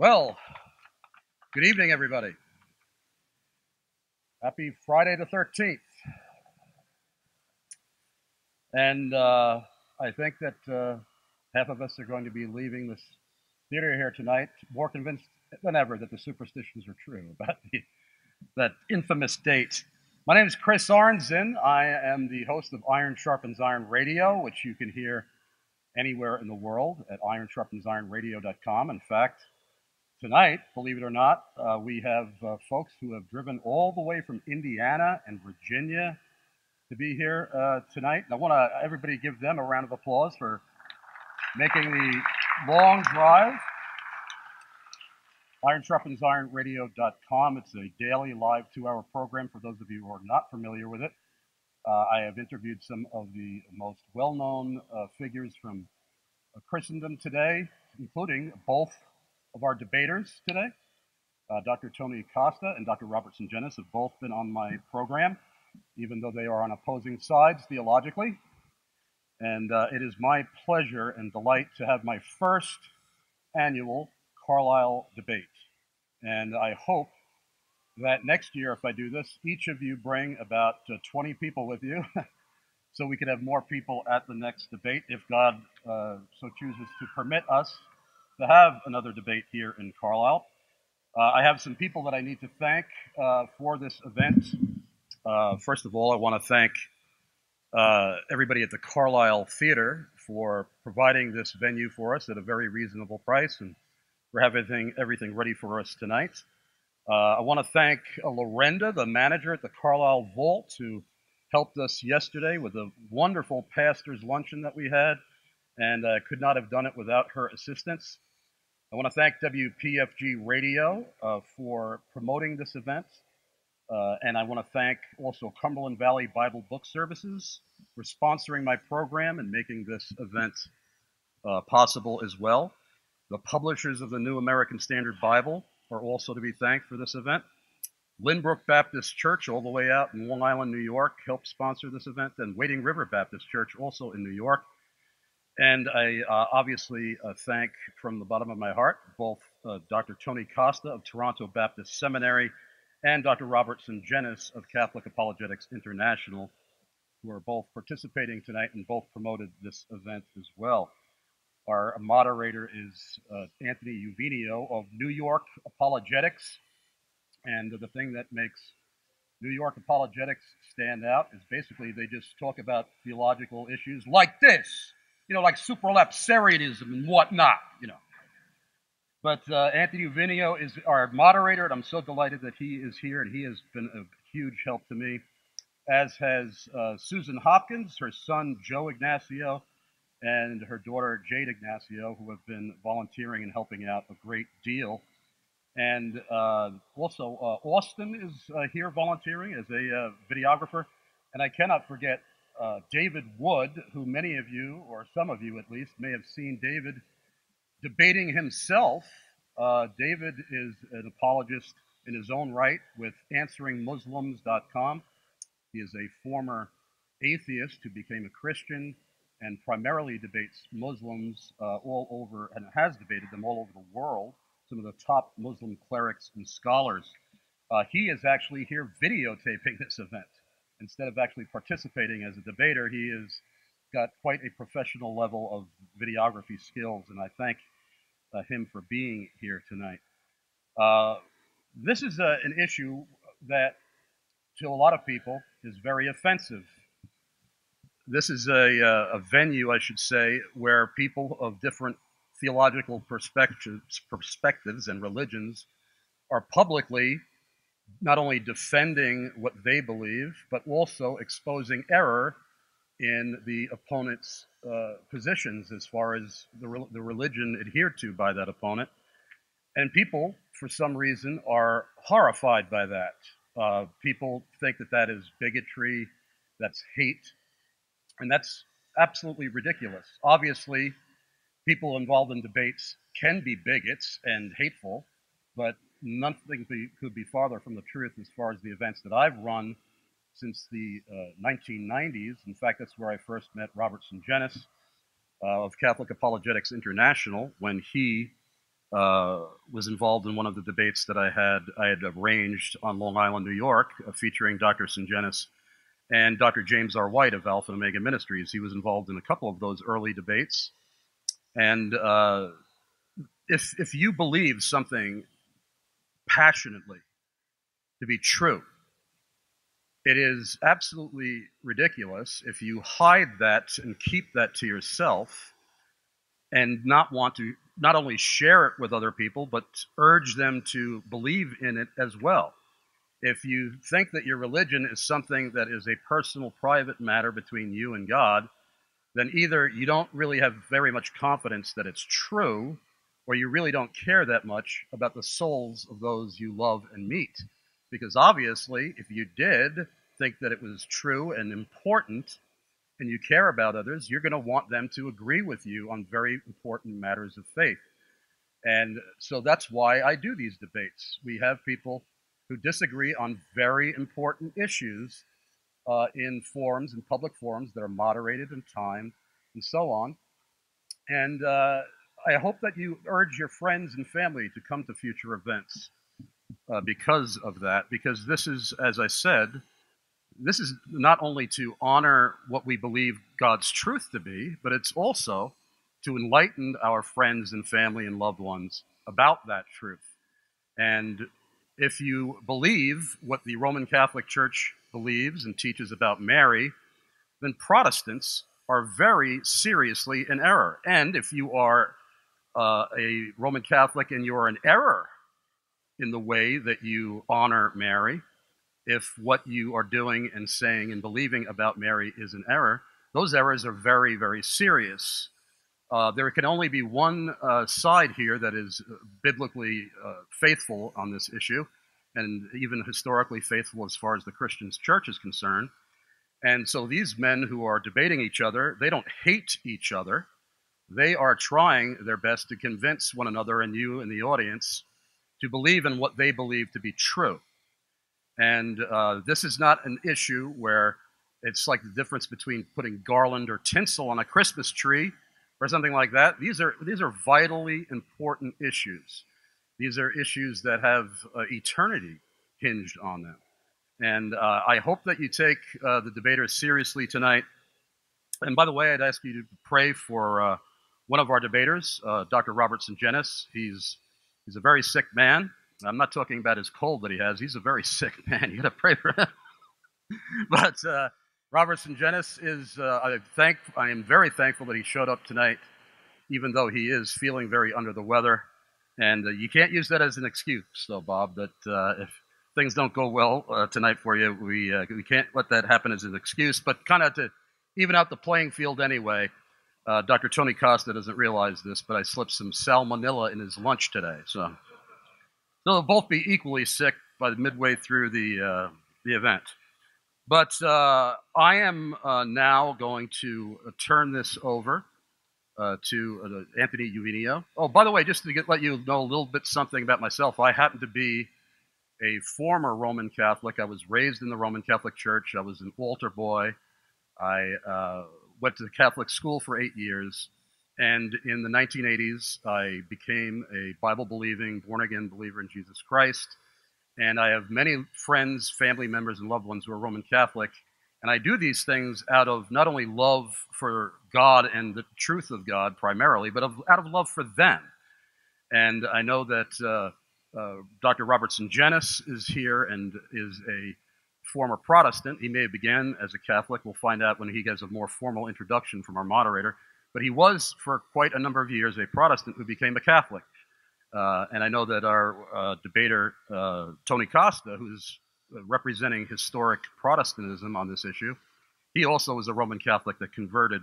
Well, good evening, everybody. Happy Friday the 13th. And uh, I think that uh, half of us are going to be leaving this theater here tonight more convinced than ever that the superstitions are true about the, that infamous date. My name is Chris Arnzen. I am the host of Iron Sharpens Iron Radio, which you can hear anywhere in the world at ironsharpensironradio.com. In fact, tonight, believe it or not, uh, we have uh, folks who have driven all the way from Indiana and Virginia to be here uh, tonight. And I want to everybody give them a round of applause for making the long drive. IronSharpensIronRadio.com. It's a daily live two-hour program for those of you who are not familiar with it. Uh, I have interviewed some of the most well-known uh, figures from uh, Christendom today, including both of our debaters today. Uh, Dr. Tony Acosta and Dr. Robert Sungenis have both been on my program, even though they are on opposing sides theologically. And uh, it is my pleasure and delight to have my first annual Carlisle debate. And I hope that next year, if I do this, each of you bring about uh, 20 people with you so we could have more people at the next debate if God uh, so chooses to permit us to have another debate here in Carlisle. Uh, I have some people that I need to thank uh, for this event. Uh, first of all, I want to thank uh, everybody at the Carlisle Theater for providing this venue for us at a very reasonable price and for having everything, everything ready for us tonight. Uh, I want to thank uh, Lorenda, the manager at the Carlisle Vault, who helped us yesterday with a wonderful pastor's luncheon that we had, and uh, could not have done it without her assistance. I want to thank WPFG Radio uh, for promoting this event. Uh, and I want to thank also Cumberland Valley Bible Book Services for sponsoring my program and making this event uh, possible as well. The publishers of the New American Standard Bible are also to be thanked for this event. Lynbrook Baptist Church, all the way out in Long Island, New York, helped sponsor this event, and Wading River Baptist Church, also in New York, and I uh, obviously uh, thank from the bottom of my heart both uh, Dr. Tony Costa of Toronto Baptist Seminary and Dr. Robert Sungenis of Catholic Apologetics International, who are both participating tonight and both promoted this event as well. Our moderator is uh, Anthony Uvenio of New York Apologetics. And the thing that makes New York apologetics stand out is basically they just talk about theological issues like this you know, like supralapsarianism and whatnot, you know. But uh, Anthony Uvenio is our moderator, and I'm so delighted that he is here, and he has been a huge help to me, as has uh, Susan Hopkins, her son Joe Ignacio, and her daughter Jade Ignacio, who have been volunteering and helping out a great deal. And uh, also, uh, Austin is uh, here volunteering as a uh, videographer. And I cannot forget uh, David Wood, who many of you, or some of you at least, may have seen David debating himself. Uh, David is an apologist in his own right with answeringmuslims.com. He is a former atheist who became a Christian and primarily debates Muslims uh, all over, and has debated them all over the world, some of the top Muslim clerics and scholars. Uh, he is actually here videotaping this event instead of actually participating as a debater, he has got quite a professional level of videography skills, and I thank uh, him for being here tonight. Uh, this is a, uh, an issue that, to a lot of people, is very offensive. This is a, uh, a venue, I should say, where people of different theological perspectives, perspectives and religions are publicly not only defending what they believe, but also exposing error in the opponent's uh, positions as far as the, re- the religion adhered to by that opponent. And people, for some reason, are horrified by that. Uh, people think that that is bigotry, that's hate, and that's absolutely ridiculous. Obviously, people involved in debates can be bigots and hateful, but nothing be, could be farther from the truth as far as the events that I've run since the uh, 1990s. In fact, that's where I first met Robert Sungenis uh, of Catholic Apologetics International when he uh, was involved in one of the debates that I had I had arranged on Long Island, New York, uh, featuring Dr. Sungenis and Dr. James R. White of Alpha and Omega Ministries. He was involved in a couple of those early debates, and uh, if if you believe something passionately to be true, it is absolutely ridiculous if you hide that and keep that to yourself and not want to not only share it with other people, but urge them to believe in it as well. If you think that your religion is something that is a personal, private matter between you and God, then either you don't really have very much confidence that it's true, or you really don't care that much about the souls of those you love and meet. Because obviously, if you did think that it was true and important, and you care about others, you're going to want them to agree with you on very important matters of faith. And so that's why I do these debates. We have people who disagree on very important issues uh, in forums, in public forums that are moderated in time and so on. And uh, I hope that you urge your friends and family to come to future events uh, because of that, because this is, as I said, this is not only to honor what we believe God's truth to be, but it's also to enlighten our friends and family and loved ones about that truth. And if you believe what the Roman Catholic Church believes and teaches about Mary, then Protestants are very seriously in error. And if you are uh, a Roman Catholic and you're in error in the way that you honor Mary, if what you are doing and saying and believing about Mary is an error, those errors are very, very serious. Uh, there can only be one uh, side here that is uh, biblically uh, faithful on this issue, and even historically faithful as far as the Christian church is concerned. And so these men who are debating each other, they don't hate each other. They are trying their best to convince one another and you in the audience to believe in what they believe to be true. And uh, this is not an issue where it's like the difference between putting garland or tinsel on a Christmas tree or something like that. These are, these are vitally important issues. These are issues that have uh, eternity hinged on them. And uh, I hope that you take uh, the debaters seriously tonight. And by the way, I'd ask you to pray for uh, one of our debaters, uh, Dr. Robert Sungenis. He's, he's a very sick man. I'm not talking about his cold that he has. He's a very sick man. You got to pray for him. but uh, Robert Sungenis is, uh, I thank, I am very thankful that he showed up tonight, even though he is feeling very under the weather. And uh, you can't use that as an excuse, though, Bob, that uh, if things don't go well uh, tonight for you, we, we can't let that happen as an excuse. But kind of to even out the playing field anyway, Dr. Tony Costa doesn't realize this, but I slipped some salmonella in his lunch today. So. They'll both be equally sick by the midway through the, uh, the event. But uh, I am uh, now going to uh, turn this over uh, to uh, Anthony Uvenio. Oh, by the way, just to get, let you know a little bit something about myself, I happen to be a former Roman Catholic. I was raised in the Roman Catholic Church. I was an altar boy. I went to the Catholic school for eight years. And in the 1980s, I became a Bible believing, born again believer in Jesus Christ. And I have many friends, family members, and loved ones who are Roman Catholic. And I do these things out of not only love for God and the truth of God primarily, but of, out of love for them. And I know that uh, uh, Dr. Robertson Sungenis is here and is a former Protestant. He may have began as a Catholic. We'll find out when he gets a more formal introduction from our moderator. But he was, for quite a number of years, a Protestant who became a Catholic. Uh, and I know that our uh, debater, uh, Tony Costa, who's representing historic Protestantism on this issue, he also was a Roman Catholic that converted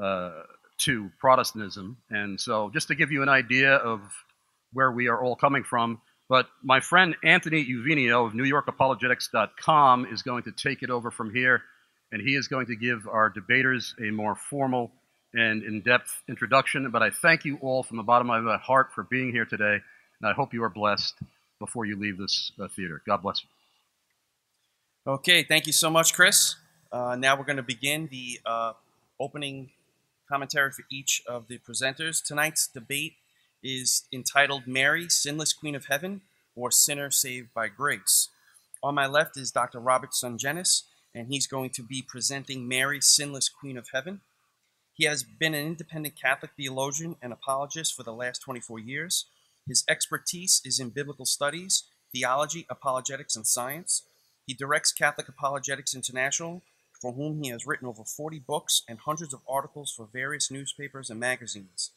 uh, to Protestantism. And so, just to give you an idea of where we are all coming from, but my friend Anthony Uvenio of NewYorkApologetics.com is going to take it over from here, and he is going to give our debaters a more formal and in depth introduction, but I thank you all from the bottom of my heart for being here today, and I hope you are blessed before you leave this uh, theater. God bless you. Okay, thank you so much, Chris. Uh, now we're going to begin the uh, opening commentary for each of the presenters. Tonight's debate is entitled Mary, Sinless Queen of Heaven, or Sinner Saved by Grace. On my left is Dr. Robert Sungenis, and he's going to be presenting Mary, Sinless Queen of Heaven. He has been an independent Catholic theologian and apologist for the last 24 years. His expertise is in biblical studies, theology, apologetics, and science. He directs Catholic Apologetics International, for whom he has written over 40 books and hundreds of articles for various newspapers and magazines,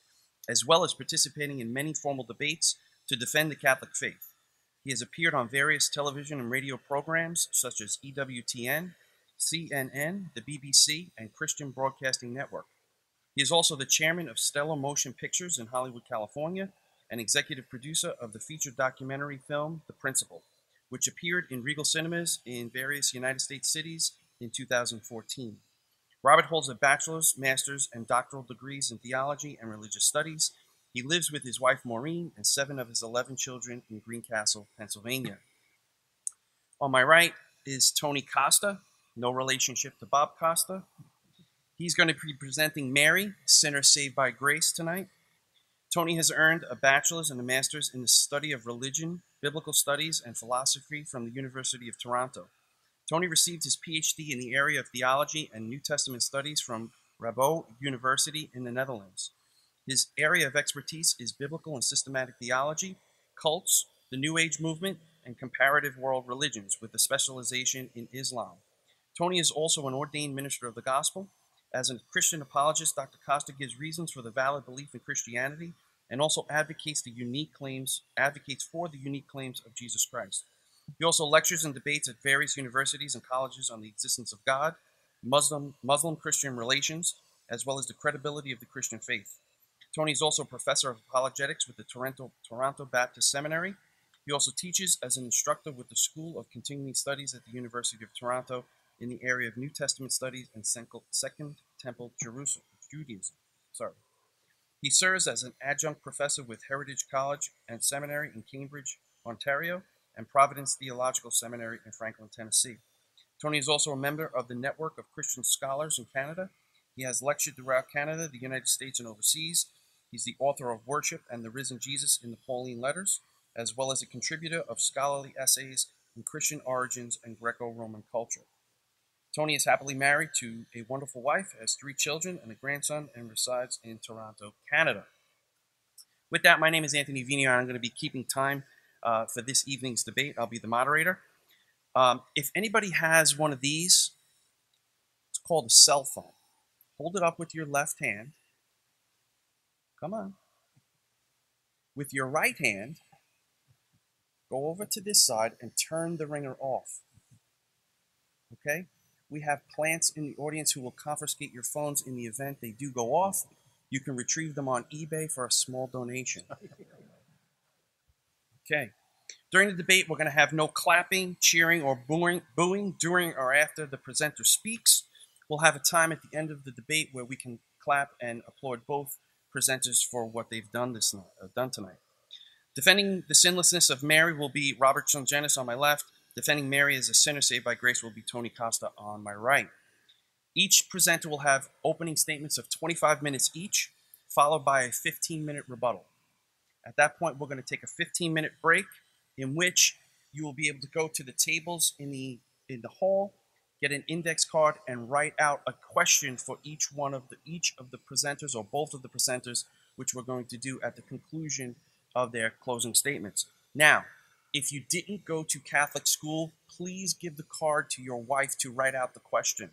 as well as participating in many formal debates to defend the Catholic faith. He has appeared on various television and radio programs such as EWTN, CNN, the BBC, and Christian Broadcasting Network. He is also the chairman of Stellar Motion Pictures in Hollywood, California, and executive producer of the featured documentary film The Principle, which appeared in Regal Cinemas in various United States cities in 2014. Robert holds a bachelor's, master's, and doctoral degrees in theology and religious studies. He lives with his wife Maureen and seven of his 11 children in Greencastle, Pennsylvania. On my right is Tony Costa, no relationship to Bob Costa. He's going to be presenting Mary, Sinner Saved by Grace, tonight. Tony has earned a bachelor's and a master's in the study of religion, biblical studies, and philosophy from the University of Toronto. Tony received his PhD in the area of theology and New Testament studies from Radboud University in the Netherlands. His area of expertise is biblical and systematic theology, cults, the New Age movement, and comparative world religions, with a specialization in Islam. Tony is also an ordained minister of the gospel. As a Christian apologist, Dr. Costa gives reasons for the valid belief in Christianity and also advocates the unique claims advocates for the unique claims of Jesus Christ. He also lectures and debates at various universities and colleges on the existence of God, Muslim Muslim Christian relations, as well as the credibility of the Christian faith. Tony is also a professor of apologetics with the Toronto, Toronto Baptist Seminary. He also teaches as an instructor with the School of Continuing Studies at the University of Toronto in the area of New Testament studies and Second Temple Jerusalem, Judaism. Sorry. He serves as an adjunct professor with Heritage College and Seminary in Cambridge, Ontario, and Providence Theological Seminary in Franklin, Tennessee. Tony is also a member of the Network of Christian Scholars in Canada. He has lectured throughout Canada, the United States, and overseas. He's the author of Worship and the Risen Jesus in the Pauline Letters, as well as a contributor of scholarly essays in Christian origins and Greco Roman culture. Tony is happily married to a wonderful wife, has three children and a grandson, and resides in Toronto, Canada. With that, my name is Anthony Vino, and I'm going to be keeping time uh, for this evening's debate. I'll be the moderator. Um, if anybody has one of these, it's called a cell phone. Hold it up with your left hand. Come on. With your right hand, go over to this side and turn the ringer off. Okay? We have plants in the audience who will confiscate your phones in the event they do go off. You can retrieve them on eBay for a small donation. Okay. During the debate, we're going to have no clapping, cheering, or booing, booing during or after the presenter speaks. We'll have a time at the end of the debate where we can clap and applaud both presenters for what they've done this uh, done tonight. Defending the sinlessness of Mary will be Robert Sungenis on my left, Defending Mary as a sinner saved by grace will be Tony Costa on my right. Each presenter will have opening statements of 25 minutes each, followed by a 15 minute rebuttal. At that point, we're going to take a 15 minute break in which you will be able to go to the tables in the, in the hall, get an index card, and write out a question for each one of the, each of the presenters or both of the presenters, which we're going to do at the conclusion of their closing statements. Now, if you didn't go to Catholic school, please give the card to your wife to write out the question.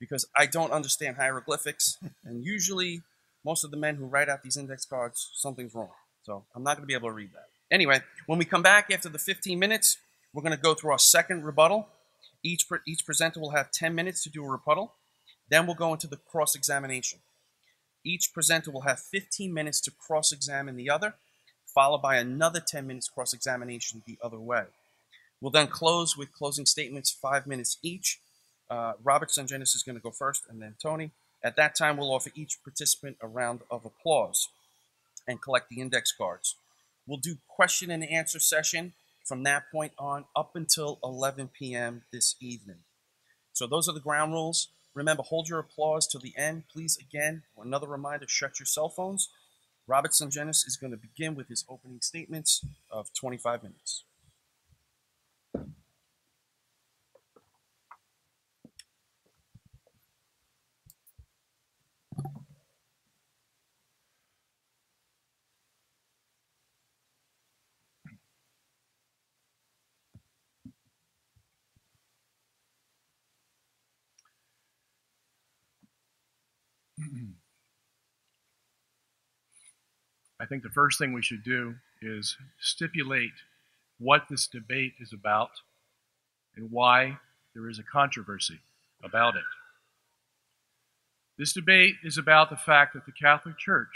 Because I don't understand hieroglyphics, and usually most of the men who write out these index cards, something's wrong. So I'm not going to be able to read that. Anyway, when we come back after the 15 minutes, we're going to go through our second rebuttal. Each, each presenter will have 10 minutes to do a rebuttal. Then we'll go into the cross examination. Each presenter will have 15 minutes to cross examine the other followed by another 10 minutes cross examination the other way. We'll then close with closing statements, five minutes each. Uh, Robert Sungenis is going to go first, and then Tony. At that time, we'll offer each participant a round of applause and collect the index cards. We'll do question and answer session from that point on up until 11 p.m. this evening. So those are the ground rules. Remember, hold your applause till the end. Please, again, another reminder, shut your cell phones Robert Sungenis is going to begin with his opening statements of 25 minutes. I think the first thing we should do is stipulate what this debate is about and why there is a controversy about it. This debate is about the fact that the Catholic Church,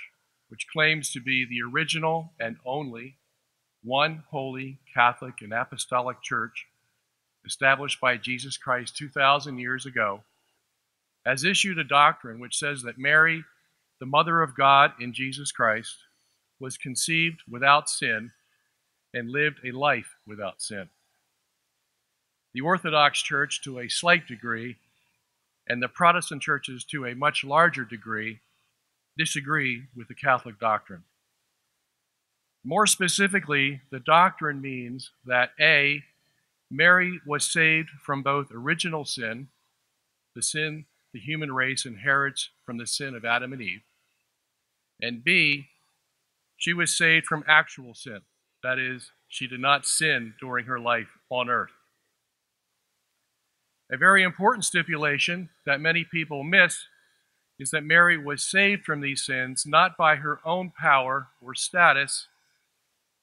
which claims to be the original and only one holy Catholic and Apostolic Church established by Jesus Christ 2,000 years ago, has issued a doctrine which says that Mary, the Mother of God in Jesus Christ, was conceived without sin and lived a life without sin. The Orthodox Church, to a slight degree, and the Protestant churches, to a much larger degree, disagree with the Catholic doctrine. More specifically, the doctrine means that A, Mary was saved from both original sin, the sin the human race inherits from the sin of Adam and Eve, and B, she was saved from actual sin. That is, she did not sin during her life on earth. A very important stipulation that many people miss is that Mary was saved from these sins not by her own power or status,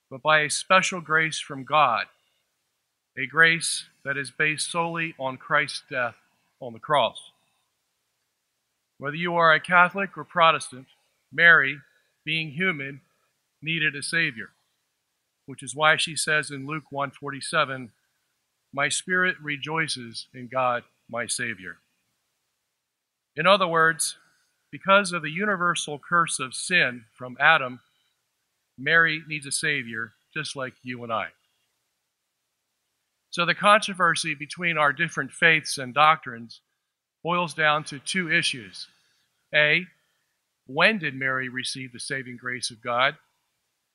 but by a special grace from God, a grace that is based solely on Christ's death on the cross. Whether you are a Catholic or Protestant, Mary, being human, needed a savior, which is why she says in Luke 147, "My spirit rejoices in God, my savior." In other words, because of the universal curse of sin from Adam, Mary needs a savior just like you and I. So the controversy between our different faiths and doctrines boils down to two issues. A, when did Mary receive the saving grace of God?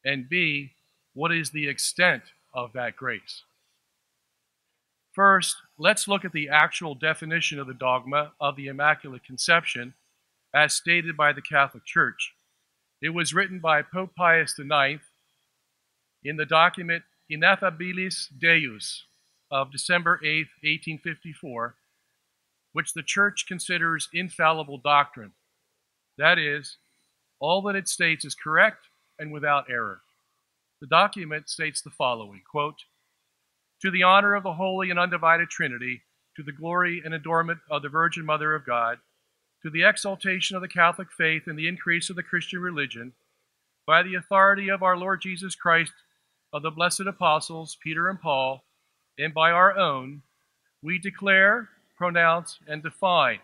And B, what is the extent of that grace? First, let's look at the actual definition of the dogma of the Immaculate Conception as stated by the Catholic Church. It was written by Pope Pius IX in the document Ineffabilis Deus of December 8, 1854, which the Church considers infallible doctrine. That is, all that it states is correct and without error. The document states the following quote, To the honor of the Holy and Undivided Trinity, to the glory and adornment of the Virgin Mother of God, to the exaltation of the Catholic faith and the increase of the Christian religion, by the authority of our Lord Jesus Christ, of the blessed apostles Peter and Paul, and by our own, we declare, pronounce, and define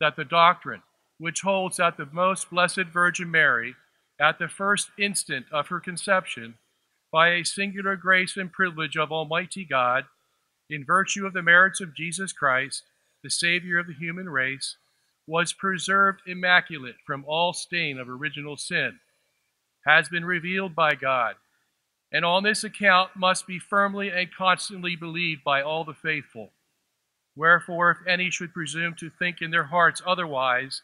that the doctrine which holds that the most blessed Virgin Mary at the first instant of her conception, by a singular grace and privilege of Almighty God, in virtue of the merits of Jesus Christ, the Savior of the human race, was preserved immaculate from all stain of original sin, has been revealed by God, and on this account must be firmly and constantly believed by all the faithful. Wherefore, if any should presume to think in their hearts otherwise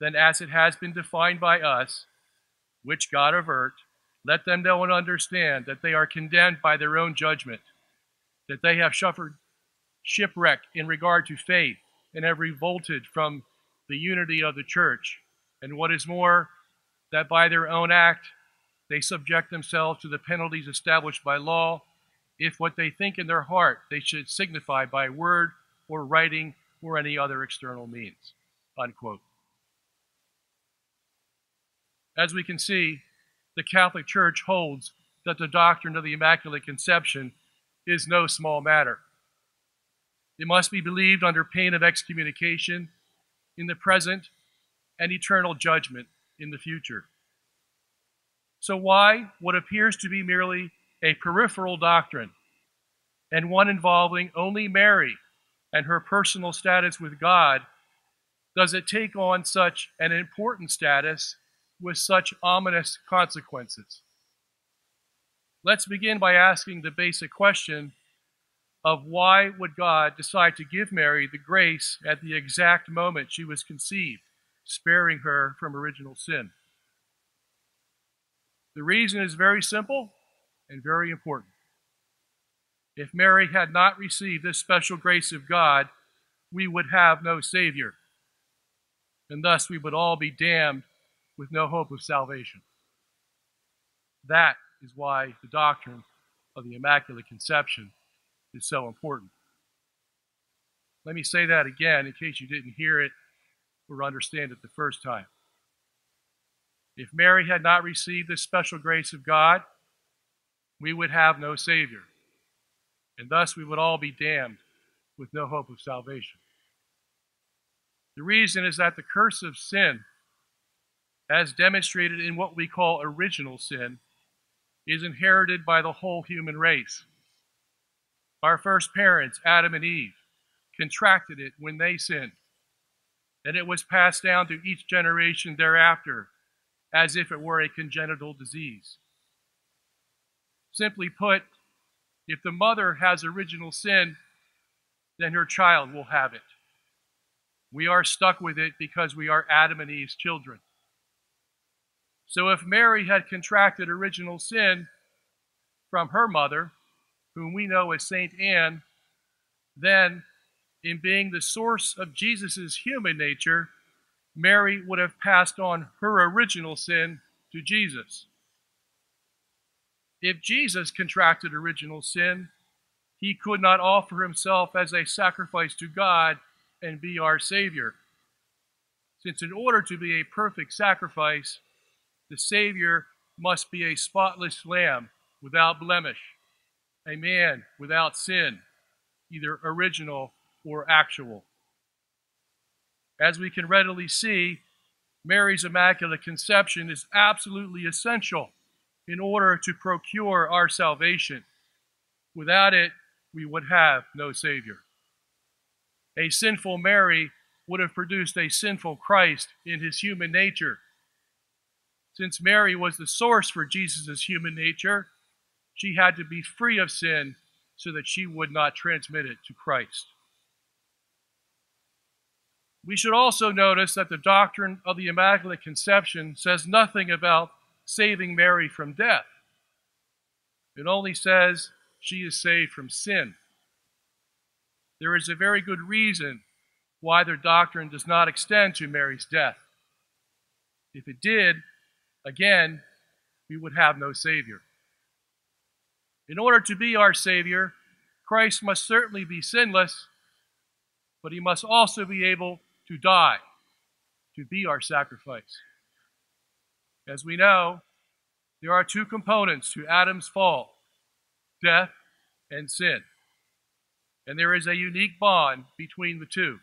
than as it has been defined by us, which God avert, let them know and understand that they are condemned by their own judgment, that they have suffered shipwreck in regard to faith, and have revolted from the unity of the church. And what is more, that by their own act they subject themselves to the penalties established by law, if what they think in their heart they should signify by word or writing or any other external means. Unquote. As we can see, the Catholic Church holds that the doctrine of the Immaculate Conception is no small matter. It must be believed under pain of excommunication in the present and eternal judgment in the future. So, why what appears to be merely a peripheral doctrine and one involving only Mary and her personal status with God does it take on such an important status with such ominous consequences? Let's begin by asking the basic question of why would God decide to give Mary the grace at the exact moment she was conceived, sparing her from original sin? The reason is very simple and very important. If Mary had not received this special grace of God, we would have no Savior, and thus we would all be damned with no hope of salvation. That is why the doctrine of the Immaculate Conception is so important. Let me say that again in case you didn't hear it or understand it the first time. If Mary had not received this special grace of God, we would have no Savior, and thus we would all be damned with no hope of salvation. The reason is that the curse of sin, as demonstrated in what we call original sin, is inherited by the whole human race. Our first parents, Adam and Eve, contracted it when they sinned, and it was passed down to each generation thereafter as if it were a congenital disease. Simply put, if the mother has original sin, then her child will have it. We are stuck with it because we are Adam and Eve's children. So if Mary had contracted original sin from her mother, whom we know as Saint Anne, then, in being the source of Jesus' human nature, Mary would have passed on her original sin to Jesus. If Jesus contracted original sin, he could not offer himself as a sacrifice to God and be our Savior. Since in order to be a perfect sacrifice, the Savior must be a spotless lamb without blemish a man without sin, either original or actual. As we can readily see, Mary's Immaculate Conception is absolutely essential in order to procure our salvation. Without it, we would have no Savior. A sinful Mary would have produced a sinful Christ in his human nature. Since Mary was the source for Jesus' human nature, she had to be free of sin so that she would not transmit it to Christ. We should also notice that the doctrine of the Immaculate Conception says nothing about saving Mary from death. It only says she is saved from sin. There is a very good reason why their doctrine does not extend to Mary's death. If it did, again, we would have no Savior. In order to be our Savior, Christ must certainly be sinless, but he must also be able to die, to be our sacrifice. As we know, there are two components to Adam's fall death and sin. And there is a unique bond between the two.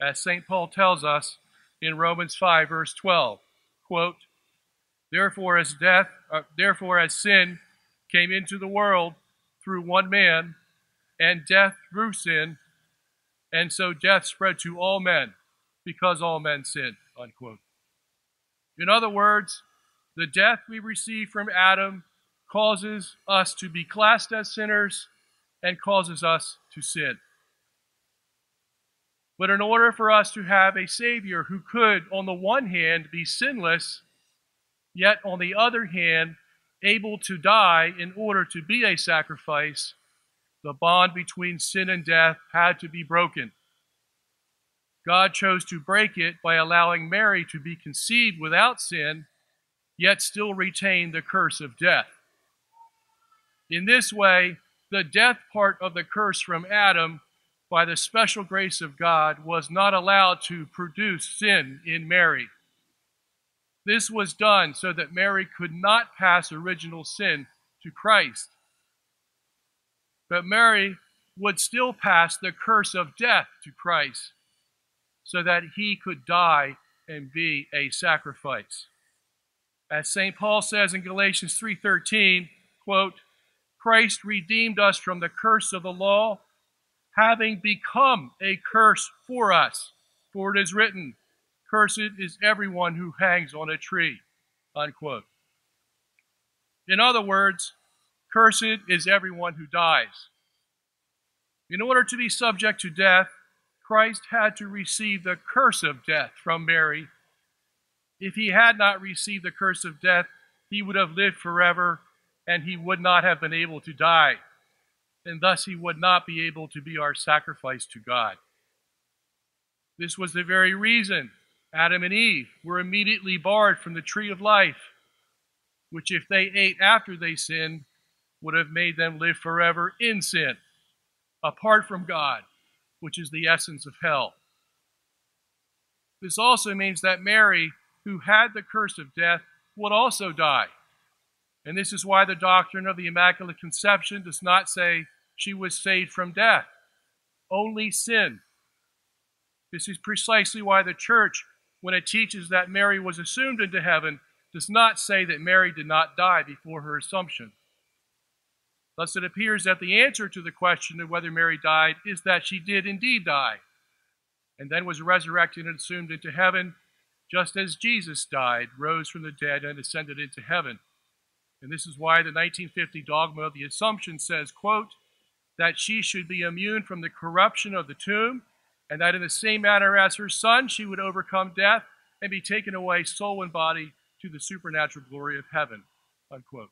As St. Paul tells us in Romans 5, verse 12, quote, Therefore, as death, uh, therefore, as sin came into the world through one man, and death through sin, and so death spread to all men because all men sinned. Unquote. In other words, the death we receive from Adam causes us to be classed as sinners and causes us to sin. But in order for us to have a Savior who could, on the one hand, be sinless, yet on the other hand, able to die in order to be a sacrifice, the bond between sin and death had to be broken. God chose to break it by allowing Mary to be conceived without sin, yet still retain the curse of death. In this way, the death part of the curse from Adam, by the special grace of God, was not allowed to produce sin in Mary. This was done so that Mary could not pass original sin to Christ. But Mary would still pass the curse of death to Christ so that he could die and be a sacrifice. As St. Paul says in Galatians 3:13, quote, Christ redeemed us from the curse of the law, having become a curse for us. For it is written, Cursed is everyone who hangs on a tree. Unquote. In other words, cursed is everyone who dies. In order to be subject to death, Christ had to receive the curse of death from Mary. If he had not received the curse of death, he would have lived forever and he would not have been able to die. And thus he would not be able to be our sacrifice to God. This was the very reason Adam and Eve were immediately barred from the tree of life, which, if they ate after they sinned, would have made them live forever in sin, apart from God, which is the essence of hell. This also means that Mary, who had the curse of death, would also die. And this is why the doctrine of the Immaculate Conception does not say she was saved from death, only sin. This is precisely why the Church, when it teaches that Mary was assumed into heaven, does not say that Mary did not die before her assumption. Thus, it appears that the answer to the question of whether Mary died is that she did indeed die, and then was resurrected and assumed into heaven, just as Jesus died, rose from the dead, and ascended into heaven. And this is why the 1950 dogma of the Assumption says, quote, that she should be immune from the corruption of the tomb, and that in the same manner as her son, she would overcome death and be taken away, soul and body, to the supernatural glory of heaven. Unquote.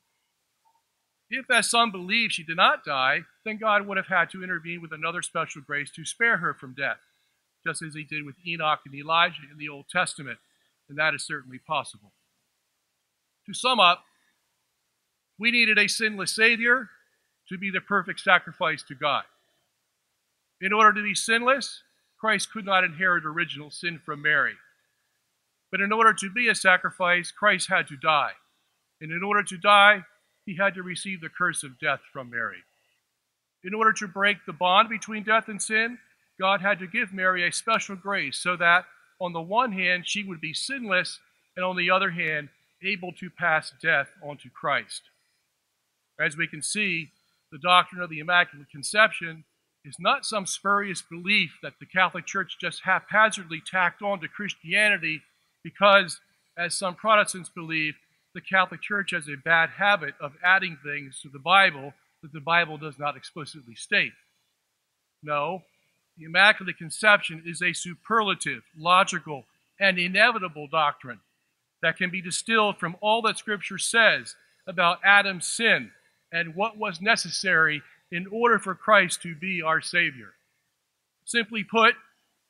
If, as some believe, she did not die, then God would have had to intervene with another special grace to spare her from death, just as he did with Enoch and Elijah in the Old Testament, and that is certainly possible. To sum up, we needed a sinless Savior to be the perfect sacrifice to God. In order to be sinless, Christ could not inherit original sin from Mary. But in order to be a sacrifice, Christ had to die. And in order to die, he had to receive the curse of death from Mary. In order to break the bond between death and sin, God had to give Mary a special grace so that, on the one hand, she would be sinless, and on the other hand, able to pass death onto Christ. As we can see, the doctrine of the Immaculate Conception is not some spurious belief that the Catholic Church just haphazardly tacked on to Christianity because, as some Protestants believe, the Catholic Church has a bad habit of adding things to the Bible that the Bible does not explicitly state. No, the Immaculate Conception is a superlative, logical, and inevitable doctrine that can be distilled from all that Scripture says about Adam's sin and what was necessary in order for Christ to be our Savior. Simply put,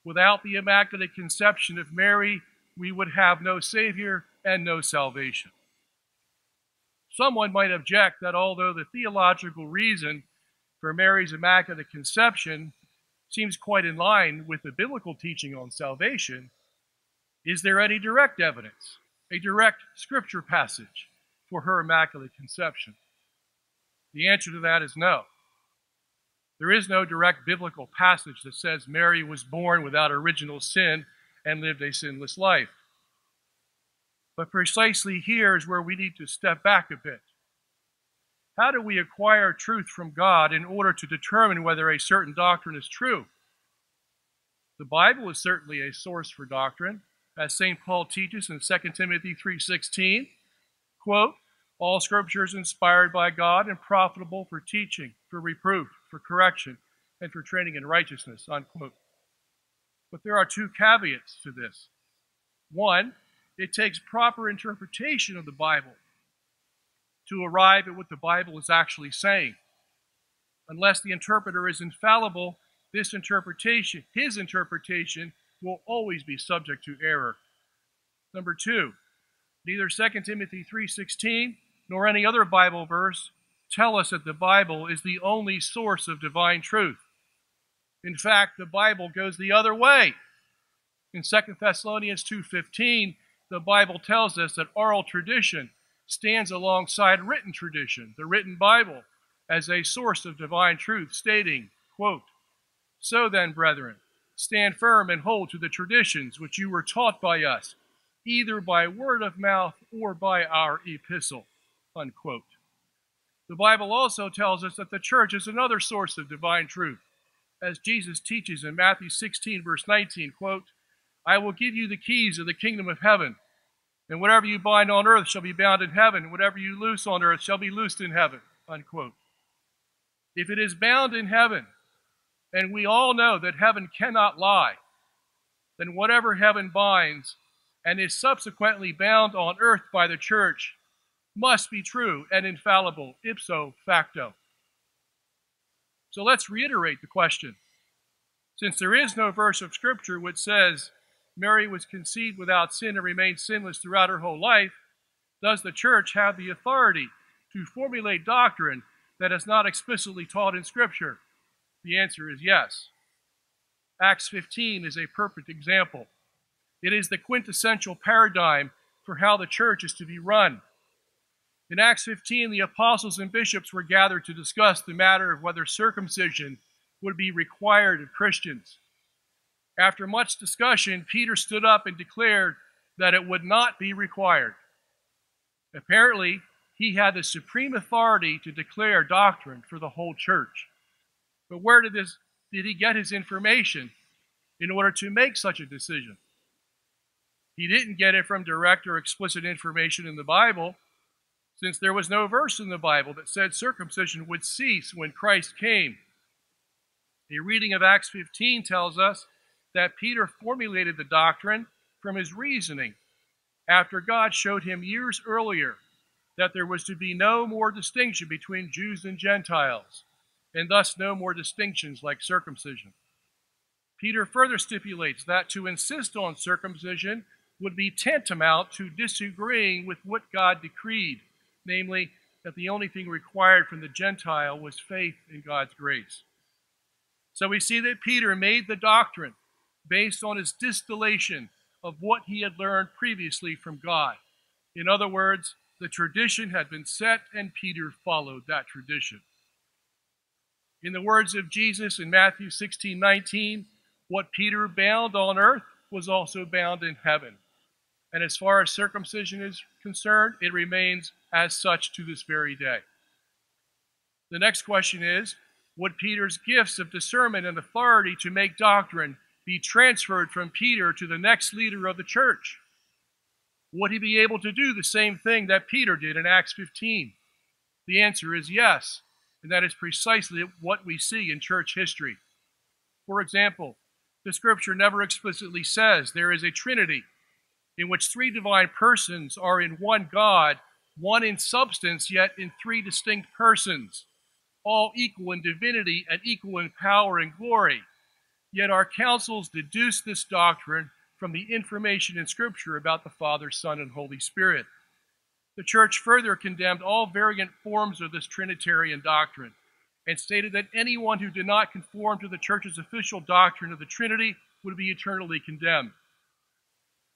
without the Immaculate Conception of Mary, we would have no Savior and no salvation. Someone might object that although the theological reason for Mary's Immaculate Conception seems quite in line with the biblical teaching on salvation, is there any direct evidence, a direct scripture passage for her Immaculate Conception? The answer to that is no. There is no direct biblical passage that says Mary was born without original sin and lived a sinless life. But precisely here is where we need to step back a bit. How do we acquire truth from God in order to determine whether a certain doctrine is true? The Bible is certainly a source for doctrine, as St. Paul teaches in 2 Timothy 3:16, quote, all scripture is inspired by God and profitable for teaching, for reproof, for correction, and for training in righteousness. Unquote. But there are two caveats to this. One, it takes proper interpretation of the Bible to arrive at what the Bible is actually saying. Unless the interpreter is infallible, this interpretation, his interpretation, will always be subject to error. Number two, neither 2 Timothy 3.16 nor any other Bible verse tell us that the Bible is the only source of divine truth. In fact, the Bible goes the other way. In 2 Thessalonians 2:15, the Bible tells us that oral tradition stands alongside written tradition, the written Bible, as a source of divine truth, stating, quote, So then, brethren, stand firm and hold to the traditions which you were taught by us, either by word of mouth or by our epistle. Unquote. The Bible also tells us that the church is another source of divine truth, as Jesus teaches in Matthew 16, verse 19, quote, I will give you the keys of the kingdom of heaven. And whatever you bind on earth shall be bound in heaven, and whatever you loose on earth shall be loosed in heaven. Unquote. If it is bound in heaven, and we all know that heaven cannot lie, then whatever heaven binds and is subsequently bound on earth by the church must be true and infallible, ipso facto. So let's reiterate the question. Since there is no verse of Scripture which says Mary was conceived without sin and remained sinless throughout her whole life, does the church have the authority to formulate doctrine that is not explicitly taught in Scripture? The answer is yes. Acts 15 is a perfect example. It is the quintessential paradigm for how the church is to be run. In Acts 15, the apostles and bishops were gathered to discuss the matter of whether circumcision would be required of Christians. After much discussion, Peter stood up and declared that it would not be required. Apparently, he had the supreme authority to declare doctrine for the whole church. But where did, this, did he get his information in order to make such a decision? He didn't get it from direct or explicit information in the Bible, since there was no verse in the Bible that said circumcision would cease when Christ came. A reading of Acts 15 tells us that Peter formulated the doctrine from his reasoning after God showed him years earlier that there was to be no more distinction between Jews and Gentiles, and thus no more distinctions like circumcision. Peter further stipulates that to insist on circumcision would be tantamount to disagreeing with what God decreed, namely, that the only thing required from the Gentile was faith in God's grace. So we see that Peter made the doctrine based on his distillation of what he had learned previously from God. In other words, the tradition had been set, and Peter followed that tradition. In the words of Jesus in Matthew 16 19, what Peter bound on earth was also bound in heaven. And as far as circumcision is concerned, it remains as such to this very day. The next question is Would Peter's gifts of discernment and authority to make doctrine be transferred from Peter to the next leader of the church? Would he be able to do the same thing that Peter did in Acts 15? The answer is yes, and that is precisely what we see in church history. For example, the scripture never explicitly says there is a trinity in which three divine persons are in one God, one in substance, yet in three distinct persons, all equal in divinity and equal in power and glory. Yet our councils deduce this doctrine from the information in Scripture about the Father, Son, and Holy Spirit. The Church further condemned all variant forms of this Trinitarian doctrine and stated that anyone who did not conform to the Church's official doctrine of the Trinity would be eternally condemned.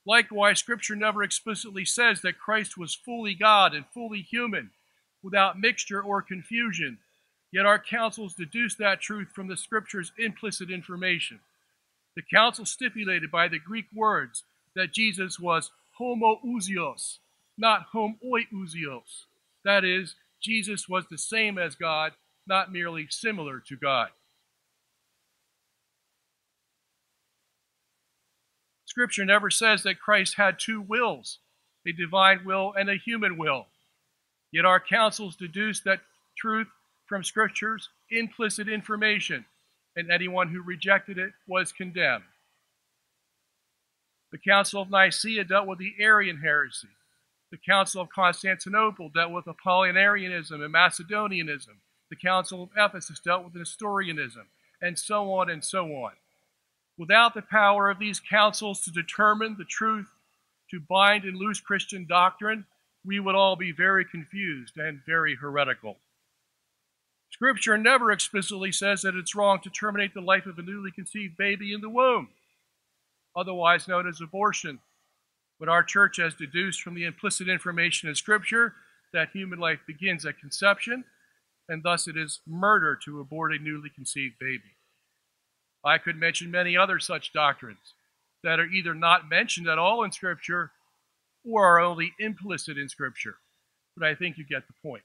Likewise, Scripture never explicitly says that Christ was fully God and fully human, without mixture or confusion, Yet our councils deduce that truth from the scripture's implicit information. The council stipulated by the Greek words that Jesus was homoousios, not homoiousios. That is, Jesus was the same as God, not merely similar to God. Scripture never says that Christ had two wills, a divine will and a human will. Yet our councils deduce that truth from Scripture's implicit information, and anyone who rejected it was condemned. The Council of Nicaea dealt with the Arian heresy. The Council of Constantinople dealt with Apollinarianism and Macedonianism. The Council of Ephesus dealt with Nestorianism, and so on and so on. Without the power of these councils to determine the truth, to bind and loose Christian doctrine, we would all be very confused and very heretical. Scripture never explicitly says that it's wrong to terminate the life of a newly conceived baby in the womb, otherwise known as abortion. But our church has deduced from the implicit information in Scripture that human life begins at conception, and thus it is murder to abort a newly conceived baby. I could mention many other such doctrines that are either not mentioned at all in Scripture or are only implicit in Scripture, but I think you get the point.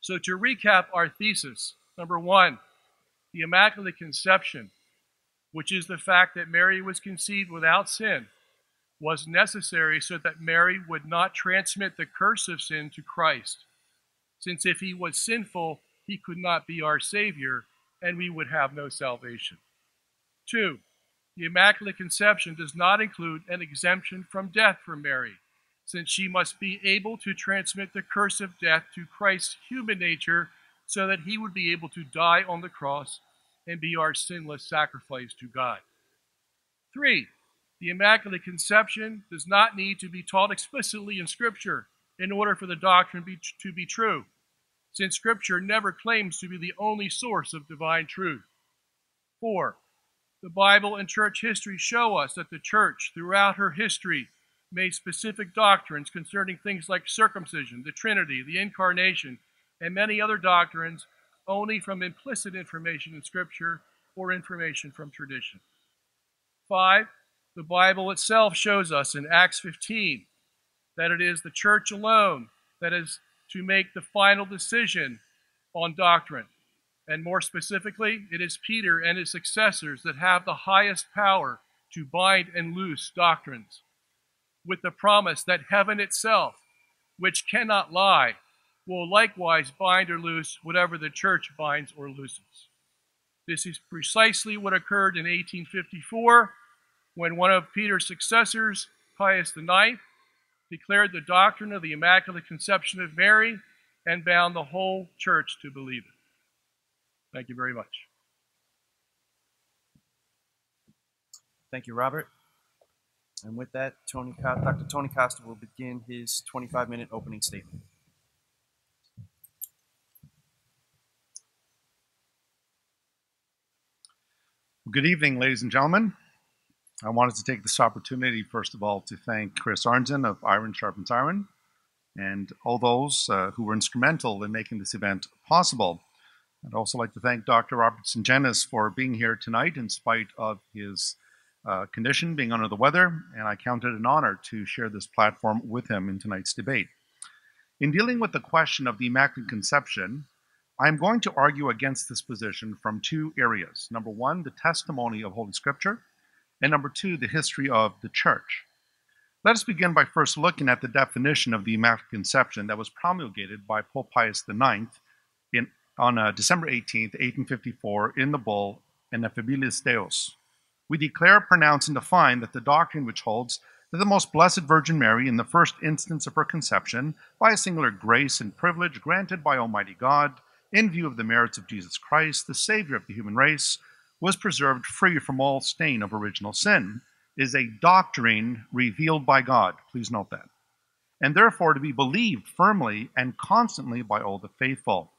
So, to recap our thesis number one, the Immaculate Conception which is the fact that Mary was conceived without sin, was necessary so that Mary would not transmit the curse of sin to Christ, since if he was sinful, he could not be our Savior, and we would have no salvation. Two, the Immaculate Conception does not include an exemption from death for Mary, since she must be able to transmit the curse of death to Christ's human nature so that he would be able to die on the cross and be our sinless sacrifice to God. Three, the Immaculate Conception does not need to be taught explicitly in Scripture in order for the doctrine be, to be true, since Scripture never claims to be the only source of divine truth. Four, the Bible and church history show us that the church, throughout her history, made specific doctrines concerning things like circumcision, the Trinity, the Incarnation, and many other doctrines only from implicit information in Scripture or information from tradition. Five, the Bible itself shows us in Acts 15 that it is the church alone that is to make the final decision on doctrine. And more specifically, it is Peter and his successors that have the highest power to bind and loose doctrines, with the promise that heaven itself, which cannot lie, will likewise bind or loose whatever the church binds or looses. This is precisely what occurred in 1854 when one of Peter's successors, Pius IX, declared the doctrine of the Immaculate Conception of Mary and bound the whole church to believe it. Thank you very much. Thank you, Robert. And with that, Tony, Dr. Tony Costa will begin his 25 minute opening statement. Good evening, ladies and gentlemen. I wanted to take this opportunity, first of all, to thank Chris Arnzen of Iron Sharpens Iron and all those uh, who were instrumental in making this event possible. I'd also like to thank Dr. Robert Sungenis for being here tonight in spite of his uh, condition, being under the weather, and I count it an honor to share this platform with him in tonight's debate. In dealing with the question of the Immaculate Conception, I'm going to argue against this position from two areas. Number one, the testimony of Holy Scripture, and number two, the history of the Church. Let us begin by first looking at the definition of the Immaculate Conception that was promulgated by Pope Pius IX in, on uh, December 18, 1854, in the bull Ineffabilis Deus. We declare, pronounce, and define that the doctrine which holds that the most blessed Virgin Mary, in the first instance of her conception, by a singular grace and privilege granted by Almighty God, in view of the merits of Jesus Christ, the Savior of the human race, was preserved free from all stain of original sin, is a doctrine revealed by God. Please note that. And therefore to be believed firmly and constantly by all the faithful.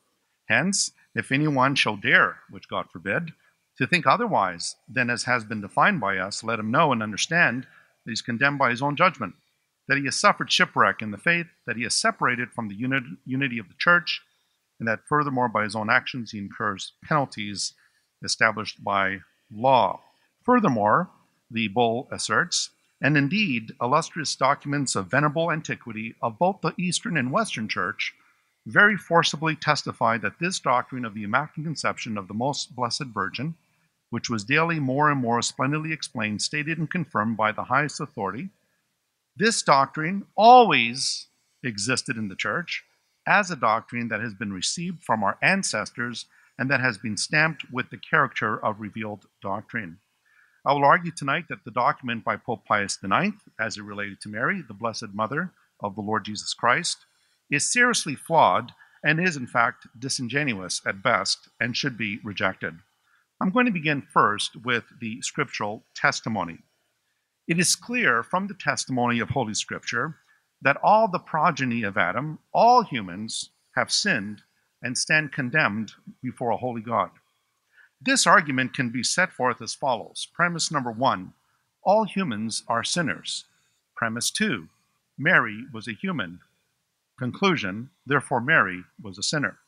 Hence, if anyone shall dare, which God forbid, to think otherwise than as has been defined by us, let him know and understand that he's condemned by his own judgment, that he has suffered shipwreck in the faith, that he is separated from the unity of the church, and that furthermore, by his own actions, he incurs penalties established by law. Furthermore, the bull asserts, and indeed, illustrious documents of venerable antiquity of both the Eastern and Western Church very forcibly testify that this doctrine of the Immaculate Conception of the Most Blessed Virgin, which was daily more and more splendidly explained, stated, and confirmed by the highest authority, this doctrine always existed in the Church as a doctrine that has been received from our ancestors and that has been stamped with the character of revealed doctrine. I will argue tonight that the document by Pope Pius IX, as it related to Mary, the Blessed Mother of the Lord Jesus Christ, is seriously flawed and is, in fact, disingenuous at best and should be rejected. I'm going to begin first with the scriptural testimony. It is clear from the testimony of Holy Scripture that all the progeny of Adam, all humans, have sinned and stand condemned before a holy God. This argument can be set forth as follows Premise number one all humans are sinners. Premise two Mary was a human. Conclusion therefore, Mary was a sinner.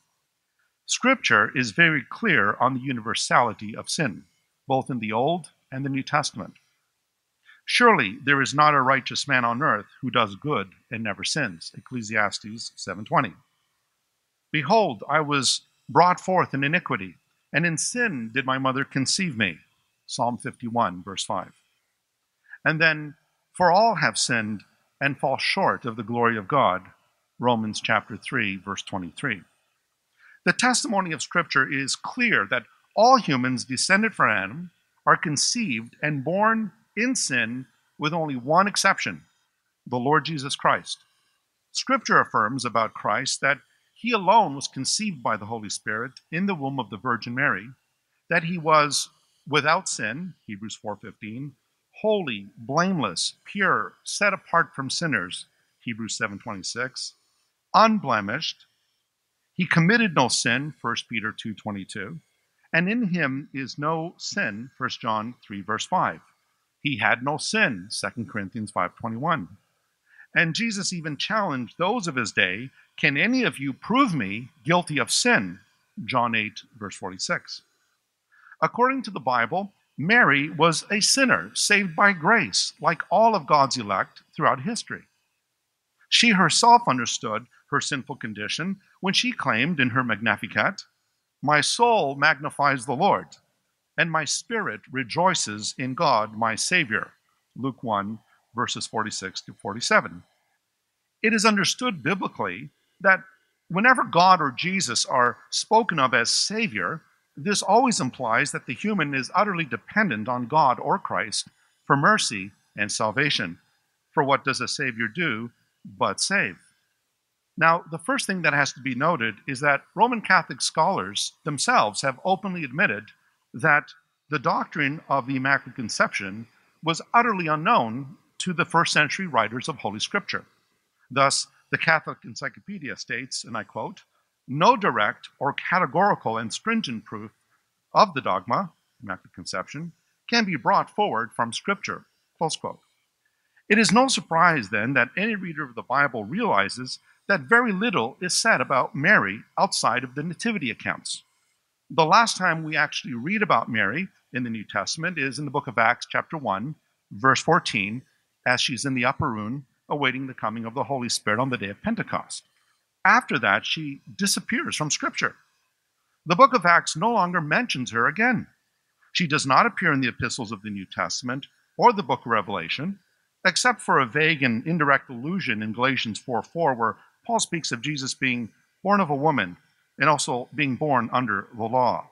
Scripture is very clear on the universality of sin, both in the Old and the New Testament. Surely there is not a righteous man on earth who does good and never sins. Ecclesiastes 7:20. Behold, I was brought forth in iniquity, and in sin did my mother conceive me. Psalm 51, verse 5. And then, for all have sinned and fall short of the glory of God, Romans chapter 3, verse 23. The testimony of Scripture is clear that all humans descended from Adam are conceived and born in sin with only one exception the Lord Jesus Christ. Scripture affirms about Christ that he alone was conceived by the Holy Spirit in the womb of the Virgin Mary, that he was without sin, Hebrews 4:15, holy, blameless, pure, set apart from sinners, Hebrews 7:26, unblemished, he committed no sin, 1 Peter 2:22, and in him is no sin, 1 John 3 verse 5. He had no sin, 2 Corinthians 5:21. And Jesus even challenged those of his day, can any of you prove me guilty of sin? John 8 verse 46. According to the Bible, Mary was a sinner saved by grace, like all of God's elect throughout history. She herself understood her sinful condition when she claimed in her Magnificat, My soul magnifies the Lord, and my spirit rejoices in God my Savior. Luke 1, verses 46 to 47. It is understood biblically that whenever God or Jesus are spoken of as Savior, this always implies that the human is utterly dependent on God or Christ for mercy and salvation. For what does a Savior do but save? Now, the first thing that has to be noted is that Roman Catholic scholars themselves have openly admitted that the doctrine of the Immaculate Conception was utterly unknown to the first century writers of Holy Scripture. Thus, the Catholic Encyclopedia states, and I quote, no direct or categorical and stringent proof of the dogma, Immaculate Conception, can be brought forward from Scripture. Close quote. It is no surprise then that any reader of the Bible realizes that very little is said about Mary outside of the nativity accounts. The last time we actually read about Mary in the New Testament is in the book of Acts, chapter 1, verse 14, as she's in the upper room awaiting the coming of the Holy Spirit on the day of Pentecost. After that, she disappears from Scripture. The book of Acts no longer mentions her again. She does not appear in the epistles of the New Testament or the book of Revelation, except for a vague and indirect allusion in Galatians 4 4, where Paul speaks of Jesus being born of a woman and also being born under the law.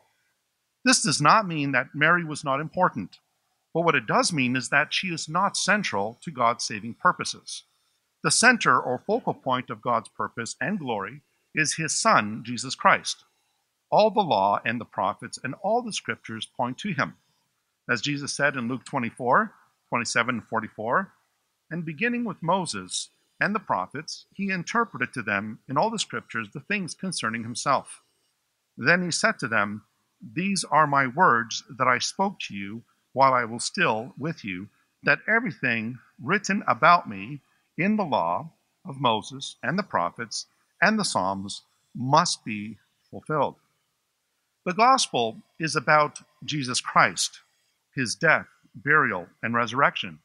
This does not mean that Mary was not important, but what it does mean is that she is not central to God's saving purposes. The center or focal point of God's purpose and glory is his Son, Jesus Christ. All the law and the prophets and all the scriptures point to him. As Jesus said in Luke 24, 27 and 44, and beginning with Moses and the prophets, he interpreted to them in all the scriptures the things concerning himself. Then he said to them, These are my words that I spoke to you while I was still with you, that everything written about me in the law of Moses and the prophets and the Psalms must be fulfilled. The gospel is about Jesus Christ, his death, burial, and resurrection.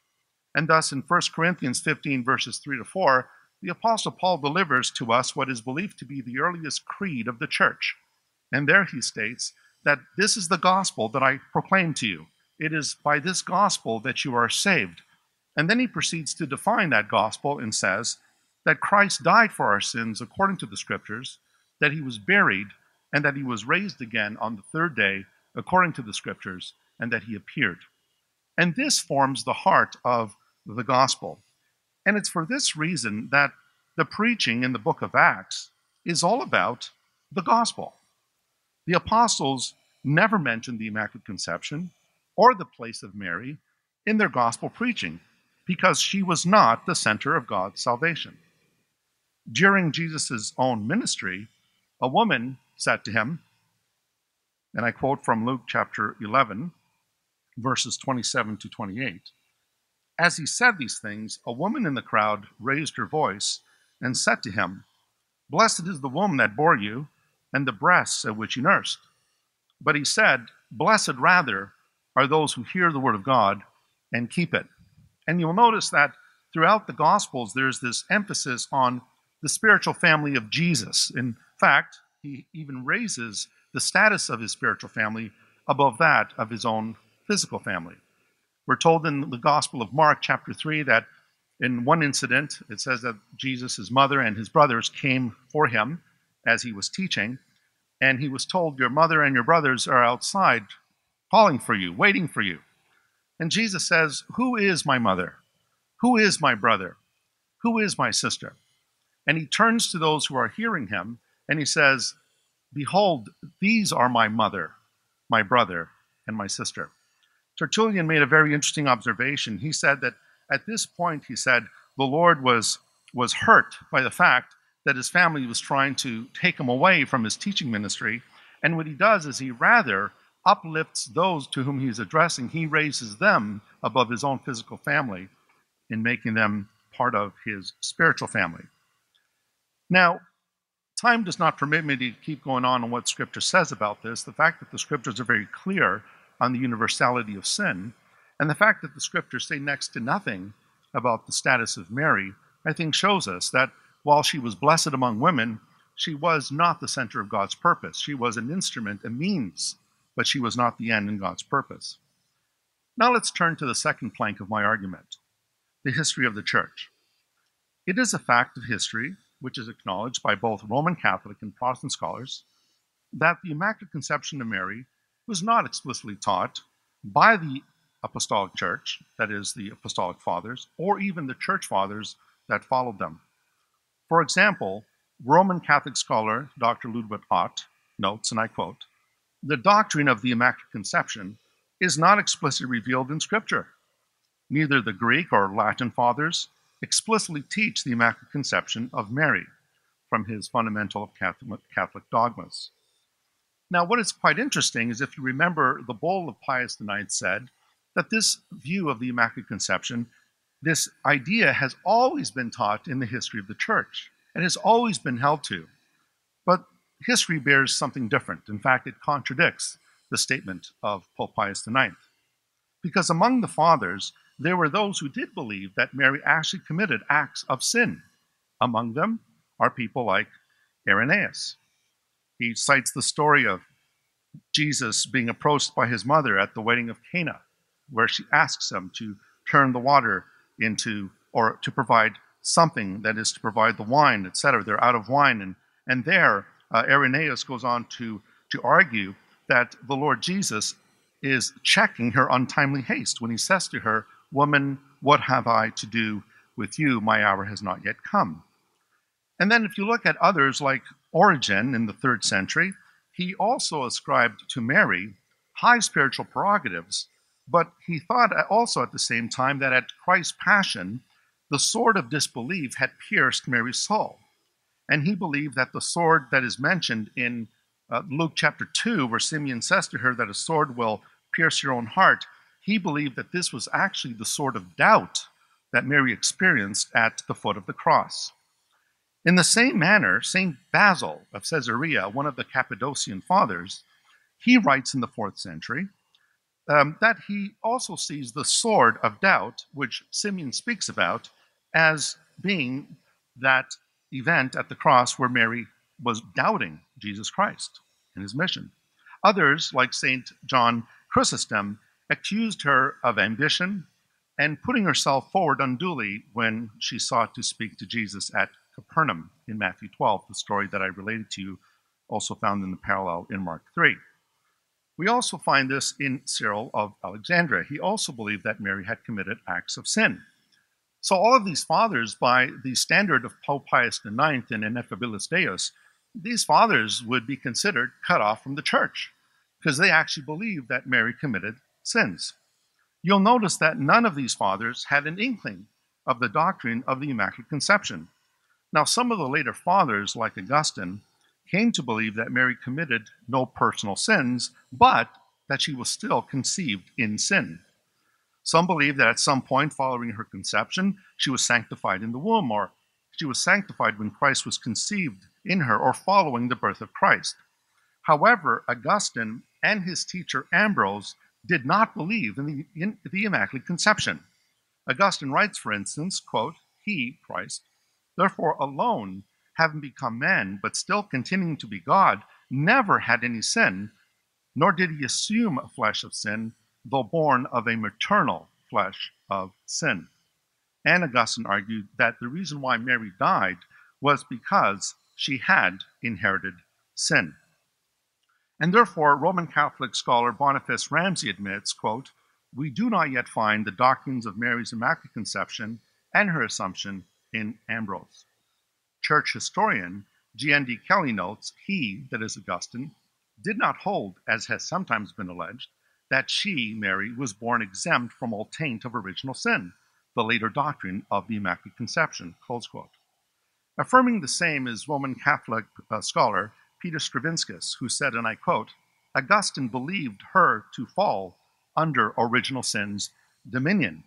And thus, in 1 Corinthians 15, verses 3 to 4, the Apostle Paul delivers to us what is believed to be the earliest creed of the church. And there he states that this is the gospel that I proclaim to you. It is by this gospel that you are saved and then he proceeds to define that gospel and says that Christ died for our sins according to the scriptures, that he was buried, and that he was raised again on the third day according to the scriptures, and that he appeared. And this forms the heart of the gospel. And it's for this reason that the preaching in the book of Acts is all about the gospel. The apostles never mentioned the Immaculate Conception or the place of Mary in their gospel preaching because she was not the center of God's salvation. During Jesus' own ministry, a woman said to him, and I quote from Luke chapter 11, verses 27 to 28. As he said these things, a woman in the crowd raised her voice and said to him, Blessed is the womb that bore you, and the breasts at which you nursed. But he said, Blessed rather are those who hear the word of God and keep it. And you'll notice that throughout the Gospels, there's this emphasis on the spiritual family of Jesus. In fact, he even raises the status of his spiritual family above that of his own physical family. We're told in the Gospel of Mark, chapter 3, that in one incident, it says that Jesus, mother, and his brothers came for him as he was teaching, and he was told, Your mother and your brothers are outside calling for you, waiting for you. And Jesus says, Who is my mother? Who is my brother? Who is my sister? And he turns to those who are hearing him and he says, Behold, these are my mother, my brother, and my sister. Tertullian made a very interesting observation. He said that at this point, he said, the Lord was, was hurt by the fact that his family was trying to take him away from his teaching ministry. And what he does is he rather uplifts those to whom he's addressing, he raises them above his own physical family in making them part of his spiritual family. Now, time does not permit me to keep going on on what Scripture says about this. The fact that the Scriptures are very clear on the universality of sin, and the fact that the Scriptures say next to nothing about the status of Mary, I think shows us that while she was blessed among women, she was not the center of God's purpose. She was an instrument, a means, but she was not the end in God's purpose. Now let's turn to the second plank of my argument the history of the church. It is a fact of history, which is acknowledged by both Roman Catholic and Protestant scholars, that the Immaculate Conception of Mary was not explicitly taught by the Apostolic Church, that is, the Apostolic Fathers, or even the Church Fathers that followed them. For example, Roman Catholic scholar Dr. Ludwig Ott notes, and I quote, the doctrine of the Immaculate Conception is not explicitly revealed in Scripture. Neither the Greek or Latin fathers explicitly teach the Immaculate Conception of Mary from his fundamental Catholic dogmas. Now, what is quite interesting is if you remember, the Bull of Pius IX said that this view of the Immaculate Conception, this idea has always been taught in the history of the Church and has always been held to. But history bears something different. In fact, it contradicts the statement of Pope Pius IX. Because among the fathers, there were those who did believe that Mary actually committed acts of sin. Among them are people like Irenaeus. He cites the story of Jesus being approached by his mother at the wedding of Cana, where she asks him to turn the water into, or to provide something that is to provide the wine, etc. They're out of wine. And, and there, uh, Irenaeus goes on to, to argue that the Lord Jesus is checking her untimely haste when he says to her, Woman, what have I to do with you? My hour has not yet come. And then, if you look at others like Origen in the third century, he also ascribed to Mary high spiritual prerogatives, but he thought also at the same time that at Christ's passion, the sword of disbelief had pierced Mary's soul. And he believed that the sword that is mentioned in uh, Luke chapter 2, where Simeon says to her that a sword will pierce your own heart, he believed that this was actually the sword of doubt that Mary experienced at the foot of the cross. In the same manner, St. Basil of Caesarea, one of the Cappadocian fathers, he writes in the fourth century um, that he also sees the sword of doubt, which Simeon speaks about, as being that event at the cross where Mary was doubting Jesus Christ and his mission. Others, like St. John Chrysostom, accused her of ambition and putting herself forward unduly when she sought to speak to Jesus at Capernaum in Matthew 12, the story that I related to you, also found in the parallel in Mark 3. We also find this in Cyril of Alexandria. He also believed that Mary had committed acts of sin. So, all of these fathers, by the standard of Pope Pius IX and Ineffabilis Deus, these fathers would be considered cut off from the church because they actually believed that Mary committed sins. You'll notice that none of these fathers had an inkling of the doctrine of the Immaculate Conception. Now, some of the later fathers, like Augustine, came to believe that Mary committed no personal sins, but that she was still conceived in sin. Some believe that at some point following her conception, she was sanctified in the womb, or she was sanctified when Christ was conceived in her, or following the birth of Christ. However, Augustine and his teacher Ambrose did not believe in the, in the Immaculate Conception. Augustine writes, for instance, quote, He, Christ, therefore alone, having become man, but still continuing to be God, never had any sin, nor did he assume a flesh of sin, though born of a maternal flesh of sin. And Augustine argued that the reason why Mary died was because she had inherited sin. And therefore, Roman Catholic scholar Boniface Ramsey admits, quote, we do not yet find the doctrines of Mary's Immaculate Conception and her Assumption in Ambrose. Church historian G.N.D. Kelly notes he, that is Augustine, did not hold, as has sometimes been alleged, that she, Mary, was born exempt from all taint of original sin, the later doctrine of the Immaculate Conception. Affirming the same is Roman Catholic uh, scholar Peter Stravinskas, who said, and I quote, Augustine believed her to fall under original sin's dominion.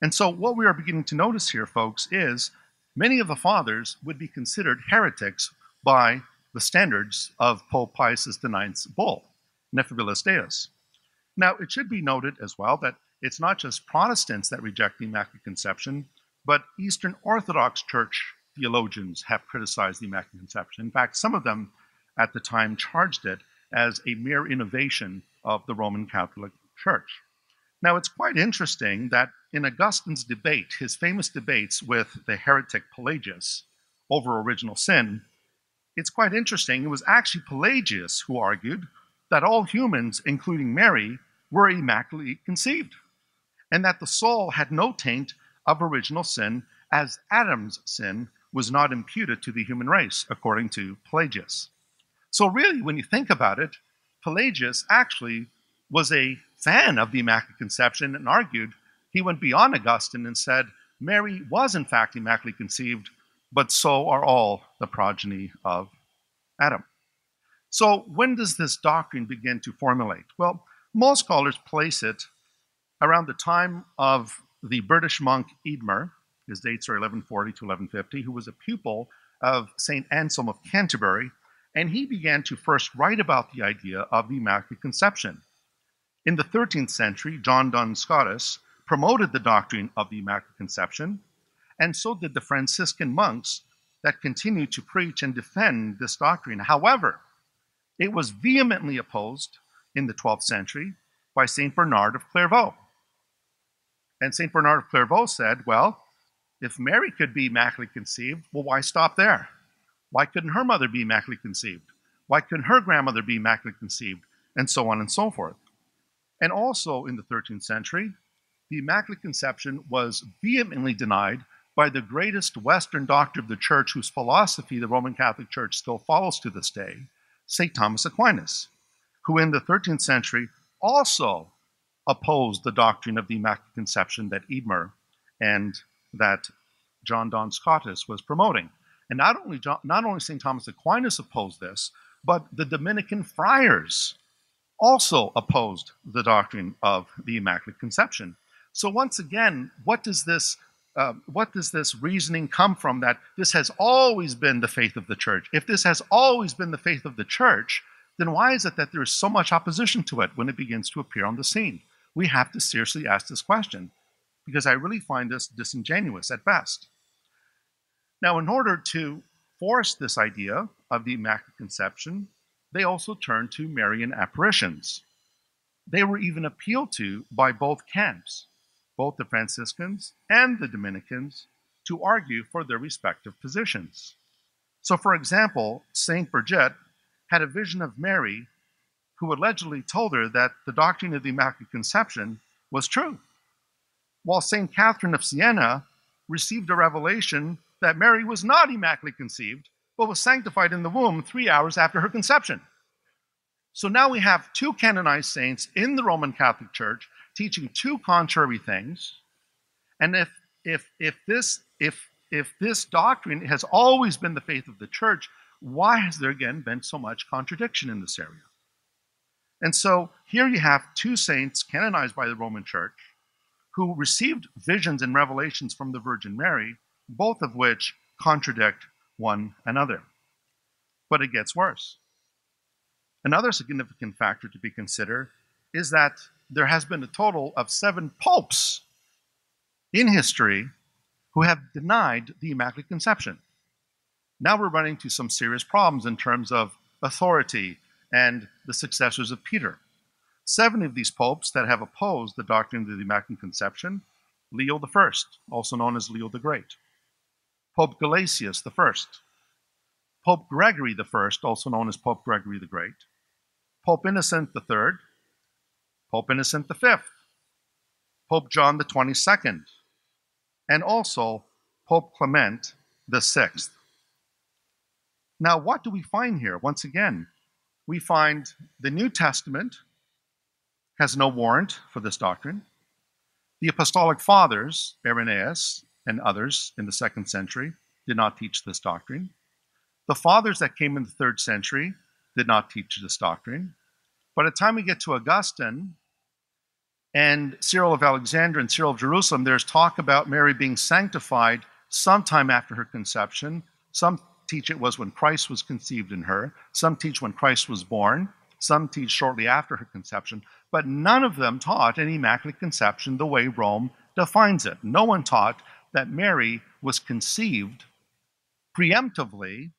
And so, what we are beginning to notice here, folks, is many of the fathers would be considered heretics by the standards of Pope Pius IX's bull, Ineffabilis Deus. Now, it should be noted as well that it's not just Protestants that reject the Immaculate Conception, but Eastern Orthodox Church theologians have criticized the Immaculate Conception. In fact, some of them at the time charged it as a mere innovation of the Roman Catholic Church. Now, it's quite interesting that in Augustine's debate, his famous debates with the heretic Pelagius over original sin, it's quite interesting. It was actually Pelagius who argued that all humans, including Mary, were immaculately conceived, and that the soul had no taint of original sin, as Adam's sin was not imputed to the human race, according to Pelagius. So, really, when you think about it, Pelagius actually was a fan of the Immaculate Conception and argued he went beyond Augustine and said Mary was in fact immaculately conceived, but so are all the progeny of Adam. So, when does this doctrine begin to formulate? Well, most scholars place it around the time of the British monk Eadmer, his dates are 1140 to 1150, who was a pupil of St. Anselm of Canterbury, and he began to first write about the idea of the Immaculate Conception. In the 13th century, John Duns Scotus promoted the doctrine of the Immaculate Conception, and so did the Franciscan monks that continued to preach and defend this doctrine. However, it was vehemently opposed in the 12th century by St. Bernard of Clairvaux. And St. Bernard of Clairvaux said, well, if Mary could be immaculately conceived, well, why stop there? Why couldn't her mother be immaculately conceived? Why couldn't her grandmother be immaculately conceived? And so on and so forth. And also in the 13th century, the Immaculate Conception was vehemently denied by the greatest Western doctor of the Church, whose philosophy the Roman Catholic Church still follows to this day, St. Thomas Aquinas, who in the 13th century also opposed the doctrine of the Immaculate Conception that Eadmer and that John Duns Scotus was promoting. And not only, John, not only St. Thomas Aquinas opposed this, but the Dominican friars also opposed the doctrine of the Immaculate Conception. So once again, what does this uh, what does this reasoning come from that this has always been the faith of the church? If this has always been the faith of the church, then why is it that there is so much opposition to it when it begins to appear on the scene? We have to seriously ask this question because I really find this disingenuous at best. Now, in order to force this idea of the Immaculate Conception, they also turned to Marian apparitions. They were even appealed to by both camps, both the Franciscans and the Dominicans, to argue for their respective positions. So, for example, St. Bridget had a vision of Mary who allegedly told her that the doctrine of the Immaculate Conception was true, while St. Catherine of Siena received a revelation that Mary was not immaculately conceived, but was sanctified in the womb three hours after her conception. So now we have two canonized saints in the Roman Catholic Church teaching two contrary things. And if if if this if if this doctrine has always been the faith of the church, why has there again been so much contradiction in this area? And so here you have two saints canonized by the Roman Church who received visions and revelations from the Virgin Mary, both of which contradict one another. But it gets worse. Another significant factor to be considered is that there has been a total of seven popes in history who have denied the Immaculate Conception. Now we're running into some serious problems in terms of authority and the successors of Peter. seven of these popes that have opposed the doctrine of the Immaculate Conception Leo I, also known as Leo the Great, Pope Gelasius I, Pope Gregory I, also known as Pope Gregory the Great, Pope Innocent III, Pope Innocent V, Pope John 22nd, and also Pope Clement Sixth. Now, what do we find here? Once again, we find the New Testament has no warrant for this doctrine. The Apostolic Fathers, Irenaeus and others in the second century, did not teach this doctrine. The fathers that came in the third century did not teach this doctrine. By the time we get to Augustine and Cyril of Alexandria and Cyril of Jerusalem, there's talk about Mary being sanctified sometime after her conception. Some teach it was when Christ was conceived in her. Some teach when Christ was born. Some teach shortly after her conception. But none of them taught an immaculate conception the way Rome defines it. No one taught that Mary was conceived preemptively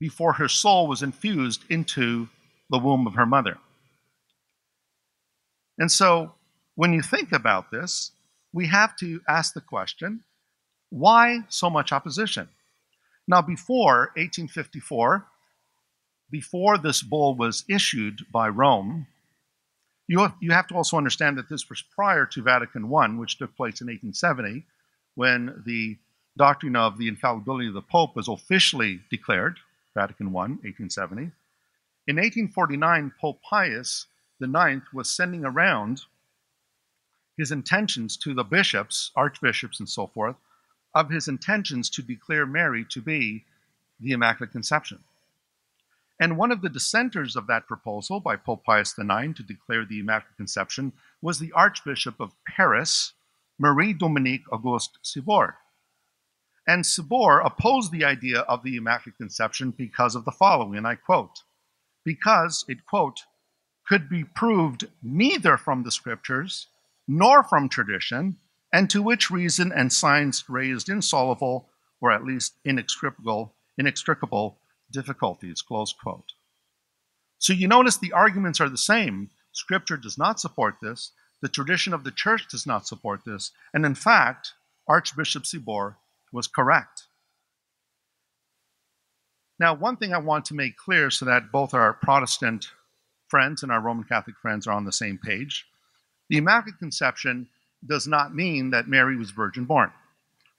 before her soul was infused into the womb of her mother. And so, when you think about this, we have to ask the question why so much opposition? Now, before 1854, before this bull was issued by Rome, you have, you have to also understand that this was prior to Vatican I, which took place in 1870, when the doctrine of the infallibility of the Pope was officially declared, Vatican I, 1870. In 1849, Pope Pius IX was sending around his intentions to the bishops, archbishops, and so forth, of his intentions to declare Mary to be the Immaculate Conception. And one of the dissenters of that proposal by Pope Pius IX to declare the Immaculate Conception was the Archbishop of Paris, Marie Dominique Auguste Sibour. And Sibour opposed the idea of the Immaculate Conception because of the following, and I quote, because it, quote, could be proved neither from the scriptures nor from tradition, and to which reason and science raised insoluble, or at least inextricable, inextricable difficulties, close quote. So you notice the arguments are the same. Scripture does not support this. The tradition of the church does not support this. And in fact, Archbishop Sibour was correct. Now, one thing I want to make clear so that both our Protestant friends and our Roman Catholic friends are on the same page the Immaculate Conception does not mean that Mary was virgin born.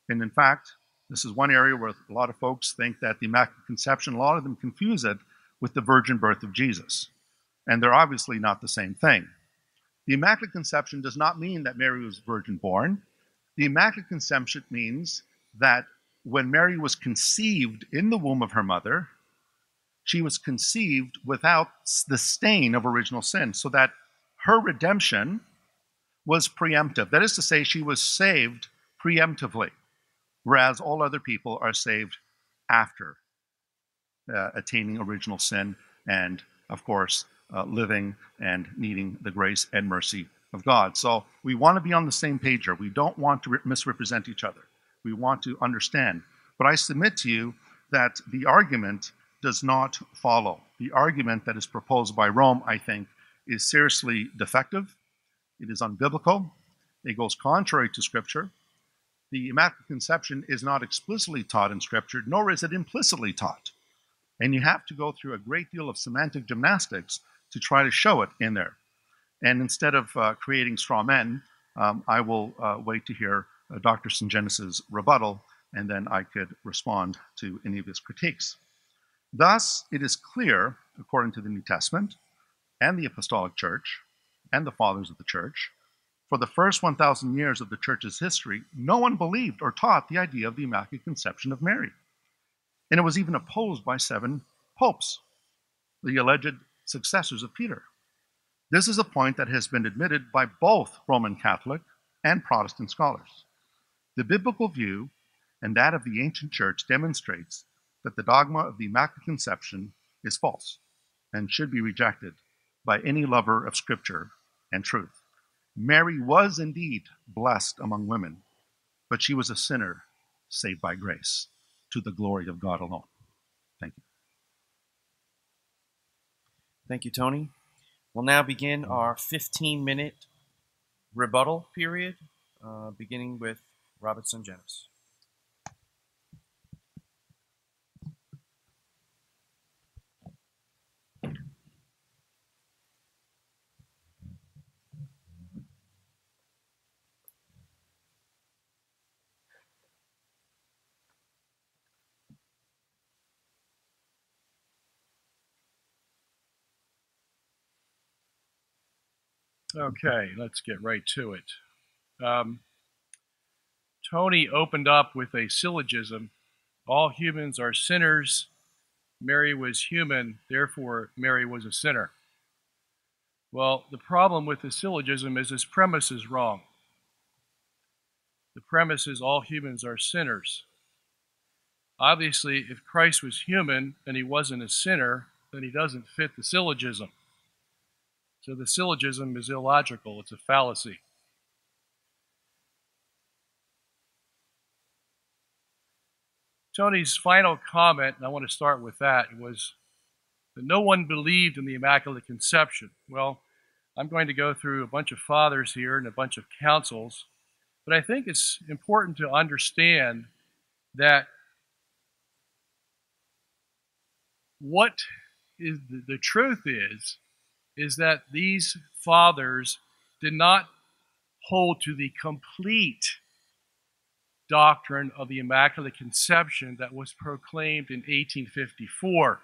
And in fact, this is one area where a lot of folks think that the Immaculate Conception, a lot of them confuse it with the virgin birth of Jesus. And they're obviously not the same thing. The Immaculate Conception does not mean that Mary was virgin born. The Immaculate Conception means that when Mary was conceived in the womb of her mother, she was conceived without the stain of original sin, so that her redemption was preemptive. That is to say, she was saved preemptively, whereas all other people are saved after uh, attaining original sin and, of course, uh, living and needing the grace and mercy of God. So we want to be on the same page here. We don't want to re- misrepresent each other. We want to understand. But I submit to you that the argument does not follow. The argument that is proposed by Rome, I think, is seriously defective it is unbiblical. It goes contrary to Scripture. The Immaculate Conception is not explicitly taught in Scripture, nor is it implicitly taught. And you have to go through a great deal of semantic gymnastics to try to show it in there. And instead of uh, creating straw men, um, I will uh, wait to hear uh, Dr. Sungenis's rebuttal, and then I could respond to any of his critiques. Thus, it is clear, according to the New Testament and the Apostolic Church, and the fathers of the church, for the first 1,000 years of the church's history, no one believed or taught the idea of the Immaculate Conception of Mary. And it was even opposed by seven popes, the alleged successors of Peter. This is a point that has been admitted by both Roman Catholic and Protestant scholars. The biblical view and that of the ancient church demonstrates that the dogma of the Immaculate Conception is false and should be rejected by any lover of Scripture and truth. Mary was indeed blessed among women, but she was a sinner saved by grace to the glory of God alone. Thank you. Thank you, Tony. We'll now begin our 15 minute rebuttal period, uh, beginning with Robertson Sungenis. Okay, let's get right to it. Um, Tony opened up with a syllogism All humans are sinners. Mary was human, therefore, Mary was a sinner. Well, the problem with the syllogism is this premise is wrong. The premise is all humans are sinners. Obviously, if Christ was human and he wasn't a sinner, then he doesn't fit the syllogism. So the syllogism is illogical, it's a fallacy. Tony's final comment, and I want to start with that, was that no one believed in the Immaculate Conception. Well, I'm going to go through a bunch of fathers here and a bunch of councils, but I think it's important to understand that what is the, the truth is is that these fathers did not hold to the complete doctrine of the Immaculate Conception that was proclaimed in 1854.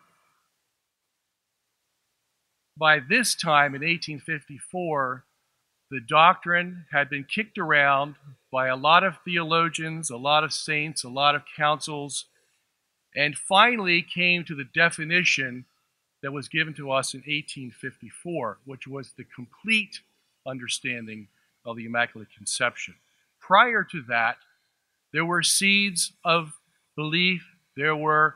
By this time, in 1854, the doctrine had been kicked around by a lot of theologians, a lot of saints, a lot of councils, and finally came to the definition that was given to us in 1854, which was the complete understanding of the Immaculate Conception. Prior to that, there were seeds of belief, there were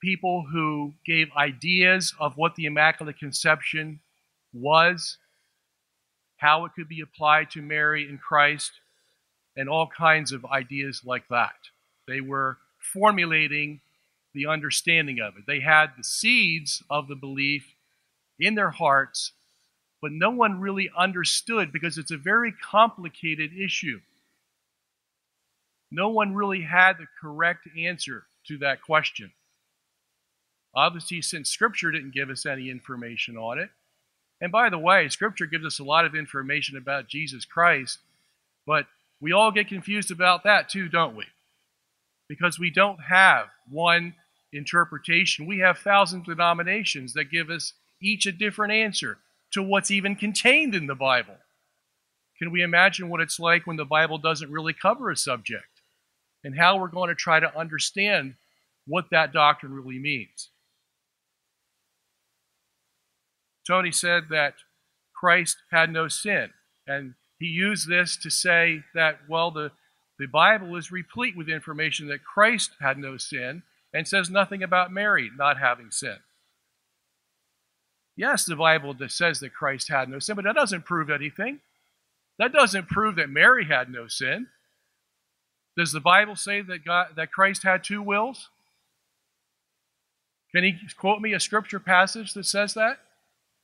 people who gave ideas of what the Immaculate Conception was, how it could be applied to Mary and Christ, and all kinds of ideas like that. They were formulating the understanding of it. They had the seeds of the belief in their hearts, but no one really understood because it's a very complicated issue. No one really had the correct answer to that question. Obviously, since Scripture didn't give us any information on it, and by the way, Scripture gives us a lot of information about Jesus Christ, but we all get confused about that too, don't we? Because we don't have one interpretation. We have thousands of denominations that give us each a different answer to what's even contained in the Bible. Can we imagine what it's like when the Bible doesn't really cover a subject and how we're going to try to understand what that doctrine really means? Tony said that Christ had no sin, and he used this to say that, well, the, the Bible is replete with information that Christ had no sin, and says nothing about Mary not having sin. Yes, the Bible says that Christ had no sin, but that doesn't prove anything. That doesn't prove that Mary had no sin. Does the Bible say that God, that Christ had two wills? Can he quote me a scripture passage that says that?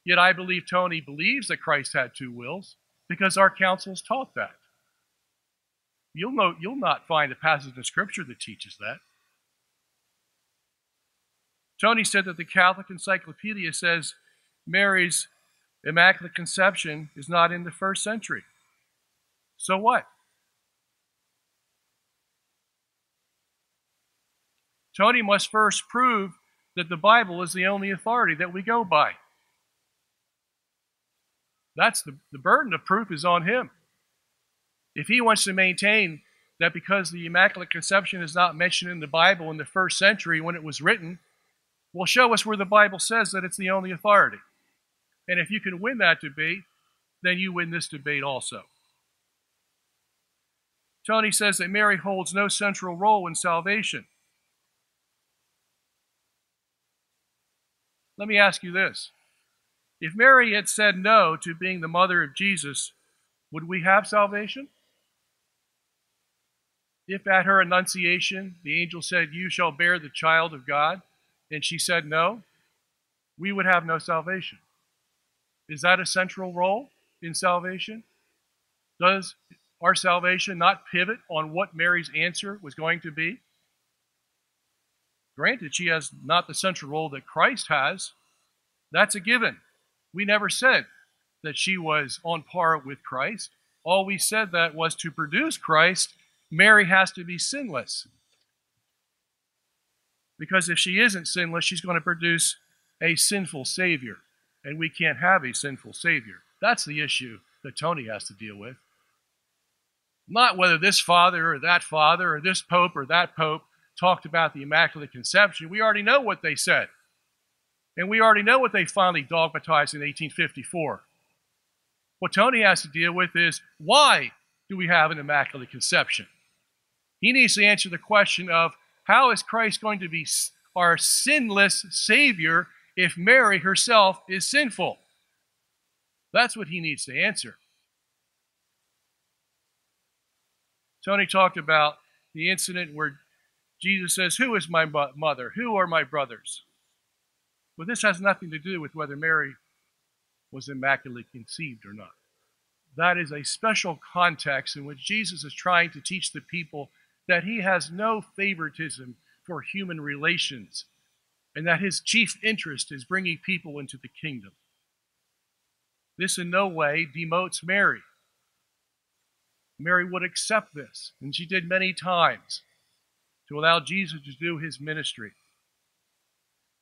Yet I believe Tony believes that Christ had two wills because our councils taught that. You'll, know, you'll not find a passage in scripture that teaches that. Tony said that the Catholic Encyclopedia says Mary's Immaculate Conception is not in the first century. So what? Tony must first prove that the Bible is the only authority that we go by. That's the, the burden of proof is on him. If he wants to maintain that because the Immaculate Conception is not mentioned in the Bible in the first century when it was written, well, show us where the Bible says that it's the only authority. And if you can win that debate, then you win this debate also. Tony says that Mary holds no central role in salvation. Let me ask you this. If Mary had said no to being the mother of Jesus, would we have salvation? If at her annunciation the angel said, You shall bear the child of God, and she said no, we would have no salvation. Is that a central role in salvation? Does our salvation not pivot on what Mary's answer was going to be? Granted, she has not the central role that Christ has. That's a given. We never said that she was on par with Christ. All we said that was to produce Christ, Mary has to be sinless. Because if she isn't sinless, she's going to produce a sinful Savior. And we can't have a sinful Savior. That's the issue that Tony has to deal with. Not whether this father or that father or this pope or that pope talked about the Immaculate Conception. We already know what they said. And we already know what they finally dogmatized in 1854. What Tony has to deal with is why do we have an Immaculate Conception? He needs to answer the question of how is Christ going to be our sinless Savior if Mary herself is sinful? That's what he needs to answer. Tony talked about the incident where Jesus says, Who is my mother? Who are my brothers? Well, this has nothing to do with whether Mary was immaculately conceived or not. That is a special context in which Jesus is trying to teach the people that he has no favoritism for human relations and that his chief interest is bringing people into the kingdom. This in no way demotes Mary. Mary would accept this, and she did many times to allow Jesus to do his ministry.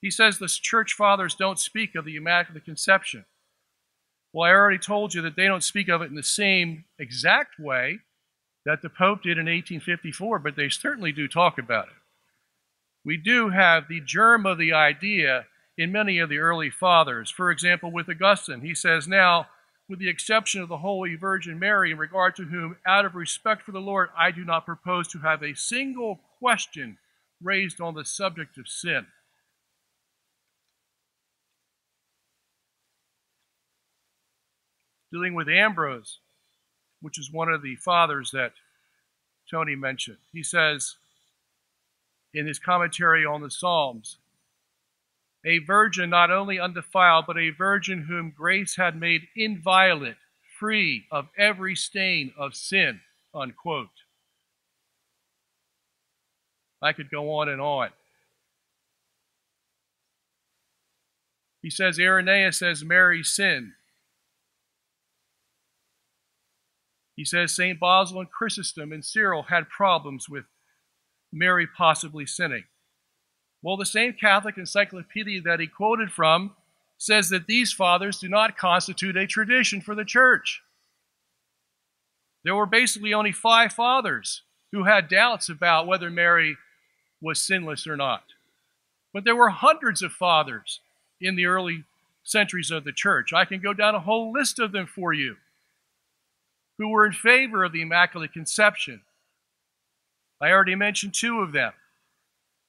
He says the church fathers don't speak of the Immaculate Conception. Well, I already told you that they don't speak of it in the same exact way that the Pope did in 1854, but they certainly do talk about it. We do have the germ of the idea in many of the early fathers. For example, with Augustine, he says, Now, with the exception of the Holy Virgin Mary, in regard to whom, out of respect for the Lord, I do not propose to have a single question raised on the subject of sin. Dealing with Ambrose, which is one of the fathers that Tony mentioned, he says in his commentary on the Psalms, a virgin not only undefiled, but a virgin whom grace had made inviolate, free of every stain of sin. Unquote. I could go on and on. He says Irenaeus says Mary sinned. He says St. Basil and Chrysostom and Cyril had problems with Mary possibly sinning. Well, the same Catholic encyclopedia that he quoted from says that these fathers do not constitute a tradition for the church. There were basically only five fathers who had doubts about whether Mary was sinless or not. But there were hundreds of fathers in the early centuries of the church. I can go down a whole list of them for you who were in favor of the Immaculate Conception. I already mentioned two of them.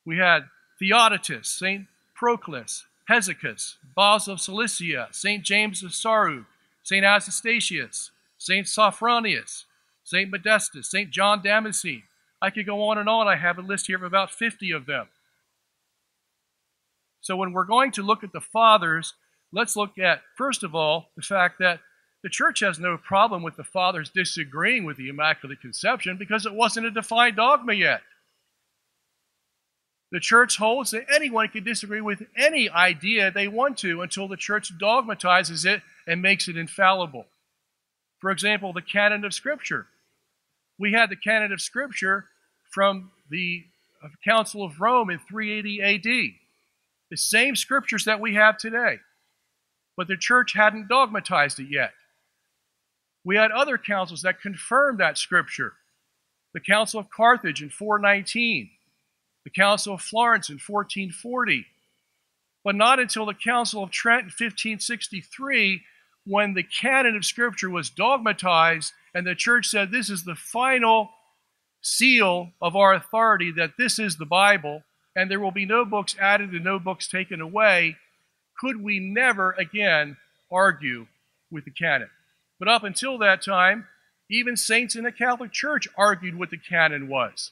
We had Theodotus, St. Proclus, Hesychius, Basil of Seleucia, St. James of Sarug, St. Athanasius, St. Sophronius, St. Modestus, St. John Damascene. I could go on and on. I have a list here of about 50 of them. So when we're going to look at the fathers, let's look at, first of all, the fact that the church has no problem with the fathers disagreeing with the Immaculate Conception because it wasn't a defined dogma yet. The church holds that anyone can disagree with any idea they want to until the church dogmatizes it and makes it infallible. For example, the canon of Scripture. We had the canon of Scripture from the Council of Rome in 380 AD. The same scriptures that we have today. But the church hadn't dogmatized it yet. We had other councils that confirmed that scripture. The Council of Carthage in 419, the Council of Florence in 1440, but not until the Council of Trent in 1563 when the canon of Scripture was dogmatized and the church said this is the final seal of our authority that this is the Bible and there will be no books added and no books taken away, could we never again argue with the canon. But up until that time, even saints in the Catholic Church argued what the canon was.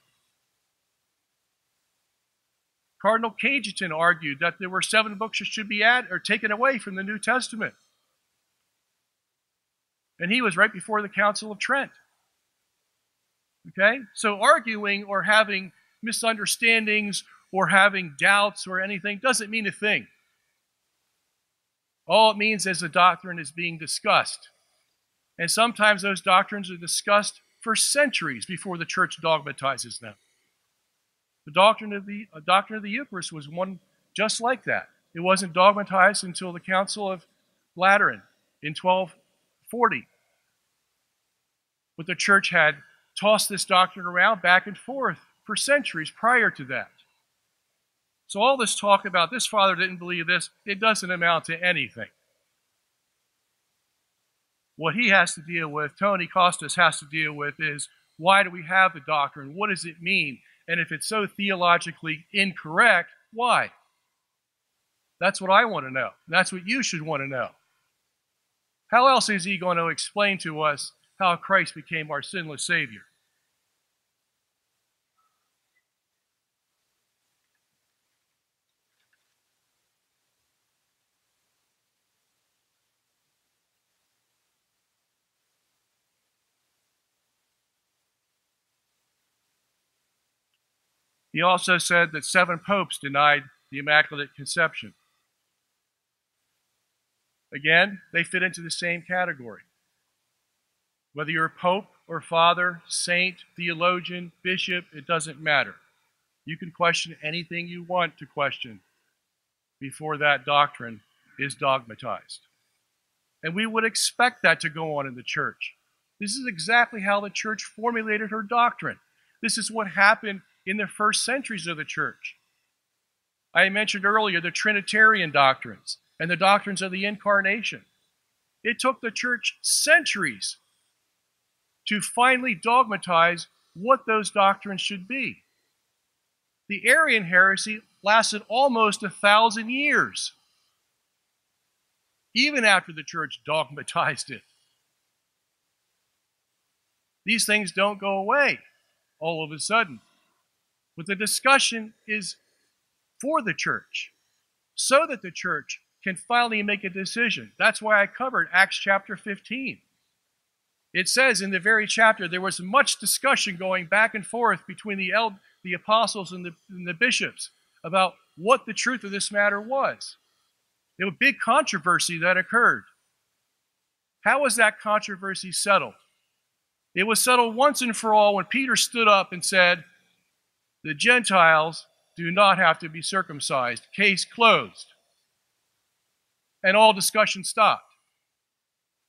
Cardinal Cajetan argued that there were seven books that should be added or taken away from the New Testament. And he was right before the Council of Trent. Okay? So arguing or having misunderstandings or having doubts or anything doesn't mean a thing. All it means is the doctrine is being discussed. And sometimes those doctrines are discussed for centuries before the church dogmatizes them. The doctrine of the uh, doctrine of the Eucharist was one just like that. It wasn't dogmatized until the Council of Lateran in 1240. But the church had tossed this doctrine around back and forth for centuries prior to that. So all this talk about this father didn't believe this, it doesn't amount to anything. What he has to deal with, Tony Costas has to deal with, is why do we have the doctrine? What does it mean? And if it's so theologically incorrect, why? That's what I want to know. That's what you should want to know. How else is he going to explain to us how Christ became our sinless Savior? He also said that seven popes denied the Immaculate Conception. Again, they fit into the same category. Whether you're a pope or father, saint, theologian, bishop, it doesn't matter. You can question anything you want to question before that doctrine is dogmatized. And we would expect that to go on in the church. This is exactly how the church formulated her doctrine. This is what happened in the first centuries of the church. I mentioned earlier the Trinitarian doctrines and the doctrines of the incarnation. It took the church centuries to finally dogmatize what those doctrines should be. The Arian heresy lasted almost a thousand years, even after the church dogmatized it. These things don't go away all of a sudden. But the discussion is for the church so that the church can finally make a decision. That's why I covered Acts chapter 15. It says in the very chapter there was much discussion going back and forth between the, el- the apostles and the, and the bishops about what the truth of this matter was. There was a big controversy that occurred. How was that controversy settled? It was settled once and for all when Peter stood up and said, The Gentiles do not have to be circumcised. Case closed. And all discussion stopped.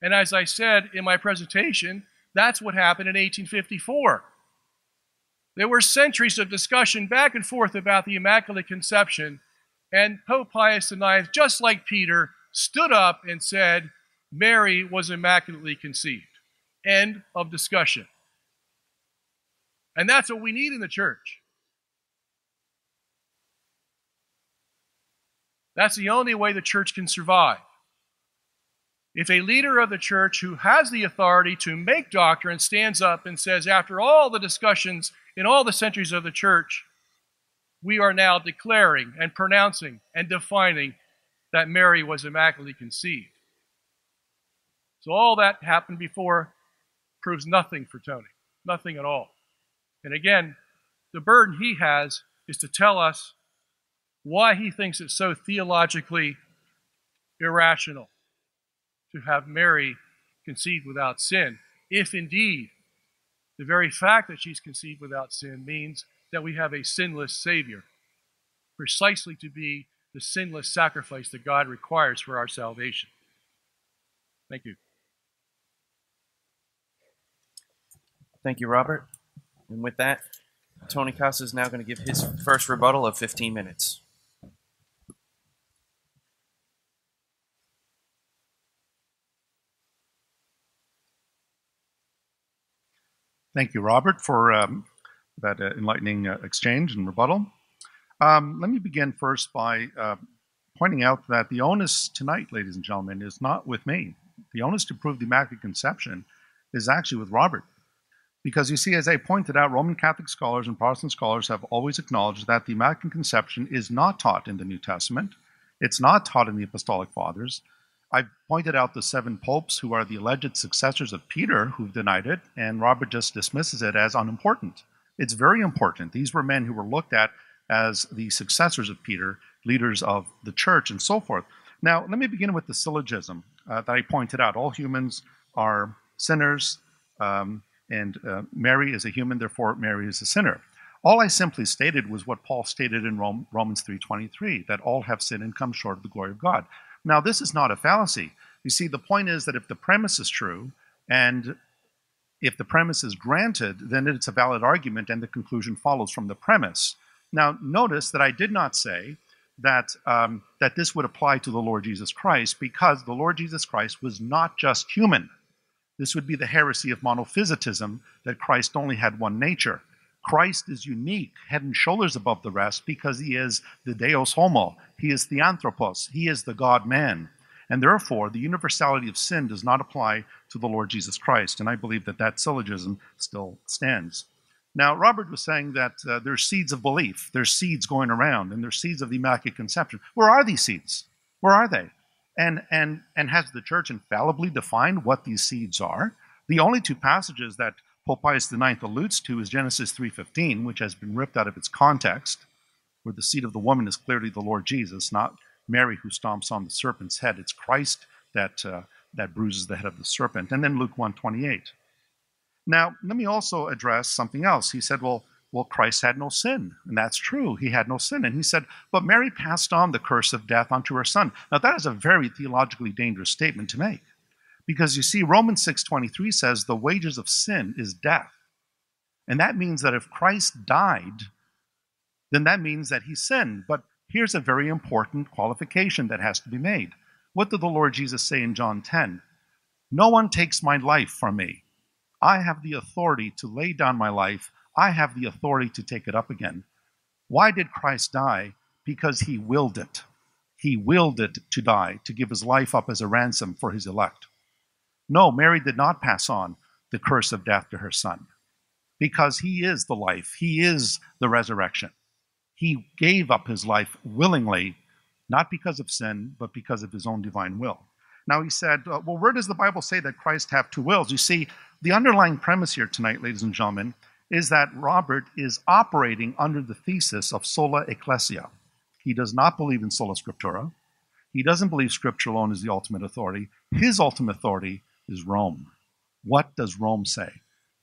And as I said in my presentation, that's what happened in 1854. There were centuries of discussion back and forth about the Immaculate Conception, and Pope Pius IX, just like Peter, stood up and said, Mary was immaculately conceived. End of discussion. And that's what we need in the church. That's the only way the church can survive. If a leader of the church who has the authority to make doctrine stands up and says, after all the discussions in all the centuries of the church, we are now declaring and pronouncing and defining that Mary was immaculately conceived. So all that happened before proves nothing for Tony, nothing at all. And again, the burden he has is to tell us why he thinks it's so theologically irrational to have Mary conceived without sin, if indeed the very fact that she's conceived without sin means that we have a sinless Savior, precisely to be the sinless sacrifice that God requires for our salvation. Thank you. Thank you, Robert. And with that, Tony Costa is now going to give his first rebuttal of 15 minutes. Thank you, Robert, for um, that uh, enlightening uh, exchange and rebuttal. Um, let me begin first by uh, pointing out that the onus tonight, ladies and gentlemen, is not with me. The onus to prove the Immaculate Conception is actually with Robert. Because you see, as I pointed out, Roman Catholic scholars and Protestant scholars have always acknowledged that the Immaculate Conception is not taught in the New Testament. It's not taught in the Apostolic Fathers. I've pointed out the seven popes who are the alleged successors of Peter who've denied it, and Robert just dismisses it as unimportant. It's very important. These were men who were looked at as the successors of Peter, leaders of the church, and so forth. Now, let me begin with the syllogism uh, that I pointed out. All humans are sinners, um, and uh, Mary is a human, therefore Mary is a sinner. All I simply stated was what Paul stated in Rome, Romans 3:23, that all have sinned and come short of the glory of God. Now, this is not a fallacy. You see, the point is that if the premise is true, and if the premise is granted, then it's a valid argument, and the conclusion follows from the premise. Now, notice that I did not say that um, that this would apply to the Lord Jesus Christ, because the Lord Jesus Christ was not just human. This would be the heresy of monophysitism that Christ only had one nature. Christ is unique, head and shoulders above the rest, because he is the Deus homo, he is the anthropos, he is the God man. And therefore, the universality of sin does not apply to the Lord Jesus Christ. And I believe that that syllogism still stands. Now, Robert was saying that uh, there's seeds of belief, there's seeds going around, and there's seeds of the Immaculate Conception. Where are these seeds? Where are they? And, and, and has the church infallibly defined what these seeds are? The only two passages that Pope Pius IX alludes to is Genesis 3.15, which has been ripped out of its context, where the seed of the woman is clearly the Lord Jesus, not Mary who stomps on the serpent's head. It's Christ that, uh, that bruises the head of the serpent. And then Luke 1.28. Now, let me also address something else. He said, well, well, Christ had no sin. And that's true. He had no sin. And he said, but Mary passed on the curse of death onto her son. Now, that is a very theologically dangerous statement to make. Because you see, Romans 6.23 says the wages of sin is death. And that means that if Christ died, then that means that he sinned. But here's a very important qualification that has to be made. What did the Lord Jesus say in John 10? No one takes my life from me. I have the authority to lay down my life. I have the authority to take it up again. Why did Christ die? Because he willed it. He willed it to die, to give his life up as a ransom for his elect. No, Mary did not pass on the curse of death to her son because he is the life, he is the resurrection. He gave up his life willingly, not because of sin, but because of his own divine will. Now he said, uh, Well, where does the Bible say that Christ have two wills? You see, the underlying premise here tonight, ladies and gentlemen, is that Robert is operating under the thesis of sola ecclesia. He does not believe in sola scriptura. He doesn't believe scripture alone is the ultimate authority. His ultimate authority is Rome. What does Rome say?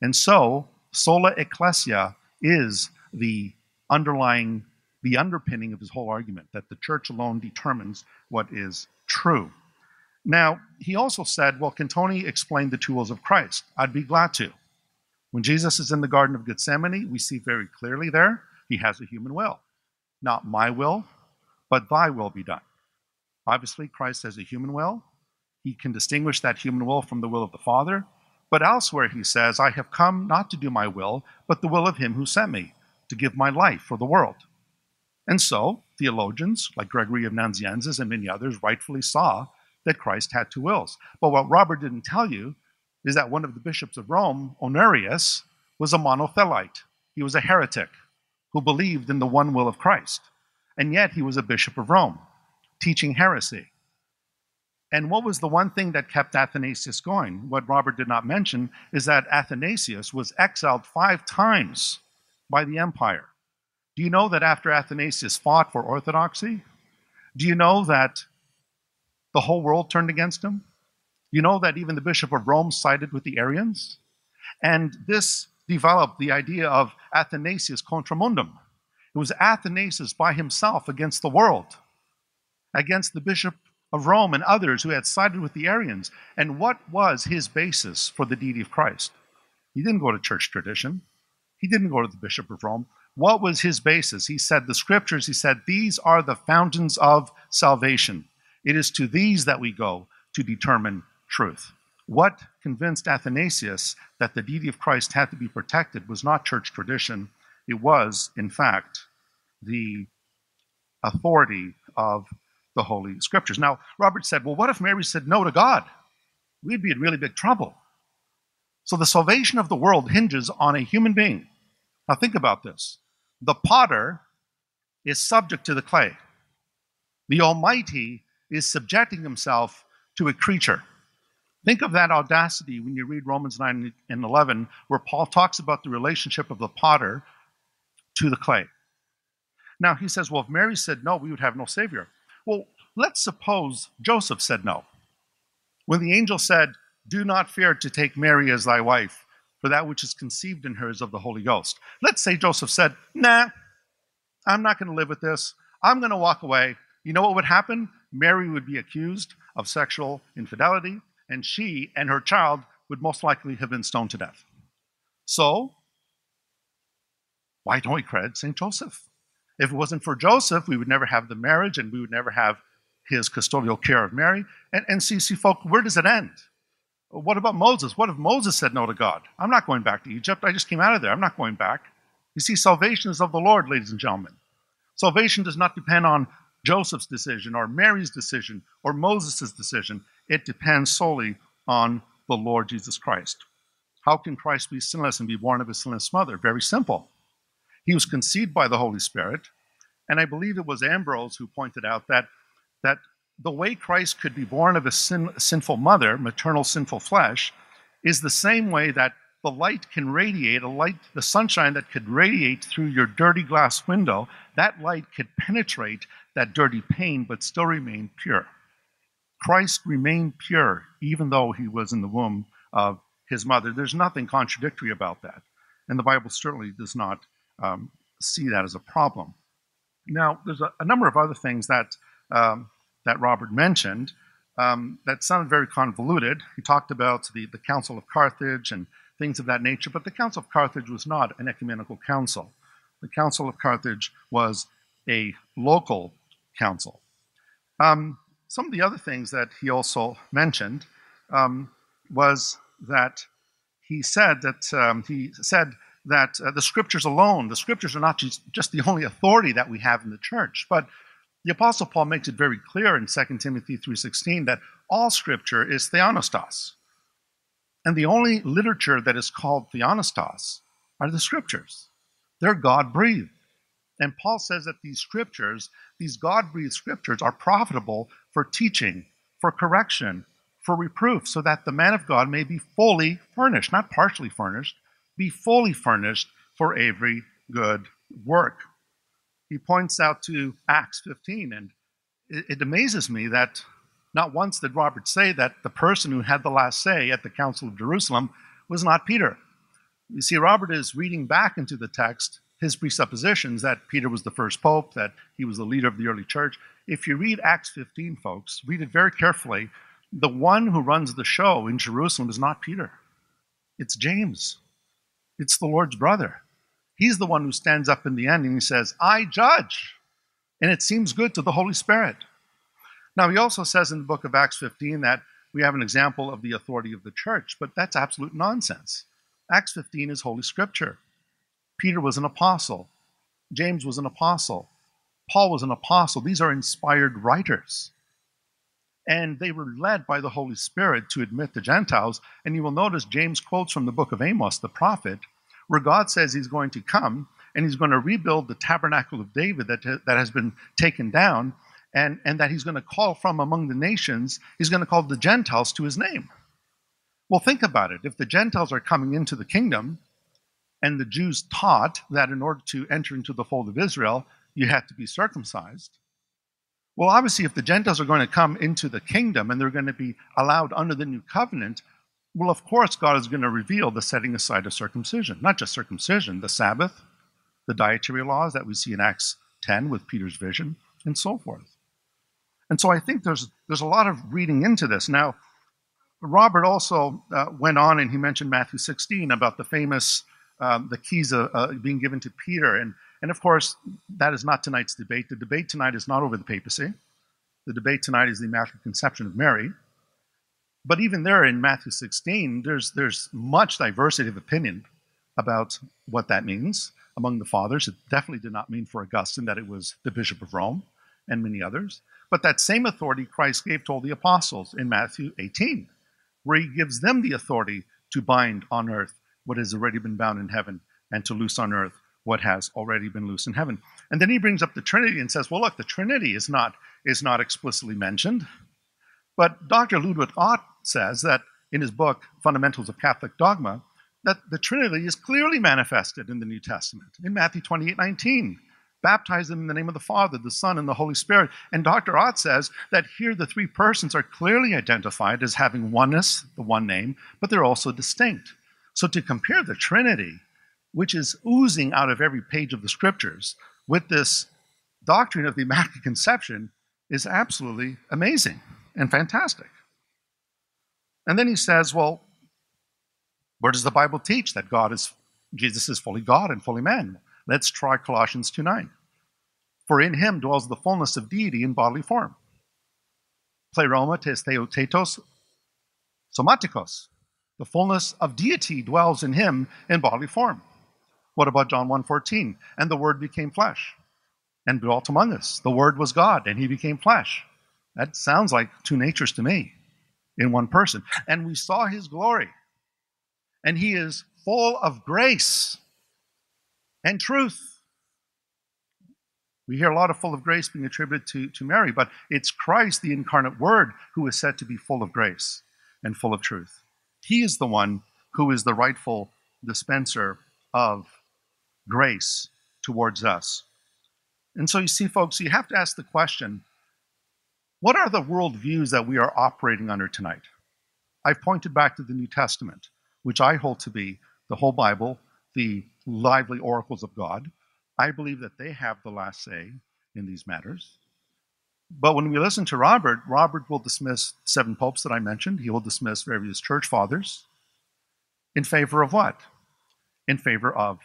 And so, sola ecclesia is the underlying, the underpinning of his whole argument that the church alone determines what is true. Now, he also said, well, can Tony explain the tools of Christ? I'd be glad to. When Jesus is in the Garden of Gethsemane, we see very clearly there he has a human will. Not my will, but thy will be done. Obviously, Christ has a human will, he can distinguish that human will from the will of the Father. But elsewhere he says, I have come not to do my will, but the will of him who sent me, to give my life for the world. And so, theologians like Gregory of Nazianzus and many others rightfully saw that Christ had two wills. But what Robert didn't tell you is that one of the bishops of Rome, Honorius, was a monothelite. He was a heretic who believed in the one will of Christ. And yet he was a bishop of Rome, teaching heresy. And what was the one thing that kept Athanasius going? What Robert did not mention is that Athanasius was exiled five times by the empire. Do you know that after Athanasius fought for orthodoxy? Do you know that the whole world turned against him? You know that even the Bishop of Rome sided with the Arians? And this developed the idea of Athanasius contra mundum. It was Athanasius by himself against the world, against the Bishop of Rome and others who had sided with the Arians. And what was his basis for the deity of Christ? He didn't go to church tradition. He didn't go to the Bishop of Rome. What was his basis? He said, The scriptures, he said, these are the fountains of salvation. It is to these that we go to determine truth. What convinced Athanasius that the deity of Christ had to be protected was not church tradition, it was, in fact, the authority of the Holy Scriptures. Now, Robert said, well, what if Mary said no to God? We'd be in really big trouble. So the salvation of the world hinges on a human being. Now, think about this the potter is subject to the clay, the Almighty is subjecting himself to a creature. Think of that audacity when you read Romans 9 and 11, where Paul talks about the relationship of the potter to the clay. Now, he says, well, if Mary said no, we would have no Savior. Well, let's suppose Joseph said no. When the angel said, Do not fear to take Mary as thy wife, for that which is conceived in her is of the Holy Ghost. Let's say Joseph said, Nah, I'm not going to live with this. I'm going to walk away. You know what would happen? Mary would be accused of sexual infidelity, and she and her child would most likely have been stoned to death. So, why don't we credit St. Joseph? If it wasn't for Joseph, we would never have the marriage and we would never have his custodial care of Mary. And, and see, see, folk, where does it end? What about Moses? What if Moses said no to God? I'm not going back to Egypt. I just came out of there. I'm not going back. You see, salvation is of the Lord, ladies and gentlemen. Salvation does not depend on Joseph's decision or Mary's decision or Moses' decision. It depends solely on the Lord Jesus Christ. How can Christ be sinless and be born of a sinless mother? Very simple. He was conceived by the Holy Spirit, and I believe it was Ambrose who pointed out that, that the way Christ could be born of a sin, sinful mother, maternal sinful flesh, is the same way that the light can radiate, a light, the sunshine that could radiate through your dirty glass window, that light could penetrate that dirty pane but still remain pure. Christ remained pure even though he was in the womb of his mother. There's nothing contradictory about that. And the Bible certainly does not um, see that as a problem. Now, there's a, a number of other things that um, that Robert mentioned um, that sounded very convoluted. He talked about the, the Council of Carthage and things of that nature, but the Council of Carthage was not an ecumenical council. The Council of Carthage was a local council. Um, some of the other things that he also mentioned um, was that he said that um, he said that uh, the scriptures alone, the scriptures are not just, just the only authority that we have in the church, but the apostle Paul makes it very clear in 2 Timothy 3:16 that all scripture is theopneustos. And the only literature that is called theopneustos are the scriptures. They're God-breathed. And Paul says that these scriptures, these God-breathed scriptures are profitable for teaching, for correction, for reproof, so that the man of God may be fully furnished, not partially furnished, be fully furnished for every good work. He points out to Acts 15, and it, it amazes me that not once did Robert say that the person who had the last say at the Council of Jerusalem was not Peter. You see, Robert is reading back into the text his presuppositions that Peter was the first pope, that he was the leader of the early church. If you read Acts 15, folks, read it very carefully. The one who runs the show in Jerusalem is not Peter, it's James. It's the Lord's brother. He's the one who stands up in the end and he says, I judge. And it seems good to the Holy Spirit. Now, he also says in the book of Acts 15 that we have an example of the authority of the church, but that's absolute nonsense. Acts 15 is Holy Scripture. Peter was an apostle, James was an apostle, Paul was an apostle. These are inspired writers. And they were led by the Holy Spirit to admit the Gentiles. And you will notice James quotes from the book of Amos, the prophet, where God says he's going to come and he's going to rebuild the tabernacle of David that, that has been taken down, and, and that he's going to call from among the nations, he's going to call the Gentiles to his name. Well, think about it. If the Gentiles are coming into the kingdom, and the Jews taught that in order to enter into the fold of Israel, you had to be circumcised. Well, obviously, if the Gentiles are going to come into the kingdom and they're going to be allowed under the new covenant, well, of course, God is going to reveal the setting aside of circumcision. Not just circumcision, the Sabbath, the dietary laws that we see in Acts 10 with Peter's vision, and so forth. And so I think there's, there's a lot of reading into this. Now, Robert also uh, went on and he mentioned Matthew 16 about the famous, um, the keys uh, uh, being given to Peter. And, and of course, that is not tonight's debate. The debate tonight is not over the papacy. The debate tonight is the Immaculate Conception of Mary. But even there in Matthew 16, there's, there's much diversity of opinion about what that means among the fathers. It definitely did not mean for Augustine that it was the Bishop of Rome and many others. But that same authority Christ gave to all the apostles in Matthew 18, where he gives them the authority to bind on earth what has already been bound in heaven and to loose on earth what has already been loose in heaven. And then he brings up the Trinity and says, well, look, the Trinity is not, is not explicitly mentioned. But Dr. Ludwig Ott says that in his book, Fundamentals of Catholic Dogma, that the Trinity is clearly manifested in the New Testament. In Matthew 28 19, baptize them in the name of the Father, the Son, and the Holy Spirit. And Dr. Ott says that here the three persons are clearly identified as having oneness, the one name, but they're also distinct. So to compare the Trinity, which is oozing out of every page of the scriptures, with this doctrine of the Immaculate Conception is absolutely amazing and fantastic. And then he says, well, where does the Bible teach that God is Jesus is fully God and fully man? Let's try Colossians 2 9. For in him dwells the fullness of deity in bodily form. Pleroma tes theotetos somatikos. The fullness of deity dwells in him in bodily form. What about John 1:14? And the word became flesh and dwelt among us. The word was God and he became flesh. That sounds like two natures to me in one person. And we saw his glory and he is full of grace and truth. We hear a lot of full of grace being attributed to, to Mary, but it's Christ, the incarnate Word, who is said to be full of grace and full of truth. He is the one who is the rightful dispenser of grace towards us. And so you see, folks, you have to ask the question what are the worldviews that we are operating under tonight? I've pointed back to the New Testament which I hold to be the whole Bible, the lively oracles of God. I believe that they have the last say in these matters. But when we listen to Robert, Robert will dismiss seven popes that I mentioned. He will dismiss various church fathers in favor of what? In favor of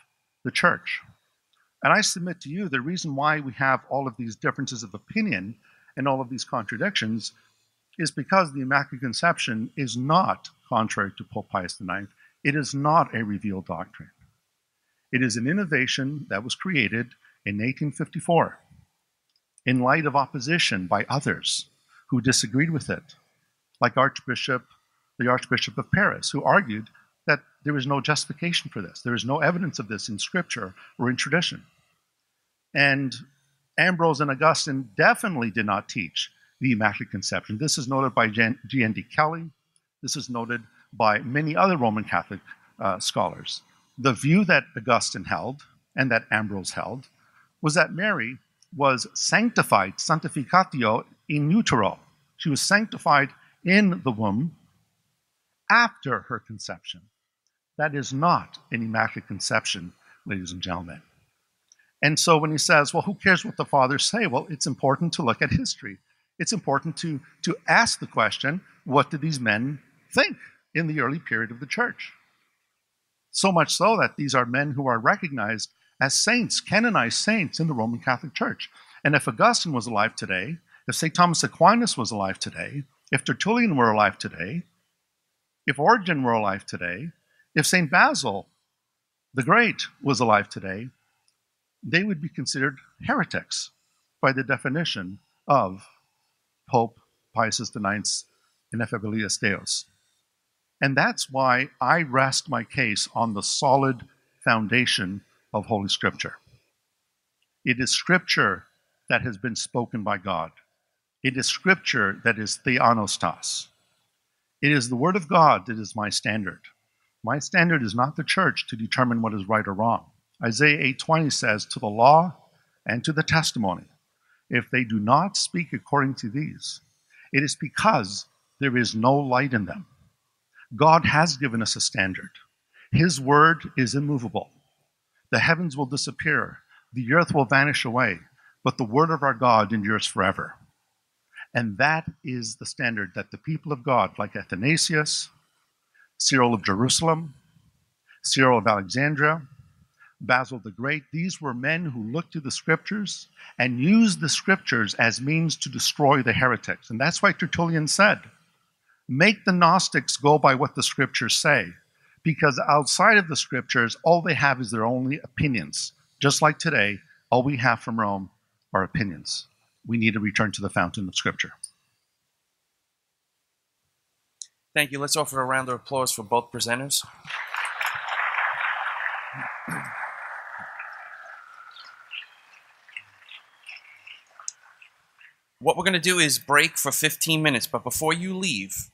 the church. And I submit to you the reason why we have all of these differences of opinion and all of these contradictions is because the Immaculate Conception is not contrary to Pope Pius IX. It is not a revealed doctrine. It is an innovation that was created in 1854 in light of opposition by others who disagreed with it, like Archbishop, the Archbishop of Paris, who argued that there is no justification for this. There is no evidence of this in Scripture or in tradition. And Ambrose and Augustine definitely did not teach the Immaculate Conception. This is noted by J.N.D. Kelly. This is noted by many other Roman Catholic uh, scholars. The view that Augustine held and that Ambrose held was that Mary was sanctified, sanctificatio in utero. She was sanctified in the womb after her conception. That is not an immaculate conception, ladies and gentlemen. And so when he says, well, who cares what the fathers say? Well, it's important to look at history it's important to, to ask the question what did these men think in the early period of the church? So much so that these are men who are recognized as saints, canonized saints in the Roman Catholic Church. And if Augustine was alive today, if St. Thomas Aquinas was alive today, if Tertullian were alive today, if Origen were alive today, if St. Basil the Great was alive today, they would be considered heretics by the definition of Pope Pius IX's Ineffabilis Deus. And that's why I rest my case on the solid foundation of Holy Scripture. It is Scripture that has been spoken by God. It is Scripture that is theopneustos. It is the Word of God that is my standard. My standard is not the church to determine what is right or wrong. Isaiah 8:20 says, "To the law and to the testimony if they do not speak according to these, it is because there is no light in them. God has given us a standard. His word is immovable. The heavens will disappear, the earth will vanish away, but the word of our God endures forever. And that is the standard that the people of God, like Athanasius, Cyril of Jerusalem, Cyril of Alexandria, Basil the Great, these were men who looked to the scriptures and used the scriptures as means to destroy the heretics. And that's why Tertullian said, make the Gnostics go by what the scriptures say, because outside of the scriptures, all they have is their only opinions. Just like today, all we have from Rome are opinions. We need to return to the fountain of scripture. Thank you. Let's offer a round of applause for both presenters. What we're going to do is break for 15 minutes, but before you leave,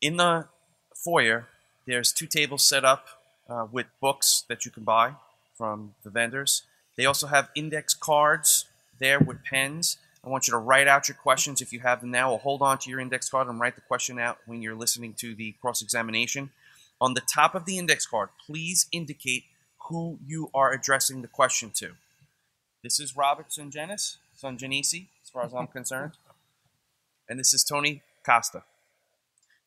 in the foyer, there's two tables set up uh, with books that you can buy from the vendors. They also have index cards there with pens. I want you to write out your questions if you have them now, or hold on to your index card and write the question out when you're listening to the cross examination. On the top of the index card, please indicate who you are addressing the question to. This is Robert Sungenis, Sungenisi, as far as I'm concerned. And this is Tony Costa.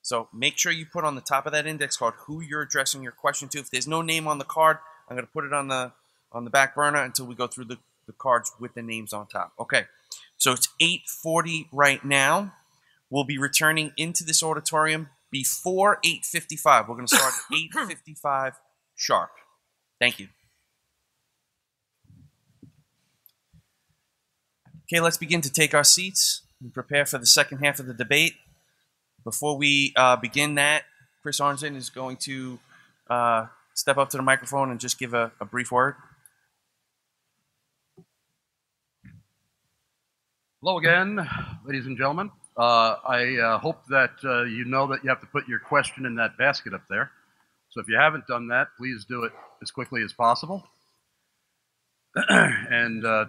So make sure you put on the top of that index card who you're addressing your question to. If there's no name on the card, I'm going to put it on the on the back burner until we go through the, the cards with the names on top. Okay, so it's 8:40 right now. We'll be returning into this auditorium before 8:55. We're going to start 8:55 sharp. Thank you. Okay, let's begin to take our seats and prepare for the second half of the debate. Before we uh, begin that, Chris Arnzen is going to uh, step up to the microphone and just give a, a brief word. Hello again, ladies and gentlemen. Uh, I uh, hope that uh, you know that you have to put your question in that basket up there. So if you haven't done that, please do it as quickly as possible. and uh,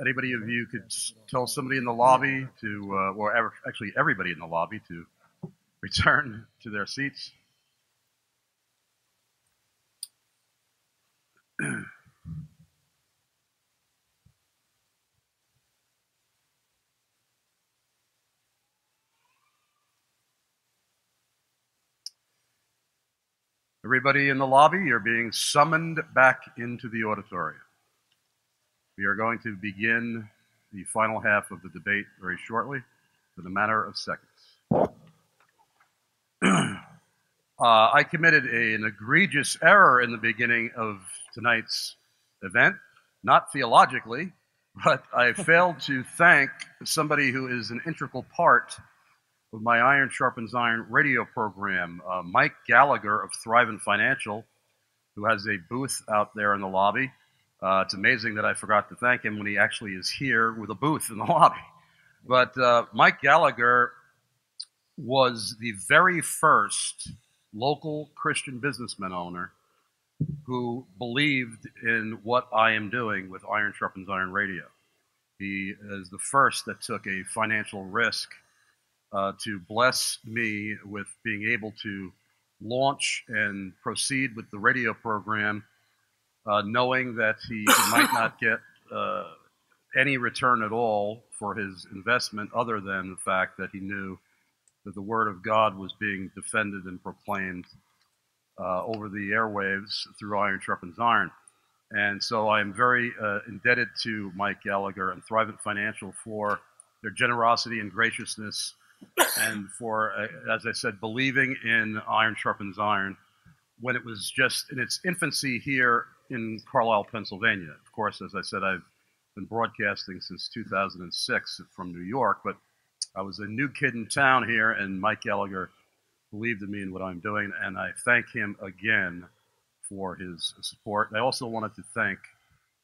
anybody of you could tell somebody in the lobby to, uh, or ever, actually everybody in the lobby to return to their seats. Everybody in the lobby, you're being summoned back into the auditorium. We are going to begin the final half of the debate very shortly, in a matter of seconds. uh, I committed a- an egregious error in the beginning of tonight's event, not theologically, but I failed to thank somebody who is an integral part of my Iron Sharpens Iron radio program, uh, Mike Gallagher of Thrivent Financial, who has a booth out there in the lobby. Uh, it's amazing that I forgot to thank him when he actually is here with a booth in the lobby. But uh, Mike Gallagher was the very first local Christian businessman owner who believed in what I am doing with Iron Sharpens Iron Radio. He is the first that took a financial risk uh, to bless me with being able to launch and proceed with the radio program, uh, knowing that he might not get uh, any return at all for his investment, other than the fact that he knew that the Word of God was being defended and proclaimed uh, over the airwaves through Iron Sharpens Iron. And so I am very uh, indebted to Mike Gallagher and Thrivent Financial for their generosity and graciousness and for, uh, as I said, believing in Iron Sharpens Iron when it was just in its infancy here in Carlisle, Pennsylvania. Of course, as I said, I've been broadcasting since 2006 from New York, but I was a new kid in town here, and Mike Gallagher believed in me and what I'm doing, and I thank him again for his support. I also wanted to thank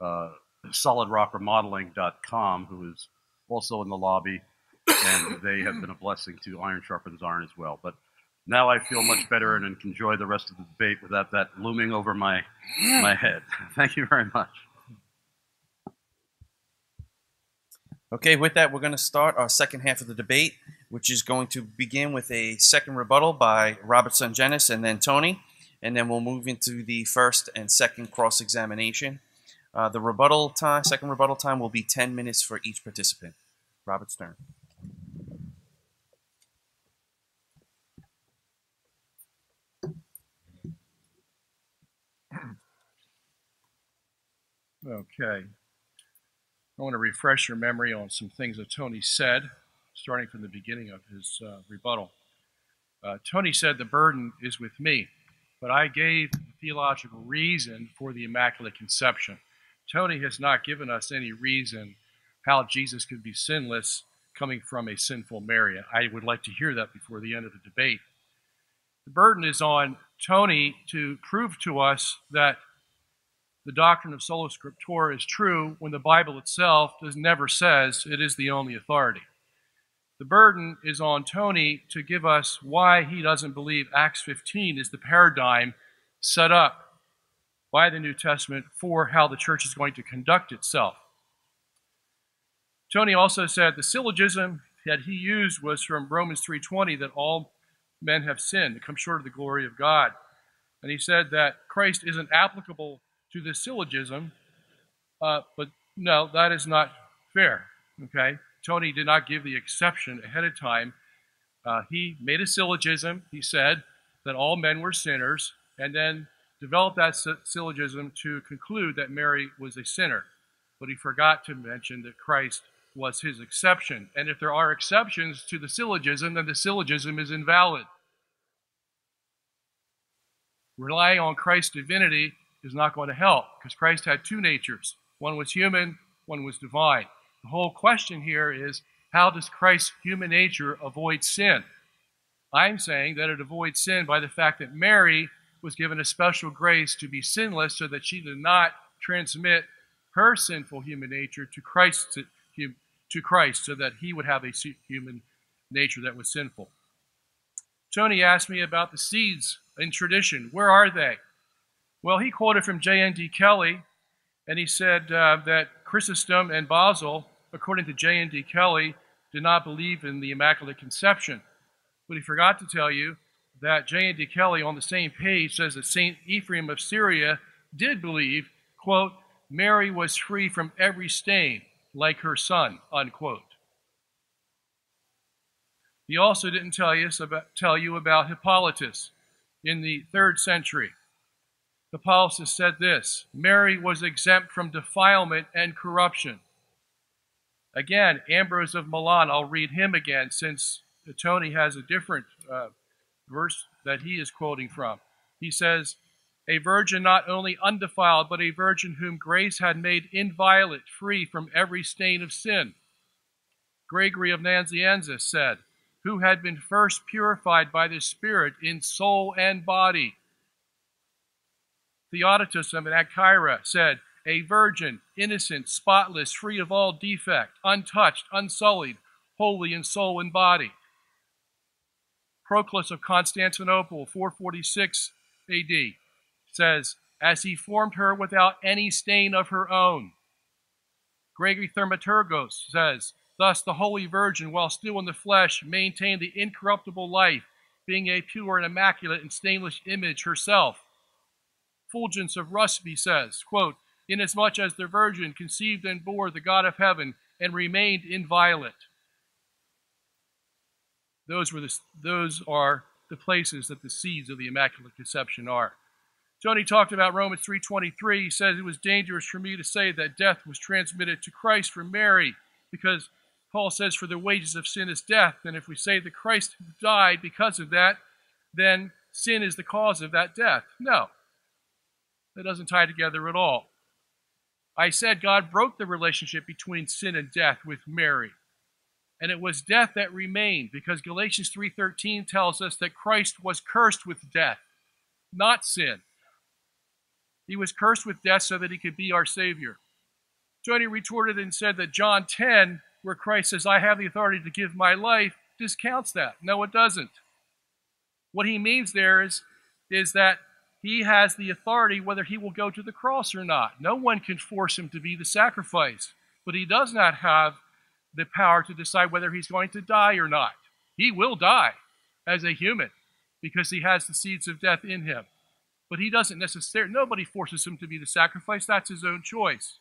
uh, SolidRockRemodeling.com, who is also in the lobby, and they have been a blessing to Iron Sharpens Iron as well. But now I feel much better and can enjoy the rest of the debate without that looming over my my head. Thank you very much. Okay, with that, we're going to start our second half of the debate, which is going to begin with a second rebuttal by Robert Sungenis and then Tony, and then we'll move into the first and second cross examination. Uh, the rebuttal time, second rebuttal time, will be 10 minutes for each participant. Robert Stern. Okay. I want to refresh your memory on some things that Tony said, starting from the beginning of his uh, rebuttal. Uh, Tony said the burden is with me, but I gave the theological reason for the Immaculate Conception. Tony has not given us any reason how Jesus could be sinless coming from a sinful Mary. I would like to hear that before the end of the debate. The burden is on Tony to prove to us that the doctrine of sola scriptura is true when the Bible itself does never says it is the only authority. The burden is on Tony to give us why he doesn't believe Acts 15 is the paradigm set up by the New Testament for how the church is going to conduct itself. Tony also said the syllogism that he used was from Romans 3:20 that all men have sinned and come short of the glory of God. And he said that Christ isn't applicable to the syllogism, uh, but no, that is not fair. Okay? Tony did not give the exception ahead of time. Uh, he made a syllogism. He said that all men were sinners, and then developed that syllogism to conclude that Mary was a sinner. But he forgot to mention that Christ was his exception. And if there are exceptions to the syllogism, then the syllogism is invalid. Relying on Christ's divinity is not going to help because Christ had two natures one was human, one was divine. The whole question here is how does Christ's human nature avoid sin? I'm saying that it avoids sin by the fact that Mary was given a special grace to be sinless so that she did not transmit her sinful human nature to Christ to, to Christ so that he would have a human nature that was sinful. Tony asked me about the seeds in tradition. Where are they? Well, he quoted from J.N.D. Kelly, and he said uh, that Chrysostom and Basil, according to J.N.D. Kelly, did not believe in the Immaculate Conception. But he forgot to tell you that J.N.D. Kelly on the same page says that St. Ephraim of Syria did believe, quote, Mary was free from every stain, like her son, unquote. He also didn't tell about, tell you about Hippolytus in the third century. Hippolytus said this Mary was exempt from defilement and corruption. Again, Ambrose of Milan, I'll read him again since Tony has a different uh, verse that he is quoting from. He says, A virgin not only undefiled, but a virgin whom grace had made inviolate, free from every stain of sin. Gregory of Nazianzus said, Who had been first purified by the Spirit in soul and body. Theodotus of Ancyra said, A virgin, innocent, spotless, free of all defect, untouched, unsullied, holy in soul and body. Proclus of Constantinople, 446 AD, says, As he formed her without any stain of her own. Gregory Thaumaturgos says, Thus the Holy Virgin, while still in the flesh, maintained the incorruptible life, being a pure and immaculate and stainless image herself. Fulgence of Ruspe says, quote, Inasmuch as the Virgin conceived and bore the God of heaven and remained inviolate. Those, were the, those are the places that the seeds of the Immaculate Conception are. Tony talked about Romans 3.23. He says it was dangerous for me to say that death was transmitted to Christ from Mary because Paul says for the wages of sin is death. And if we say that Christ died because of that, then sin is the cause of that death. No, that doesn't tie together at all. I said God broke the relationship between sin and death with Mary. And it was death that remained because Galatians 3:13 tells us that Christ was cursed with death, not sin. He was cursed with death so that he could be our savior. Tony retorted and said that John 10, where Christ says, I have the authority to give my life, discounts that. No, it doesn't. What he means there is, is that he has the authority whether he will go to the cross or not. No one can force him to be the sacrifice, but he does not have the power to decide whether he's going to die or not. He will die as a human because he has the seeds of death in him. But he doesn't necessarily, nobody forces him to be the sacrifice. That's his own choice.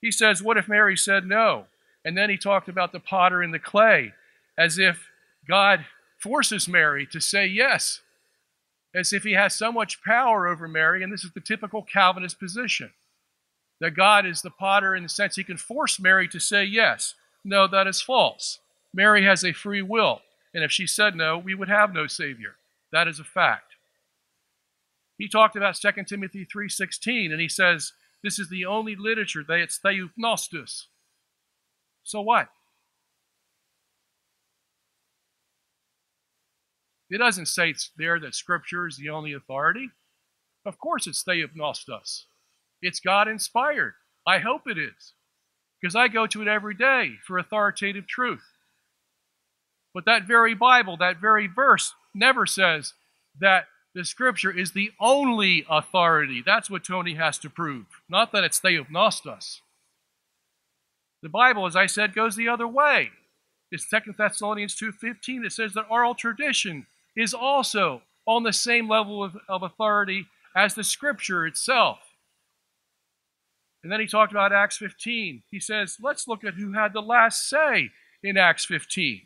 He says, What if Mary said no? And then he talked about the potter and the clay as if God forces Mary to say yes, as if he has so much power over Mary. And this is the typical Calvinist position that God is the potter in the sense he can force Mary to say yes. No, that is false. Mary has a free will, and if she said no, we would have no Savior. That is a fact. He talked about 2 Timothy 3.16, and he says, this is the only literature that it's theopneustos. So what? It doesn't say it's there that Scripture is the only authority. Of course, it's Theopneustos. It's God inspired. I hope it is, because I go to it every day for authoritative truth. But that very Bible, that very verse, never says that the scripture is the only authority. That's what Tony has to prove, not that it's Theopneustos. The Bible, as I said, goes the other way. It's 2 Thessalonians 2.15 that says that oral tradition is also on the same level of, of authority as the scripture itself. And then he talked about Acts 15. He says, let's look at who had the last say in Acts 15.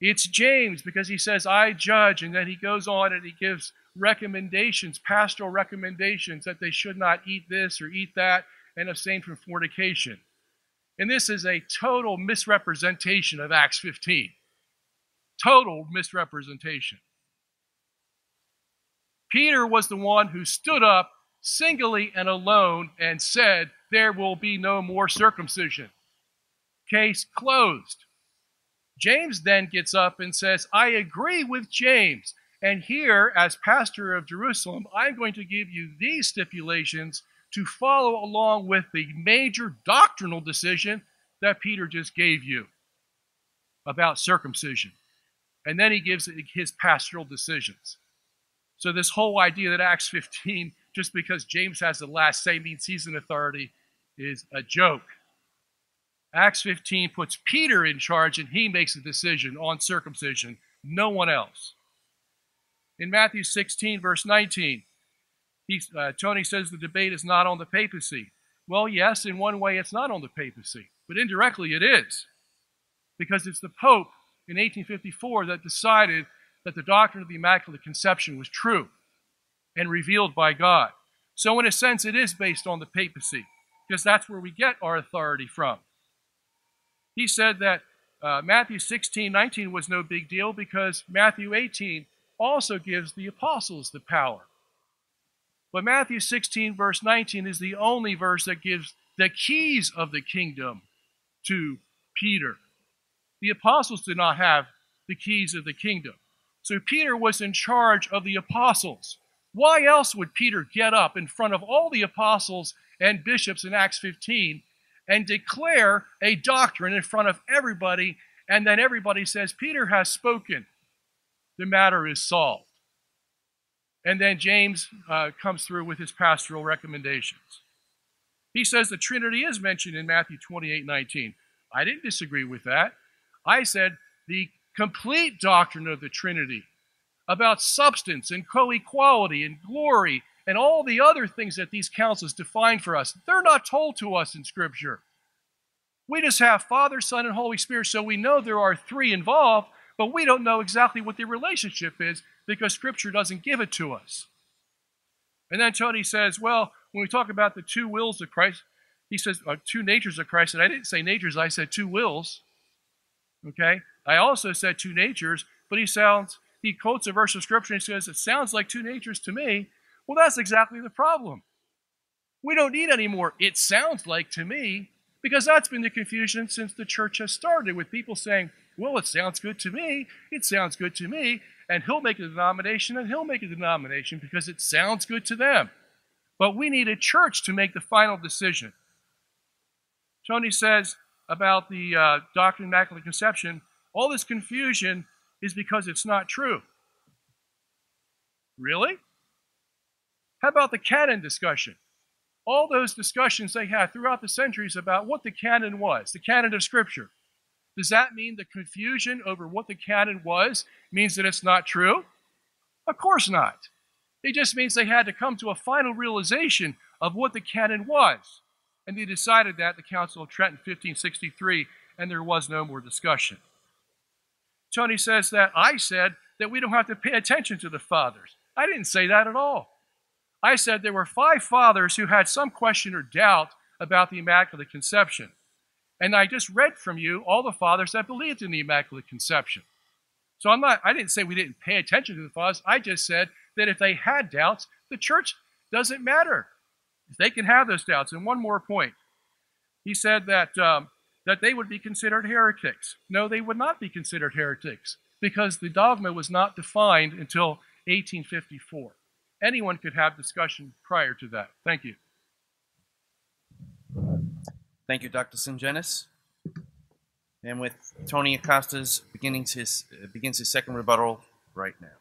It's James because he says, I judge. And then he goes on and he gives recommendations, pastoral recommendations that they should not eat this or eat that and abstain from fornication. And this is a total misrepresentation of Acts 15. Total misrepresentation. Peter was the one who stood up singly and alone and said, There will be no more circumcision. Case closed. James then gets up and says, I agree with James. And here, as pastor of Jerusalem, I'm going to give you these stipulations to follow along with the major doctrinal decision that Peter just gave you about circumcision. And then he gives his pastoral decisions. So, this whole idea that Acts 15, just because James has the last say, means he's an authority, is a joke. Acts 15 puts Peter in charge and he makes a decision on circumcision, no one else. In Matthew 16, verse 19, he, uh, Tony says the debate is not on the papacy. Well, yes, in one way it's not on the papacy, but indirectly it is. Because it's the Pope in 1854 that decided that the doctrine of the Immaculate Conception was true and revealed by God. So, in a sense, it is based on the papacy, because that's where we get our authority from. He said that uh, Matthew 16, 19 was no big deal because Matthew 18 also gives the apostles the power. But Matthew 16, verse 19, is the only verse that gives the keys of the kingdom to Peter. The apostles did not have the keys of the kingdom. So Peter was in charge of the apostles. Why else would Peter get up in front of all the apostles and bishops in Acts 15 and declare a doctrine in front of everybody, and then everybody says, Peter has spoken. The matter is solved. And then James uh, comes through with his pastoral recommendations. He says the Trinity is mentioned in Matthew 28 19. I didn't disagree with that. I said the complete doctrine of the Trinity about substance and co equality and glory and all the other things that these councils define for us, they're not told to us in Scripture. We just have Father, Son, and Holy Spirit, so we know there are three involved, but we don't know exactly what the relationship is because Scripture doesn't give it to us. And then Tony says, well, when we talk about the two wills of Christ, he says uh, two natures of Christ, and I didn't say natures, I said two wills. Okay? I also said two natures, but he sounds, he quotes a verse of Scripture and says, it sounds like two natures to me. Well, that's exactly the problem. We don't need any more, it sounds like to me, because that's been the confusion since the church has started, with people saying, well, it sounds good to me, it sounds good to me, and he'll make a denomination and he'll make a denomination because it sounds good to them. But we need a church to make the final decision. Tony says about the uh, doctrine of Immaculate Conception, all this confusion is because it's not true. Really? How about the canon discussion? All those discussions they had throughout the centuries about what the canon was, the canon of Scripture. Does that mean the confusion over what the canon was means that it's not true? Of course not. It just means they had to come to a final realization of what the canon was. And they decided that the Council of Trent in 1563, and there was no more discussion. Tony says that I said that we don't have to pay attention to the fathers. I didn't say that at all. I said there were five fathers who had some question or doubt about the Immaculate Conception. And I just read from you all the fathers that believed in the Immaculate Conception. So I'm not, I didn't say we didn't pay attention to the fathers. I just said that if they had doubts, the church doesn't matter. They can have those doubts. And one more point. He said that, um, that they would be considered heretics. No, they would not be considered heretics because the dogma was not defined until 1854. anyone could have discussion prior to that. Thank you. Thank you, Dr. Sungenis. And with Tony Costa's beginning his uh, begins his second rebuttal right now.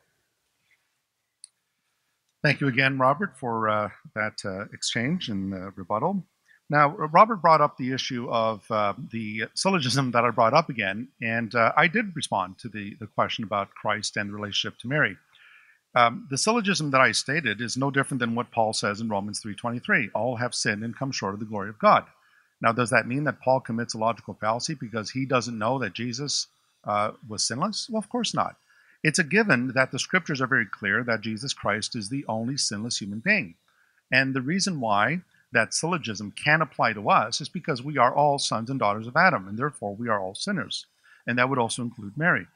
Thank you again, Robert, for uh, that uh, exchange and uh, rebuttal. Now, Robert brought up the issue of uh, the syllogism that I brought up again, and uh, I did respond to the, the question about Christ and relationship to Mary. Um, the syllogism that I stated is no different than what Paul says in Romans 3.23. All have sinned and come short of the glory of God. Now, does that mean that Paul commits a logical fallacy because he doesn't know that Jesus uh, was sinless? Well, of course not. It's a given that the scriptures are very clear that Jesus Christ is the only sinless human being. And the reason why that syllogism can apply to us is because we are all sons and daughters of Adam, and therefore we are all sinners. And that would also include Mary.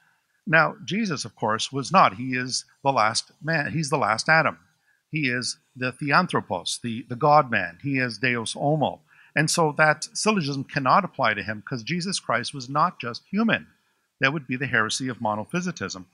Now, Jesus, of course, was not. He is the last man. He's the last Adam. He is the Theanthropos, the, the God man. He is Deus Homo. And so that syllogism cannot apply to him because Jesus Christ was not just human. That would be the heresy of monophysitism.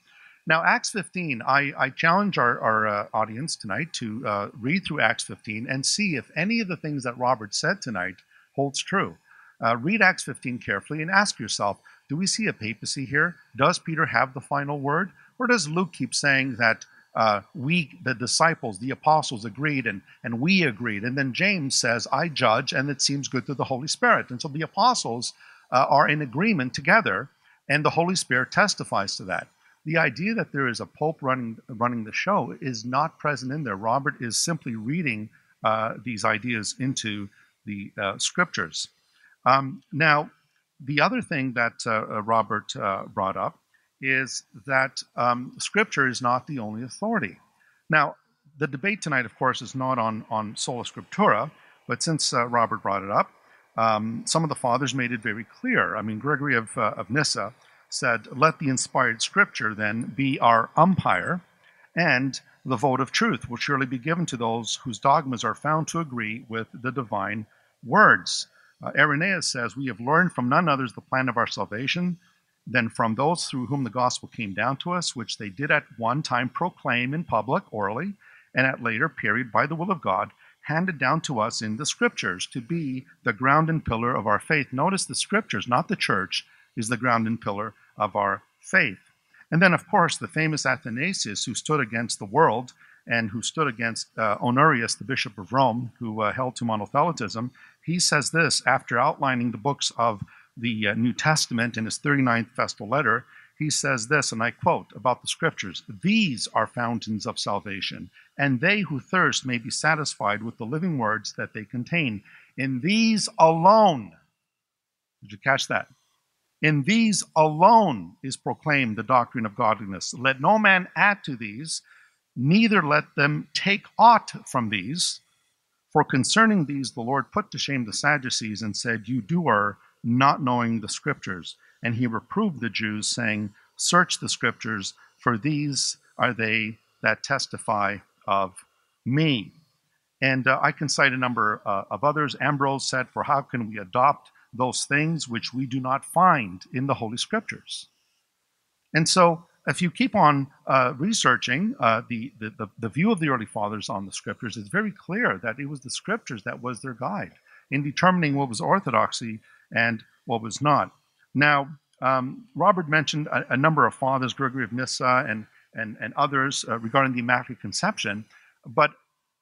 Now, Acts 15, I, I challenge our, our uh, audience tonight to uh, read through Acts 15 and see if any of the things that Robert said tonight holds true. Uh, read Acts 15 carefully and ask yourself do we see a papacy here? Does Peter have the final word? Or does Luke keep saying that uh, we, the disciples, the apostles, agreed and, and we agreed? And then James says, I judge, and it seems good to the Holy Spirit. And so the apostles uh, are in agreement together, and the Holy Spirit testifies to that the idea that there is a pope running running the show is not present in there. Robert is simply reading uh, these ideas into the uh, scriptures. Um, now, the other thing that uh, uh Robert uh, brought up is that um, scripture is not the only authority. Now, the debate tonight, of course, is not on on sola scriptura, but since uh, Robert brought it up, um, some of the fathers made it very clear. I mean, Gregory of, of Nyssa said, Let the inspired scripture then be our umpire, and the vote of truth will surely be given to those whose dogmas are found to agree with the divine words. Uh, Irenaeus says, We have learned from none others the plan of our salvation than from those through whom the gospel came down to us, which they did at one time proclaim in public, orally, and at later period, by the will of God, handed down to us in the scriptures to be the ground and pillar of our faith. Notice the scriptures, not the church, is the ground and pillar of our faith. And then, of course, the famous Athanasius, who stood against the world and who stood against uh, Honorius, the Bishop of Rome, who uh, held to monothelitism, he says this after outlining the books of the uh, New Testament in his 39th Festal letter. He says this, and I quote about the scriptures These are fountains of salvation, and they who thirst may be satisfied with the living words that they contain. In these alone, did you catch that? In these alone is proclaimed the doctrine of godliness. Let no man add to these, neither let them take aught from these. For concerning these, the Lord put to shame the Sadducees and said, You do are not knowing the Scriptures. And he reproved the Jews, saying, Search the Scriptures, for these are they that testify of me. And uh, I can cite a number uh, of others. Ambrose said, For how can we adopt those things which we do not find in the Holy Scriptures. And so, if you keep on uh, researching uh, the, the, the, view of the early fathers on the Scriptures, it's very clear that it was the Scriptures that was their guide in determining what was orthodoxy and what was not. Now, um, Robert mentioned a, a, number of fathers, Gregory of Nyssa and, and, and others, uh, regarding the Immaculate Conception, but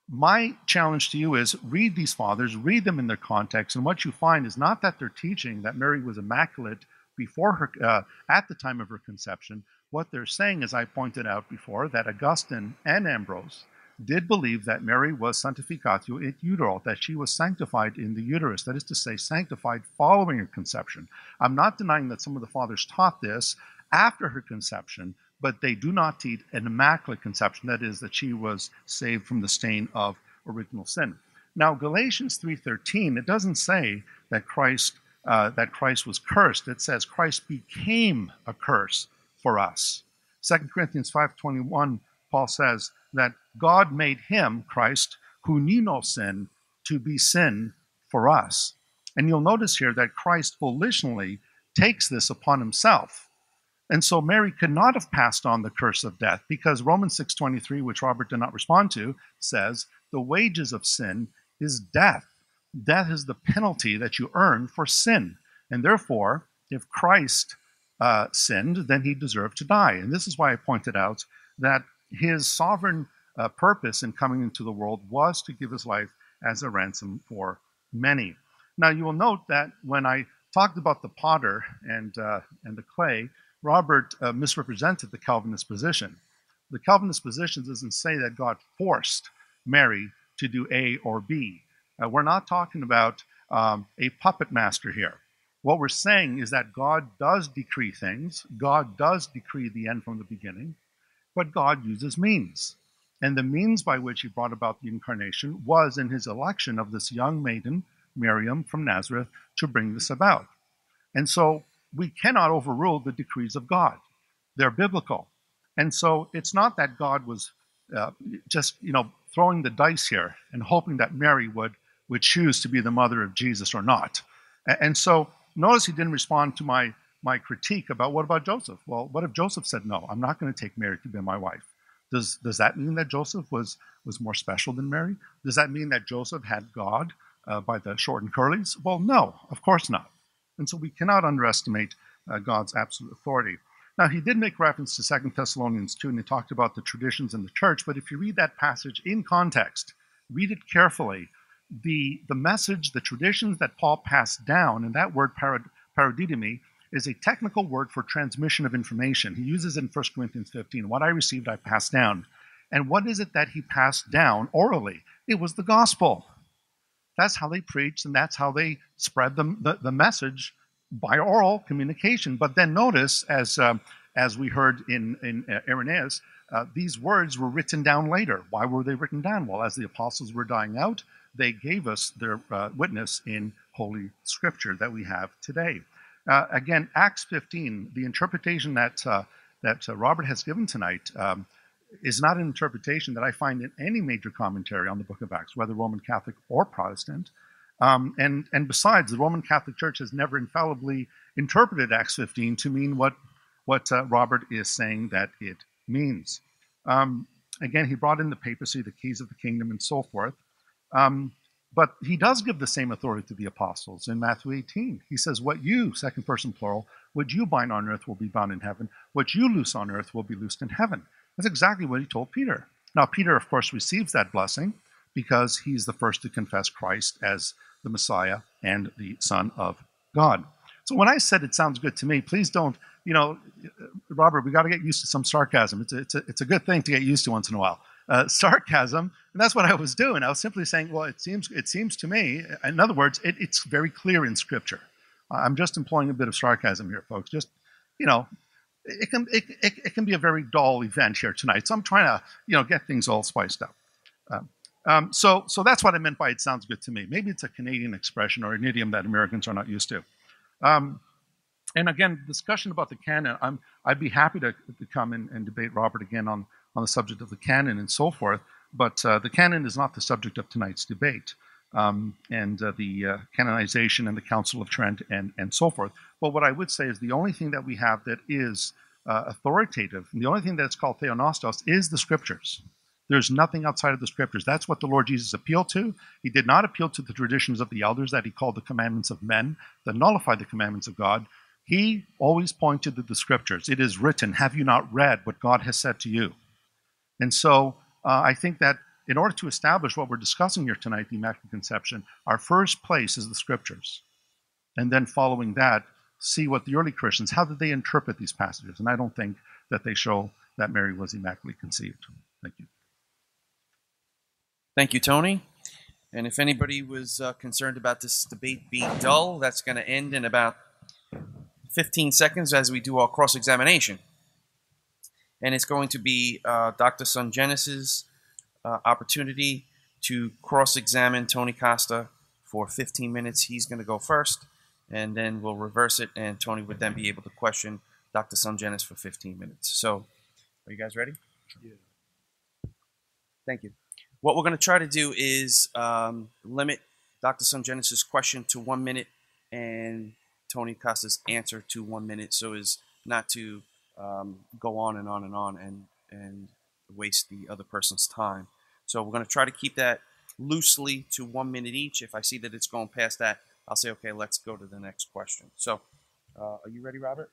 my challenge to you is read these fathers, read them in their context, and what you find is not that they're teaching that Mary was immaculate before her, uh, at the time of her conception. What they're saying, as I pointed out before, that Augustine and Ambrose did believe that Mary was sanctificatio in utero, that she was sanctified in the uterus, that is to say, sanctified following her conception. I'm not denying that some of the fathers taught this after her conception, but they do not teach an immaculate conception, that is, that she was saved from the stain of original sin. Now, Galatians 3.13, it doesn't say that Christ, uh, that Christ was cursed. It says Christ became a curse for us. 2 Corinthians 5.21, Paul says that God made him, Christ, who knew no sin, to be sin for us. And you'll notice here that Christ volitionally takes this upon himself And so Mary could not have passed on the curse of death because Romans 6:23, which Robert did not respond to, says, "The wages of sin is death. Death is the penalty that you earn for sin. And therefore, if Christ uh, sinned, then he deserved to die. And this is why I pointed out that his sovereign uh, purpose in coming into the world was to give his life as a ransom for many. Now, you will note that when I talked about the potter and, uh, and the clay, Robert uh, misrepresented the Calvinist position. The Calvinist position doesn't say that God forced Mary to do A or B. Uh, we're not talking about um, a puppet master here. What we're saying is that God does decree things, God does decree the end from the beginning, but God uses means. And the means by which he brought about the incarnation was in his election of this young maiden, Miriam from Nazareth, to bring this about. And so we cannot overrule the decrees of God. They're biblical. And so it's not that God was uh, just, you know, throwing the dice here and hoping that Mary would, would choose to be the mother of Jesus or not. And so notice he didn't respond to my, my critique about what about Joseph? Well, what if Joseph said, no, I'm not going to take Mary to be my wife? Does, does that mean that Joseph was, was more special than Mary? Does that mean that Joseph had God uh, by the short and curlies? Well, no, of course not. And so we cannot underestimate uh, God's absolute authority. Now, he did make reference to Second Thessalonians 2, and he talked about the traditions in the church, but if you read that passage in context, read it carefully, the, the message, the traditions that Paul passed down, and that word parad, paradidomi is a technical word for transmission of information. He uses it in 1 Corinthians 15. What I received, I passed down. And what is it that he passed down orally? It was the gospel. That's how they preached, and that's how they spread the, the, the message by oral communication. But then notice, as, um, as we heard in, in uh, Irenaeus, uh, these words were written down later. Why were they written down? Well, as the apostles were dying out, they gave us their uh, witness in Holy Scripture that we have today. Uh, again, Acts 15, the interpretation that, uh, that uh, Robert has given tonight um, is not an interpretation that I find in any major commentary on the book of Acts, whether Roman Catholic or Protestant. Um, and, and besides, the Roman Catholic Church has never infallibly interpreted Acts 15 to mean what, what uh, Robert is saying that it means. Um, again, he brought in the papacy, the keys of the kingdom, and so forth. Um, but he does give the same authority to the apostles in Matthew 18. He says, What you, second person plural, what you bind on earth will be bound in heaven. What you loose on earth will be loosed in heaven. That's exactly what he told Peter. Now, Peter, of course, receives that blessing because he's the first to confess Christ as the Messiah and the Son of God. So when I said it sounds good to me, please don't, you know, Robert, we got to get used to some sarcasm. It's a, it's, a, it's a good thing to get used to once in a while uh, sarcasm, and that's what I was doing. I was simply saying, well, it seems it seems to me, in other words, it, it's very clear in Scripture. I'm just employing a bit of sarcasm here, folks. Just you know, it can it, it, it can be a very dull event here tonight. So I'm trying to you know get things all spiced up. Um, um, so so that's what I meant by it sounds good to me. Maybe it's a Canadian expression or an idiom that Americans are not used to. Um, and again, discussion about the canon. I'm I'd be happy to, to come and, and debate Robert again on on the subject of the canon and so forth. But uh, the canon is not the subject of tonight's debate, um, and uh, the uh, canonization and the Council of Trent and, and so forth. But what I would say is the only thing that we have that is uh, authoritative, and the only thing that's called theopneustos, is the scriptures. There's nothing outside of the scriptures. That's what the Lord Jesus appealed to. He did not appeal to the traditions of the elders that he called the commandments of men that nullify the commandments of God. He always pointed to the scriptures. It is written, Have you not read what God has said to you? And so uh, I think that in order to establish what we're discussing here tonight, the Immaculate Conception, our first place is the Scriptures. And then following that, see what the early Christians, how did they interpret these passages? And I don't think that they show that Mary was immaculately conceived. Thank you. Thank you, Tony. And if anybody was uh, concerned about this debate being dull, that's going to end in about 15 seconds as we do our cross examination and it's going to be uh, Dr. Sungenis's uh, opportunity to cross-examine Tony Costa for 15 minutes. He's going to go first, and then we'll reverse it, and Tony would then be able to question Dr. Sungenis for 15 minutes. So, are you guys ready? Yeah. Thank you. What we're going to try to do is um, limit Dr. Sungenis's question to one minute and Tony Costa's answer to one minute, so as not to um, go on and on and on and and waste the other person's time. So we're going to try to keep that loosely to one minute each. If I see that it's going past that, I'll say, okay, let's go to the next question. So, uh, are you ready, Robert?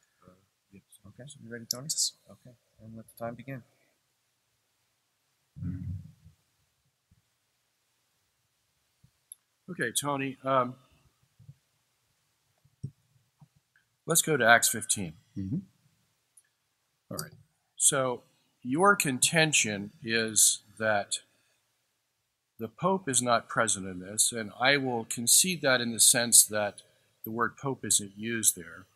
yes. Okay. So you ready, Tony? Yes. Okay. And let the time begin. Okay, Tony. Um, let's go to Acts 15. Mhm. All right. So your contention is that the Pope is not present in this, and I will concede that in the sense that the word Pope isn't used there.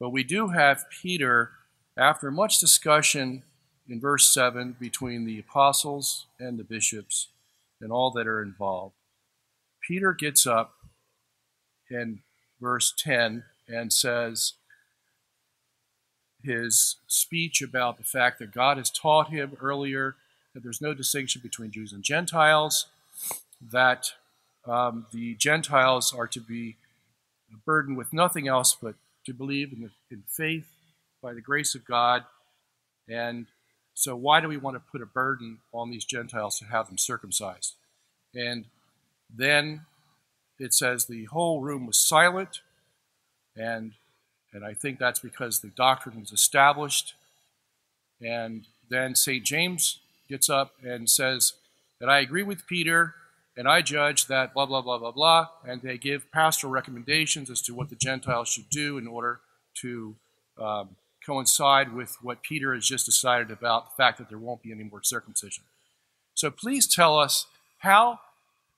But we do have Peter, after much discussion in verse 7 between the apostles and the bishops and all that are involved, Peter gets up in verse 10 and says his speech about the fact that God has taught him earlier that there's no distinction between Jews and Gentiles, that um, the Gentiles are to be burdened with nothing else but to believe in, the, in faith by the grace of God. And so, why do we want to put a burden on these Gentiles to have them circumcised? And then it says the whole room was silent, and and I think that's because the doctrine was established. And then St. James gets up and says that I agree with Peter, and I judge that blah blah blah blah blah, and they give pastoral recommendations as to what the Gentiles should do in order to um, coincide with what Peter has just decided about the fact that there won't be any more circumcision. So please tell us how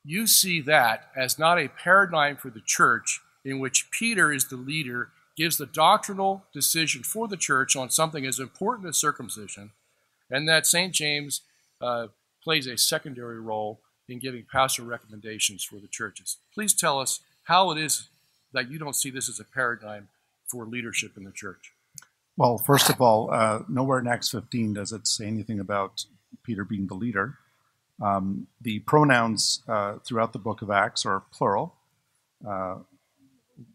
you see that as not a paradigm for the church in which Peter is the leader, gives the doctrinal decision for the church on something as important as circumcision, and that St. James uh, plays a secondary role in giving pastoral recommendations for the churches. Please tell us how it is that you don't see this as a paradigm for leadership in the church. Well, first of all, uh, nowhere in Acts 15 does it say anything about Peter being the leader. Um, the pronouns uh, throughout the book of Acts are plural. Uh,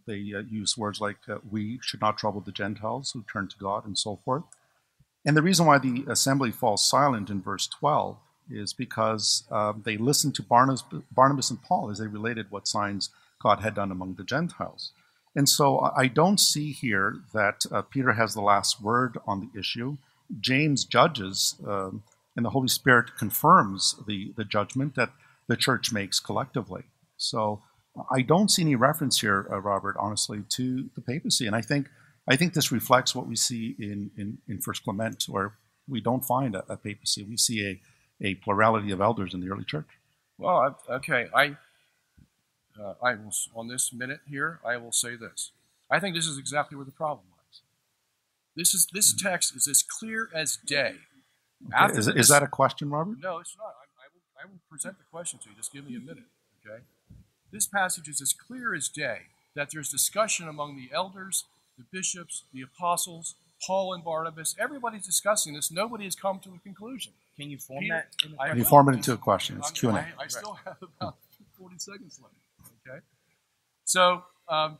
they uh, use words like uh, we should not trouble the Gentiles who turn to God and so forth. And the reason why the assembly falls silent in verse 12 is because uh, they listened to Barnabas, Barnabas and Paul as they related what signs God had done among the Gentiles. And so I don't see here that uh, Peter has the last word on the issue. James judges, um, and the Holy Spirit confirms the, the judgment that the church makes collectively. So I don't see any reference here, uh, Robert, honestly, to the papacy. And I think I think this reflects what we see in, in, in First Clement, where we don't find a, a papacy. We see a, a plurality of elders in the early church. Well, okay, I, uh, I will on this minute here, I will say this. I think this is exactly where the problem lies. This is this text is as clear as day. Okay. Is, this, is that a question, Robert? No, it's not. I, I, will, I will present the question to you. Just give me a minute, okay? This passage is as clear as day that there's discussion among the elders, the bishops, the apostles, Paul and Barnabas. Everybody's discussing this. Nobody has come to a conclusion. Can you form Peter- that? In a I Can you form it into a question? It's I'm- Q&A. I, I still have about 40 seconds left. Okay. So um,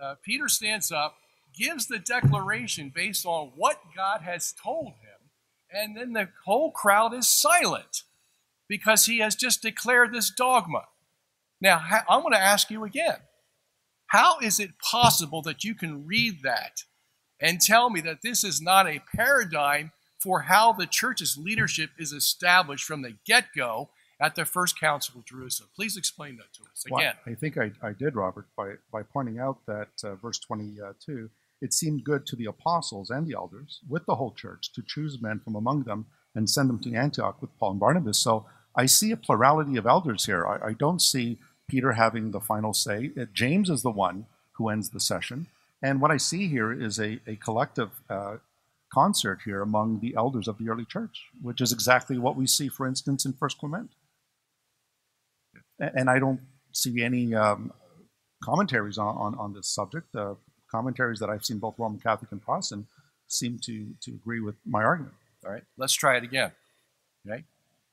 uh, Peter stands up, gives the declaration based on what God has told him, and then the whole crowd is silent because he has just declared this dogma. Now, ha- I'm going to ask you again how is it possible that you can read that and tell me that this is not a paradigm for how the church's leadership is established from the get go at the first council of Jerusalem. Please explain that to us Well, again. I think I, I did, Robert, by, by pointing out that uh, verse 22, it seemed good to the apostles and the elders with the whole church to choose men from among them and send them to Antioch with Paul and Barnabas. So I see a plurality of elders here. I, I don't see Peter having the final say. Uh, James is the one who ends the session. And what I see here is a, a collective uh, concert here among the elders of the early church, which is exactly what we see, for instance, in First Clement. And I don't see any um, commentaries on, on, on this subject. Uh, commentaries that I've seen, both Roman Catholic and Protestant, seem to, to agree with my argument. All right, let's try it again. Okay,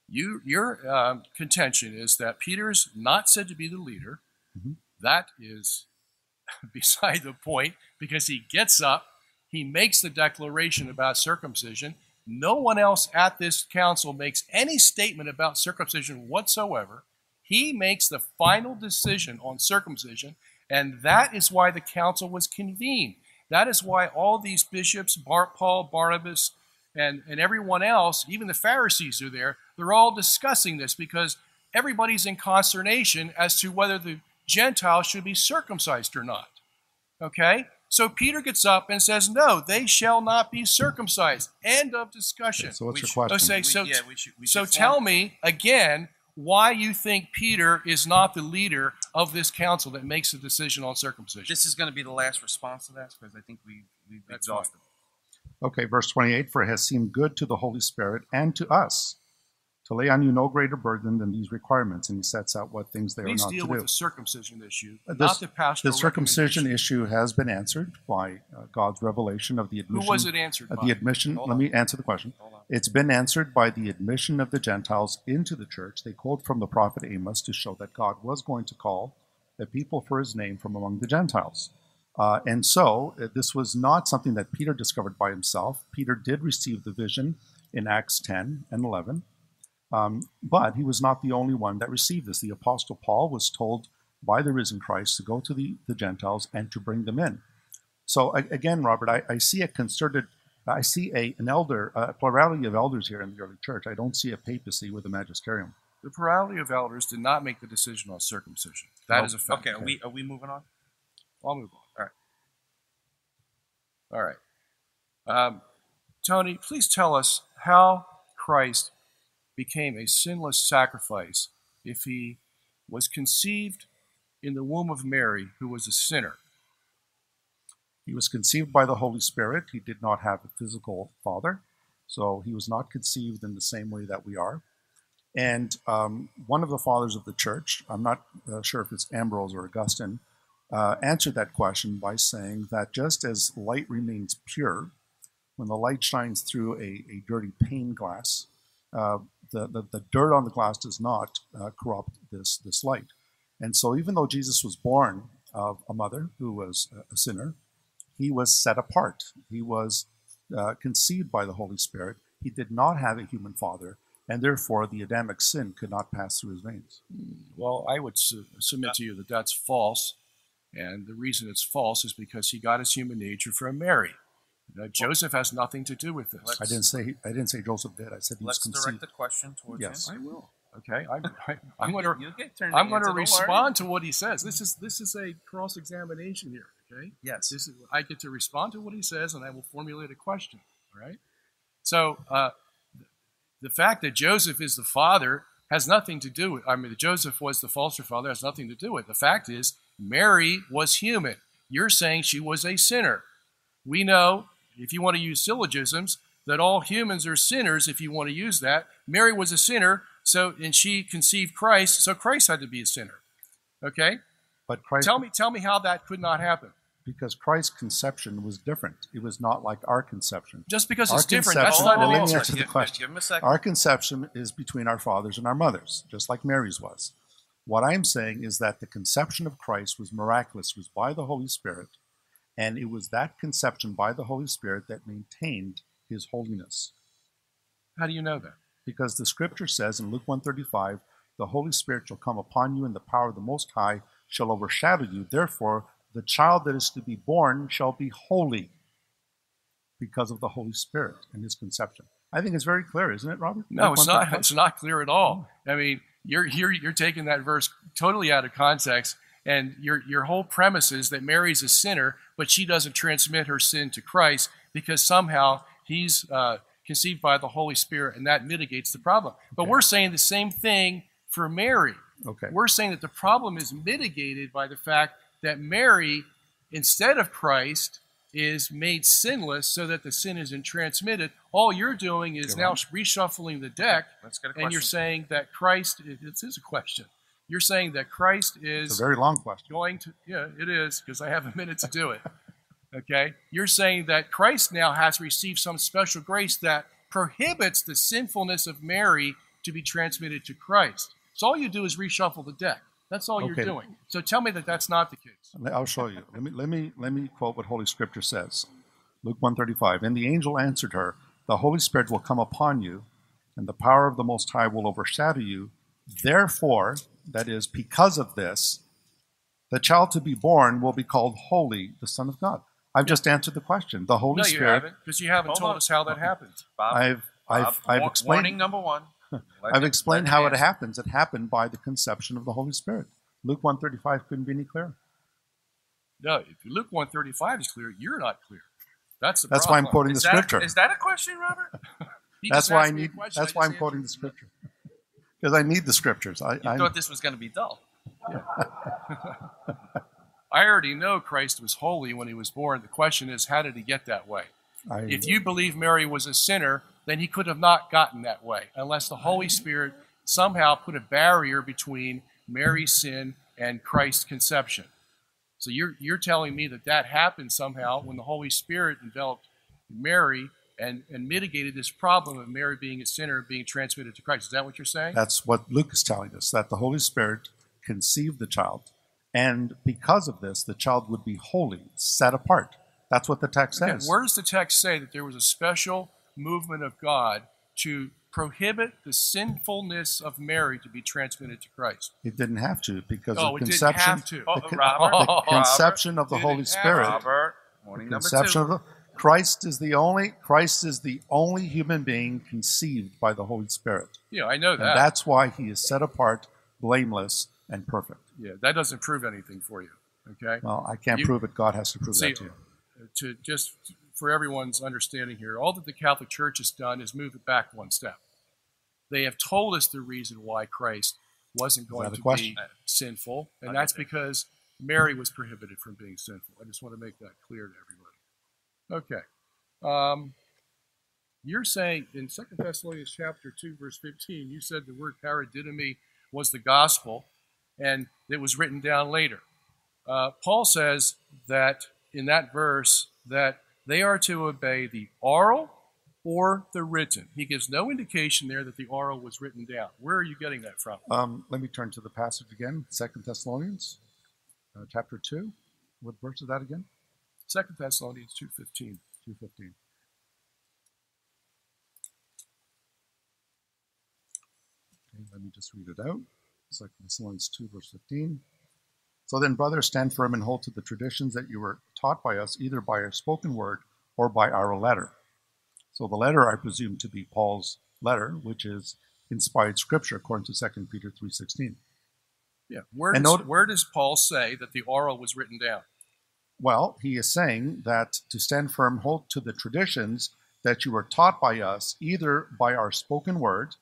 you your um, contention is that Peter's not said to be the leader. Mhm. That is beside the point because he gets up He makes the declaration about circumcision. No one else at this council makes any statement about circumcision whatsoever. He makes the final decision on circumcision, and that is why the council was convened. That is why all these bishops, Bar- Paul, Barnabas, and, and everyone else, even the Pharisees are there, they're all discussing this because everybody's in consternation as to whether the Gentiles should be circumcised or not. Okay? So Peter gets up and says, No, they shall not be circumcised. End of discussion. Okay, so what's We your should- oh, question? Oh, say, We- yeah, we should- we so tell me again why you think Peter is not the leader of this council that makes the decision on circumcision. This is going to be the last response to that because I think we we've That's exhausted. Okay, verse 28 For it has seemed good to the Holy Spirit and to us to lay on you no greater burden than these requirements. And he sets out what things they Please are not to do. deal with the circumcision issue, Uh, not the pastoral The circumcision issue has been answered by uh, God's revelation of the admission. Who was it answered uh, by? the admission. Hold let on. me answer the question. It's been answered by the admission of the Gentiles into the church. They quote from the prophet Amos to show that God was going to call the people for his name from among the Gentiles. Uh, and so uh, this was not something that Peter discovered by himself. Peter did receive the vision in Acts 10 and 11. Um, but he was not the only one that received this. The Apostle Paul was told by the risen Christ to go to the, the Gentiles and to bring them in. So a- again, Robert, I, I see a concerted, I see a, an elder, a plurality of elders here in the early church. I don't see a papacy with a magisterium. The plurality of elders did not make the decision on circumcision. That Nope. is a fact. Okay, are we are we moving on? I'll move on. All right. All right. Um, Tony, please tell us how Christ became a sinless sacrifice if he was conceived in the womb of Mary, who was a sinner. He was conceived by the Holy Spirit. He did not have a physical father, so he was not conceived in the same way that we are. And um, one of the fathers of the church, I'm not uh, sure if it's Ambrose or Augustine, uh, answered that question by saying that just as light remains pure, when the light shines through a, a dirty pane glass, uh, the, the, the dirt on the glass does not uh, corrupt this, this light. And so, even though Jesus was born of a mother who was a- sinner, he was set apart. He was uh, conceived by the Holy Spirit. He did not have a human father, and therefore the Adamic sin could not pass through his veins. Well, I would su- submit to you that that's false. And the reason it's false is because he got his human nature from Mary. Uh, Joseph has nothing to do with this. I didn't say I didn't say Joseph did. I said he was Let's conceived. direct the question towards Yes. him. I will. Okay, I'm, I, I'm going to You get turned I'm going to answer, don't worry. respond to what he says. This is this is a cross examination here. Okay, Yes. this is I get to respond to what he says, and I will formulate a question. All right. So uh, the fact that Joseph is the father has nothing to do with. I mean, Joseph was the foster father has nothing to do with. it. The fact is, Mary was human. You're saying she was a sinner. We know, if you want to use syllogisms, that all humans are sinners. If you want to use that, Mary was a sinner. So, and she conceived Christ. So Christ had to be a sinner. Okay. But Christ, Tell me, tell me how that could not happen. because Christ's conception was different. It was not like our conception. Just because Our it's different, that's not well, let me answer. the give, question. Give him a second. Our conception is between our fathers and our mothers, just like Mary's was. What I'm saying is that the conception of Christ was miraculous, was by the Holy Spirit, and it was that conception by the Holy Spirit that maintained his holiness. How do you know that? Because the scripture says in Luke 135, the Holy Spirit shall come upon you, and the power of the Most High shall overshadow you. Therefore, the child that is to be born shall be holy because of the Holy Spirit and his conception. I think it's very clear, isn't it, Robert? No, Luke it's not. It's not clear at all. I mean, you're you're you're taking that verse totally out of context, and your your whole premise is that Mary's a sinner, but she doesn't transmit her sin to Christ because somehow he's uh, conceived by the Holy Spirit, and that mitigates the problem. But Okay. we're saying the same thing for Mary. Okay. We're saying that the problem is mitigated by the fact that Mary, instead of Christ, is made sinless so that the sin isn't transmitted. All you're doing is now reshuffling the deck, Let's get a and you're saying that Christ, this is a question. You're saying that Christ It's is a very long question. going to, yeah, it is, because I have a minute to do it. Okay? You're saying that Christ now has received some special grace that prohibits the sinfulness of Mary to be transmitted to Christ. So all you do is reshuffle the deck. That's all Okay. you're doing. So tell me that that's not the case. I'll show you. Let me let me let me quote what Holy Scripture says. Luke 135. And the angel answered her, The Holy Spirit will come upon you, and the power of the Most High will overshadow you. Therefore, that is, because of this, the child to be born will be called Holy, the Son of God. I've just answered the question. The Holy no, you Spirit. haven't, because you haven't Hold told on. us how that happens. Bob, I've I've Bob, I've explained Warning number one. I've him- explained how him it happens. It happened by the conception of the Holy Spirit. Luke 135 couldn't be any clearer. No, if Luke 135 is clear, you're not clear. That's the That's why I'm problem. quoting the that, scripture. is that a question, Robert? That's why I asked me a need. That's I why I'm quoting the scripture because I need the scriptures. I, thought this was going to be dull. I already know Christ was holy when he was born. The question is, how did he get that way? I, If you believe Mary was a sinner, then he could have not gotten that way unless the Holy Spirit somehow put a barrier between Mary's sin and Christ's conception. So you're, you're telling me that that happened somehow when the Holy Spirit enveloped Mary and, and mitigated this problem of Mary being a sinner being transmitted to Christ. Is that what you're saying? That's what Luke is telling us that the Holy Spirit conceived the child, and because of this, the child would be holy, set apart. That's what the text Okay, says. where does the text say that there was a special movement of God to prohibit the sinfulness of Mary to be transmitted to Christ? It didn't have to because Oh, didn't conception. have to. The, Oh, Robert, the conception of the Holy Spirit. Robert, number Conception of the Christ is the only Christ is the only human being conceived by the Holy Spirit, Yeah, I know and that. that's why he is set apart, blameless, and perfect. yeah, that doesn't prove anything for you. Okay. Well, I can't You- prove it. God has to prove See, that to you. Uh, to just for everyone's understanding here, all that the Catholic Church has done is move it back one step. They have told us the reason why Christ wasn't going to question? be sinful, and Okay. that's because Mary was prohibited from being sinful. I just want to make that clear to everybody. Okay. Um, you're saying in Second Thessalonians chapter 2, verse 15, you said the word paradidomi was the gospel, and it was written down later. Uh, Paul says that in that verse that they are to obey the oral or the written. He gives no indication there that the oral was written down. Where are you getting that from? Um, let me turn to the passage again. Second Thessalonians, uh, chapter two. What verse is that again? Second Thessalonians 2.15. Two fifteen. Okay, let me just read it out. Second Thessalonians two, verse fifteen. So then, brothers, stand firm and hold to the traditions that you were taught by us, either by our spoken word or by our letter. So the letter, I presume, to be Paul's letter, which is inspired scripture, according to Second Peter three sixteen. Yeah. Where does, note- where does Paul say that the oral was written down? Well, he is saying that to stand firm, hold to the traditions that you were taught by us, either by our spoken word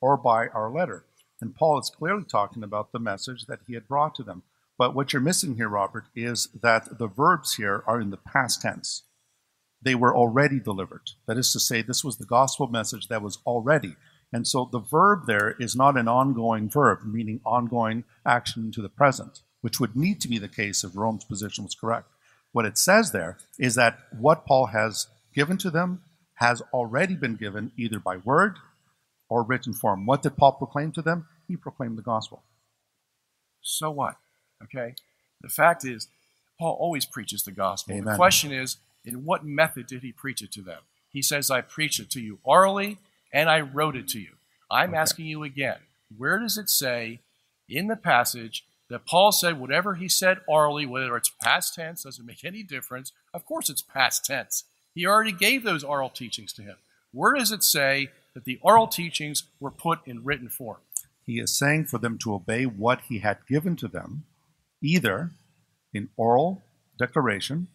or by our letter. And Paul is clearly talking about the message that he had brought to them. But what you're missing here, Robert, is that the verbs here are in the past tense. They were already delivered. That is to say, this was the gospel message that was already. And so the verb there is not an ongoing verb, meaning ongoing action into the present, which would need to be the case if Rome's position was correct. What it says there is that what Paul has given to them has already been given either by word or written form. What did Paul proclaim to them? He proclaimed the gospel. So what? Okay. The fact is, Paul always preaches the gospel. The question is, in what method did he preach it to them? He says, I preached it to you orally and I wrote it to you. I'm Okay. asking you again, where does it say in the passage that Paul said whatever he said orally, whether it's past tense, doesn't make any difference? Of course it's past tense. He already gave those oral teachings to him. Where does it say that the oral teachings were put in written form? He is saying for them to obey what he had given to them, either in oral declaration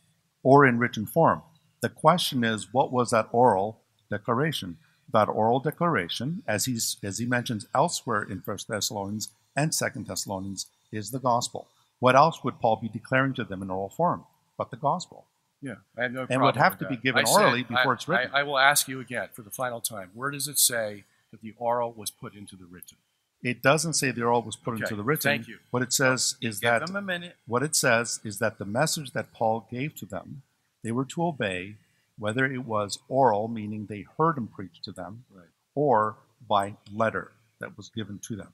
or in written form. The question is, what was that oral declaration? That oral declaration, as he's as he mentions elsewhere in First Thessalonians and Second Thessalonians, is the gospel. What else would Paul be declaring to them in oral form but the gospel? Yeah, I have no And would have to be given I said- orally before I- it's written. I, I will ask you again for the final time. Where does it say that the oral was put into the written? It doesn't say the oral was put Okay, into the written. thank you. What it says is Give that him a minute. what it says is that the message that Paul gave to them, they were to obey, whether it was oral, meaning they heard him preach to them, Right. or by letter that was given to them.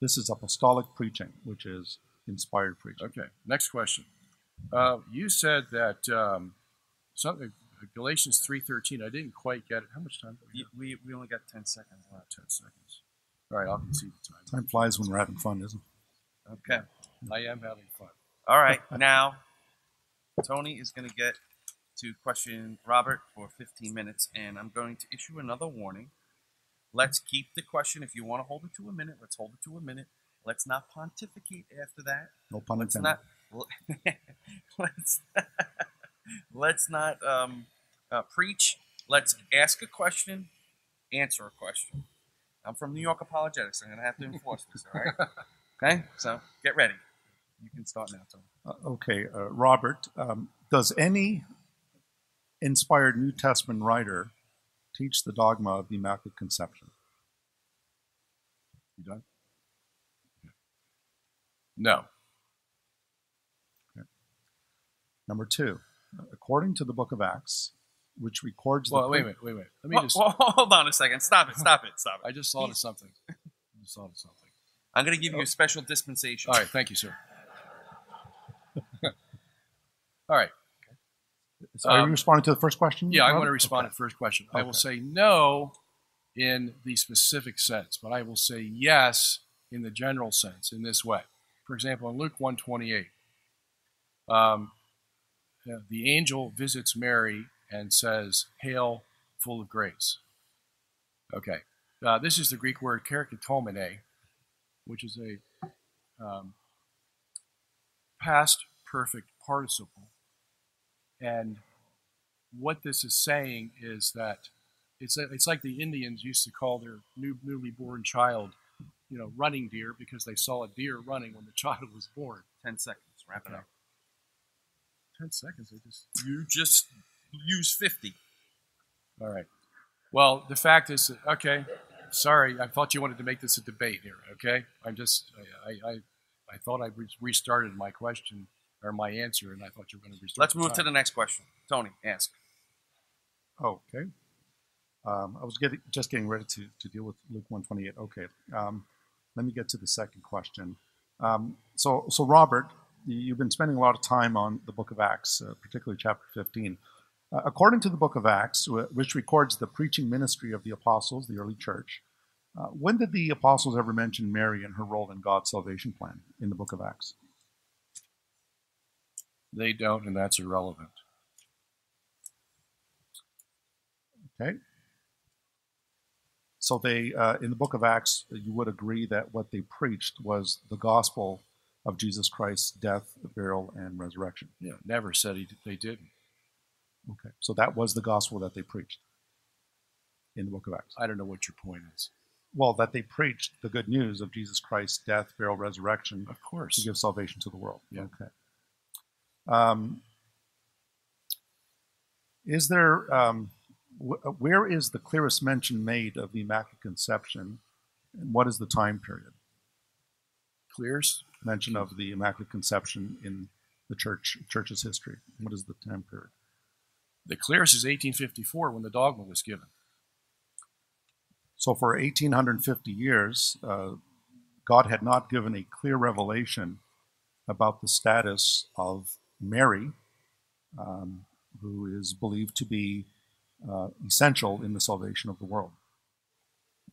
This is apostolic preaching, which is inspired preaching. Okay, next question. Uh, you said that um, something Galatians 3.13. I didn't quite get it. How much time? do we have? We, we only got 10 seconds left. 10 seconds. All right, I'll concede the time. Time flies when we're having fun, isn't it? Okay. I am having fun. All right. Now, Tony is going to get to question Robert for 15 minutes, and I'm going to issue another warning. Let's keep the question. If you want to hold it to a minute, let's hold it to a minute. Let's not pontificate after that. No pun Let's intended. not. let's let's not um, uh, preach. Let's ask a question, answer a question. I'm from New York Apologetics. I'm gonna have to enforce this. All right. okay. So get ready. You can start now, Tony. Uh, okay, uh, Robert, um, does any inspired New Testament writer teach the dogma of the Immaculate Conception? You done? No. Number two, according to the book of Acts, which records Well, the wait a pre- minute, wait a minute. Let me Whoa, just. whoa, hold on a second. Stop it. Stop it. Stop it. I just thought of something. I just thought of something. I'm gonna give you a oh. special dispensation. All right, thank you, sir. All right. So are um, you responding to the first question? Yeah, I want to respond Okay. to the first question. I will say no in the specific sense, but I will say yes in the general sense in this way. For example, in Luke 128, um, uh, the angel visits Mary and says, Hail, full of grace. Okay. Uh, this is the Greek word kecharitomene, which is a um, past perfect participle. And what this is saying is that it's, it's like the Indians used to call their new, newly born child, you know, running deer because they saw a deer running when the child was born. Ten seconds. Wrap it up. 10 seconds, I just. You just use 50. All right. Well, the fact is, okay, sorry, I thought you wanted to make this a debate here, okay? I'm just, I, I, I thought I restarted my question or my answer, and I thought you were going to restart. Let's move to the next question. Tony, ask. Okay. Um, I was getting just getting ready to, to deal with Luke 128. Okay. Um, let me get to the second question. Um, so, so Robert, you- you've been spending a lot of time on the book of Acts, uh, particularly chapter 15. Uh, according to the book of Acts, which records the preaching ministry of the apostles, the early church, uh, when did the apostles ever mention Mary and her role in God's salvation plan in the book of Acts? They don't, and that's irrelevant. Okay. So they, uh, in the book of Acts, you would agree that what they preached was the gospel of Jesus Christ's death, burial, and resurrection. Yeah, never said he, they didn't. Okay. So that was the gospel that they preached in the book of Acts. I don't know what your point is. Well, that they preached the good news of Jesus Christ's death, burial, resurrection Of course. to give salvation to the world. Yeah. Okay. Um, is there, um, wh- where is the clearest mention made of the Immaculate Conception, and what is the time period? Clearest Mention of the Immaculate Conception in the church church's history. What is the time period? The clearest is 1854 when the dogma was given. So for 1850 years, uh, God had not given a clear revelation about the status of Mary, um, who is believed to be uh, essential in the salvation of the world.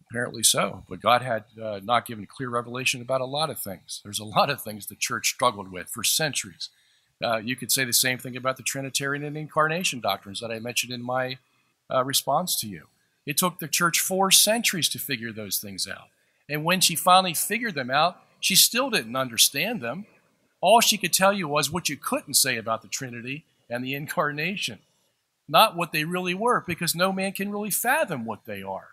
Apparently so. But God had uh, not given clear revelation about a lot of things. There's a lot of things the church struggled with for centuries. Uh, you could say the same thing about the Trinitarian and incarnation doctrines that I mentioned in my uh, response to you. It took the church four centuries to figure those things out. And when she finally figured them out, she still didn't understand them. All she could tell you was what you couldn't say about the Trinity and the incarnation, not what they really were, because no man can really fathom what they are.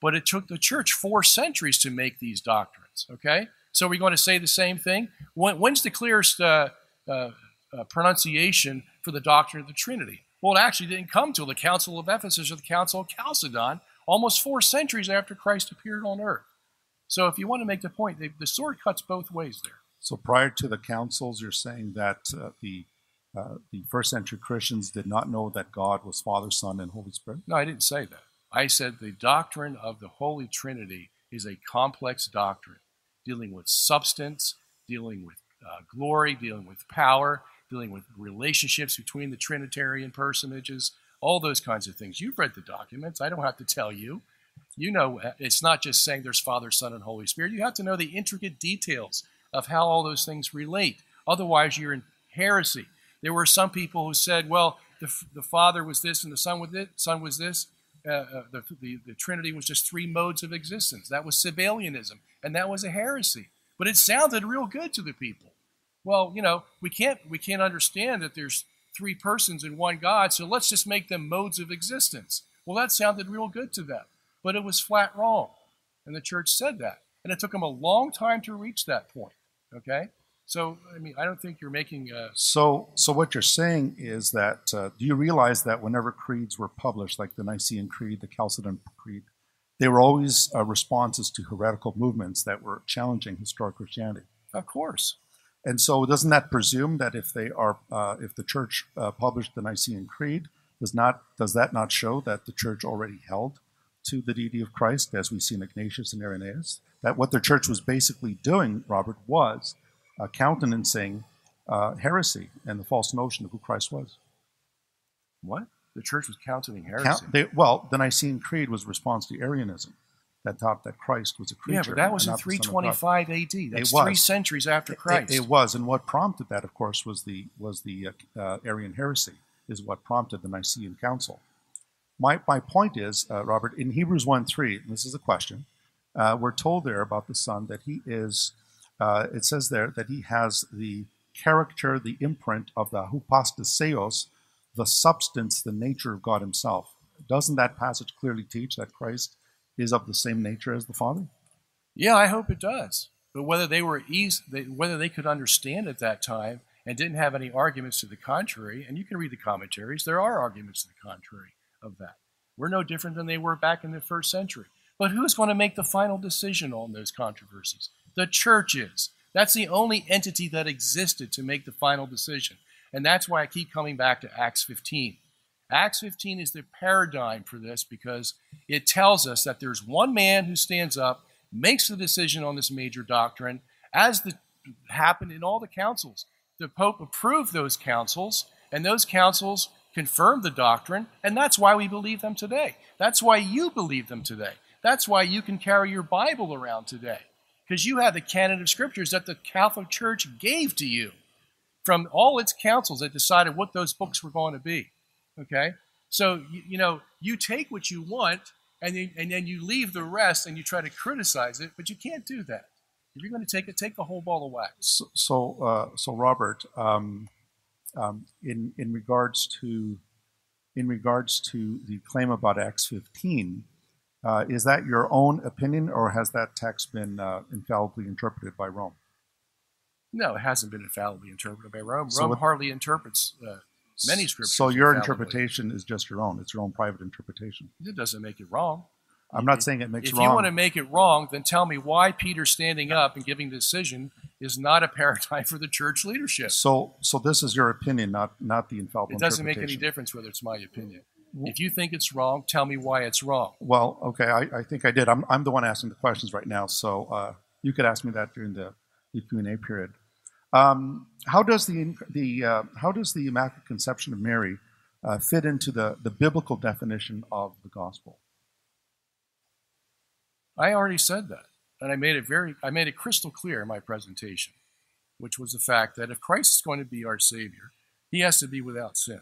But it took the church four centuries to make these doctrines. Okay, so we're going to say the same thing. When, when's the clearest uh, uh, uh, pronunciation for the doctrine of the Trinity? Well, it actually didn't come till the Council of Ephesus or the Council of Chalcedon, almost four centuries after Christ appeared on earth. So, if you want to make the point, they, the sword cuts both ways there. So prior to the councils, you're saying that uh, the uh, the first century Christians did not know that God was Father, Son, and Holy Spirit. No, I didn't say that. I said the doctrine of the Holy Trinity is a complex doctrine dealing with substance, dealing with uh, glory, dealing with power, dealing with relationships between the Trinitarian personages, all those kinds of things. You've read the documents. I don't have to tell you. You know, uh, it's not just saying there's Father, Son, and Holy Spirit. You have to know the intricate details of how all those things relate. Otherwise, you're in heresy. There were some people who said, well, the, the Father was this and the Son was this, Son was this. Uh, uh, the, the, the Trinity was just three modes of existence. That was Sabellianism, and that was a heresy. But it sounded real good to the people. Well, you know, we can't we can't understand that there's three persons in one God, so let's just make them modes of existence. Well, that sounded real good to them, but it was flat wrong. And the church said that. And it took them a long time to reach that point. Okay? So, I mean, I don't think you're making a. So, so what you're saying is that uh, do you realize that whenever creeds were published, like the Nicene Creed, the Chalcedon Creed, they were always uh, responses to heretical movements that were challenging historic Christianity. Of course. And so, doesn't that presume that if they are, uh, if the Church uh, published the Nicene Creed, does not does that not show that the Church already held to the deity of Christ, as we see in Ignatius and Irenaeus? That what their Church was basically doing, Robert, was uh, countenancing uh, heresy and the false notion of who Christ was. What? The church was countenancing heresy. Count, they, well, the Nicene Creed was a response to Arianism that taught that Christ was a creature. Yeah, but that was in 325 AD. That's three centuries after Christ. It, it, was, and what prompted that, of course, was the was the uh, uh, Arian heresy. Is what prompted the Nicene Council. My my point is, uh, Robert, in Hebrews 1 3, this is a question. Uh, we're told there about the Son that he is uh, it says there that he has the character, the imprint of the hypostaseos, the substance, the nature of God himself. Doesn't that passage clearly teach that Christ is of the same nature as the Father? Yeah, I hope it does. But whether they were easy, whether they could understand at that time and didn't have any arguments to the contrary, and you can read the commentaries, there are arguments to the contrary of that. We're no different than they were back in the first century. But who's going to make the final decision on those controversies? The church is. That's the only entity that existed to make the final decision. And that's why I keep coming back to Acts 15. Acts 15 is the paradigm for this because it tells us that there's one man who stands up, makes the decision on this major doctrine, as the, happened in all the councils. The Pope approved those councils, and those councils confirmed the doctrine, and that's why we believe them today. That's why you believe them today. That's why you can carry your Bible around today because you have the canon of scriptures that the Catholic Church gave to you from all its councils that decided what those books were going to be. Okay? So, you, you know, you take what you want and then, and then you leave the rest and you try to criticize it, but you can't do that. If you're going to take it, take the whole ball of wax. So, so, uh, so Robert, um, um, in in regards to in regards to the claim about Acts 15, uh, is that your own opinion, or has that text been uh, infallibly interpreted by Rome? No, it hasn't been infallibly interpreted by Rome. So Rome what, hardly interprets uh, many scriptures. So your interpretation is just your own. It's your own private interpretation. It doesn't make it wrong. I'm not saying it makes if wrong. If you want to make it wrong, then tell me why Peter standing up and giving the decision is not a paradigm for the church leadership. So, so this is your opinion, not not the infallible. It doesn't make any difference whether it's my opinion. If you think it's wrong, tell me why it's wrong. Well, okay, I, I think I did. I'm, I'm the one asking the questions right now, so uh, you could ask me that during the, the Q&A period. Um, how does the, the uh, how does the Immaculate Conception of Mary uh, fit into the, the biblical definition of the gospel? I already said that, and I made it very I made it crystal clear in my presentation, which was the fact that if Christ is going to be our Savior, He has to be without sin.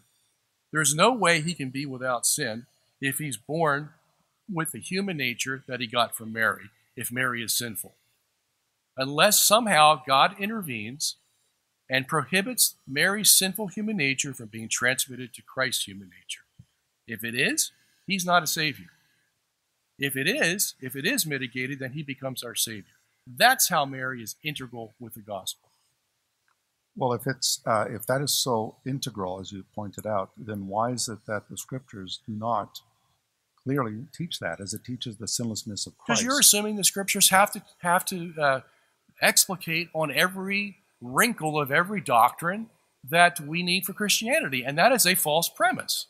There's no way he can be without sin if he's born with the human nature that he got from Mary, if Mary is sinful. Unless somehow God intervenes and prohibits Mary's sinful human nature from being transmitted to Christ's human nature. If it is, he's not a savior. If it is, if it is mitigated, then he becomes our savior. That's how Mary is integral with the gospel. Well, if it's uh, if that is so integral as you pointed out, then why is it that the scriptures do not clearly teach that, as it teaches the sinlessness of Christ? Because you're assuming the scriptures have to have to uh, explicate on every wrinkle of every doctrine that we need for Christianity, and that is a false premise.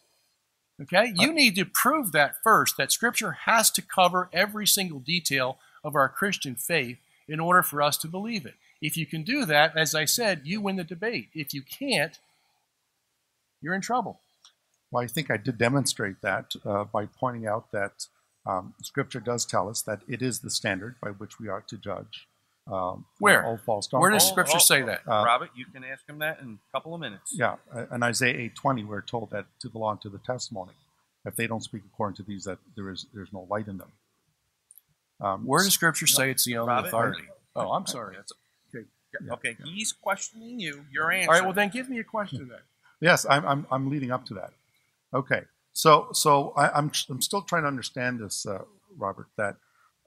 Okay, you need to prove that first. That Scripture has to cover every single detail of our Christian faith in order for us to believe it. If you can do that, as I said, you win the debate. If you can't, you're in trouble. Well, I think I did demonstrate that uh, by pointing out that um, Scripture does tell us that it is the standard by which we are to judge. Um, Where? All false Where does Scripture say that? Uh, Robert, you can ask him that in a couple of minutes. Yeah, in Isaiah 8:20, we're told that to the law and to the testimony, if they don't speak according to these, that there is there's no light in them. Um, Where does Scripture say it's the only Robert? authority? Oh, I'm sorry. That's Okay. Yeah, okay. yeah. He's questioning you. Your answer. All right. Well, then give me a question then. Yes, I'm, I'm, I'm leading up to that. Okay, so so I, I'm I'm still trying to understand this, uh, Robert. That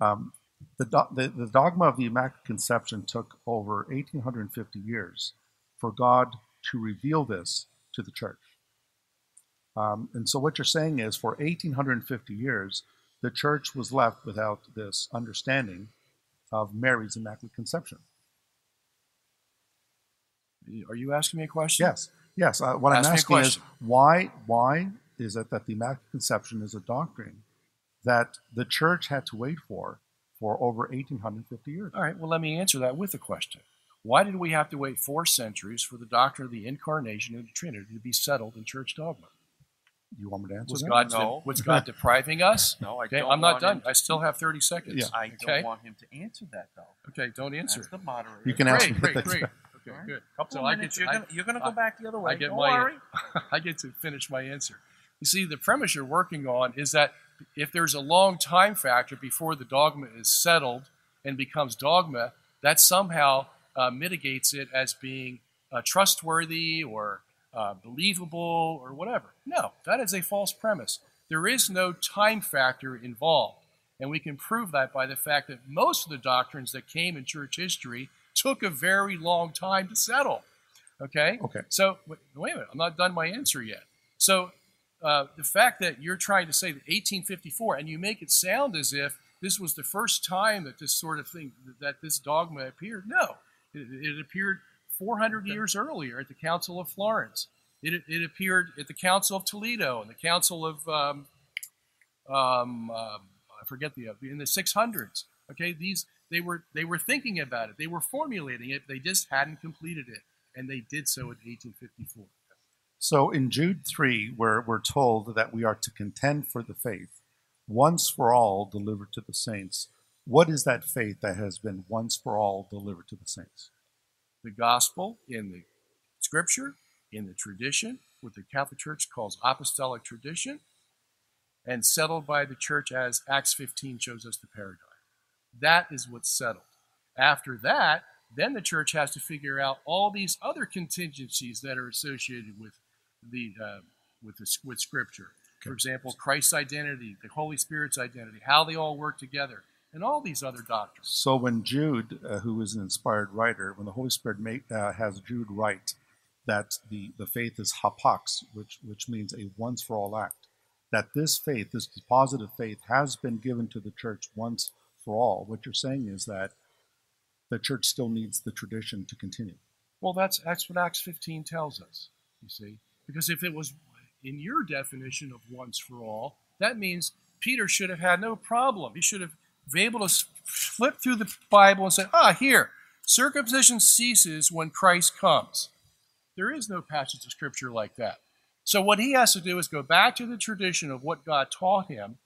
um, the, do, the the dogma of the Immaculate Conception took over 1850 years for God to reveal this to the Church. Um, and so what you're saying is, for 1850 years, the Church was left without this understanding of Mary's Immaculate Conception. Are you asking me a question? Yes, yes. Uh, what Ask I'm asking is why why is it that the Immaculate Conception is a doctrine that the Church had to wait for for over 1850 years? All right. Well, let me answer that with a question. Why did we have to wait four centuries for the doctrine of the incarnation and the Trinity to be settled in church dogma? You want me to answer Was that? God, No. was God depriving us? No, I Okay, don't I'm not want done. him to- I still have 30 seconds. Yeah. I okay. don't want him to answer that though. Okay, don't answer. That's the moderator. You can ask Great, great, great. Okay, right. good. Couple So of I minutes. get you're, to, gonna, you're gonna go I- back the other way. I get Don't my worry. I get to finish my answer. You see, the premise you're working on is that if there's a long time factor before the dogma is settled and becomes dogma, that somehow uh, mitigates it as being uh, trustworthy or uh, believable or whatever. No, that is a false premise. There is no time factor involved. And we can prove that by the fact that most of the doctrines that came in church history took a very long time to settle. Okay? Okay. So, wait, wait a minute, I'm not done my answer yet. So, uh, the fact that you're trying to say that 1854, and you make it sound as if this was the first time that this sort of thing, that this dogma appeared. No, it, it appeared 400 years earlier at the Council of Florence. It, it appeared at the Council of Toledo and the Council of, um, um, um, I forget the in the 600s. Okay, these they were they were thinking about it, they were formulating it, they just hadn't completed it, and they did so in 1854. So in Jude 3, where we're told that we are to contend for the faith, once for all delivered to the saints. What is that faith that has been once for all delivered to the saints? the gospel in the scripture, in the tradition, what the Catholic Church calls apostolic tradition, and settled by the church as Acts 15 shows us the paradigm. That is what's settled. After that, then the church has to figure out all these other contingencies that are associated with the uh, with the, with Scripture. For example, Christ's identity, the Holy Spirit's identity, how they all work together, and all these other doctrines. So when Jude, uh, who is an inspired writer, when the Holy Spirit make, uh, has Jude write that the, the faith is hapax, which, which means a once for all act, that this faith, this positive faith, has been given to the church once for all. What you're saying is that the church still needs the tradition to continue. Well, that's, that's what Acts 15 tells us, you see. Because if it was in your definition of once for all, that means Peter should have had no problem. He should have been able to flip through the Bible and say, ah, here, circumcision ceases when Christ comes. There is no passage of scripture like that. So what he has to do is go back to the tradition of what God taught him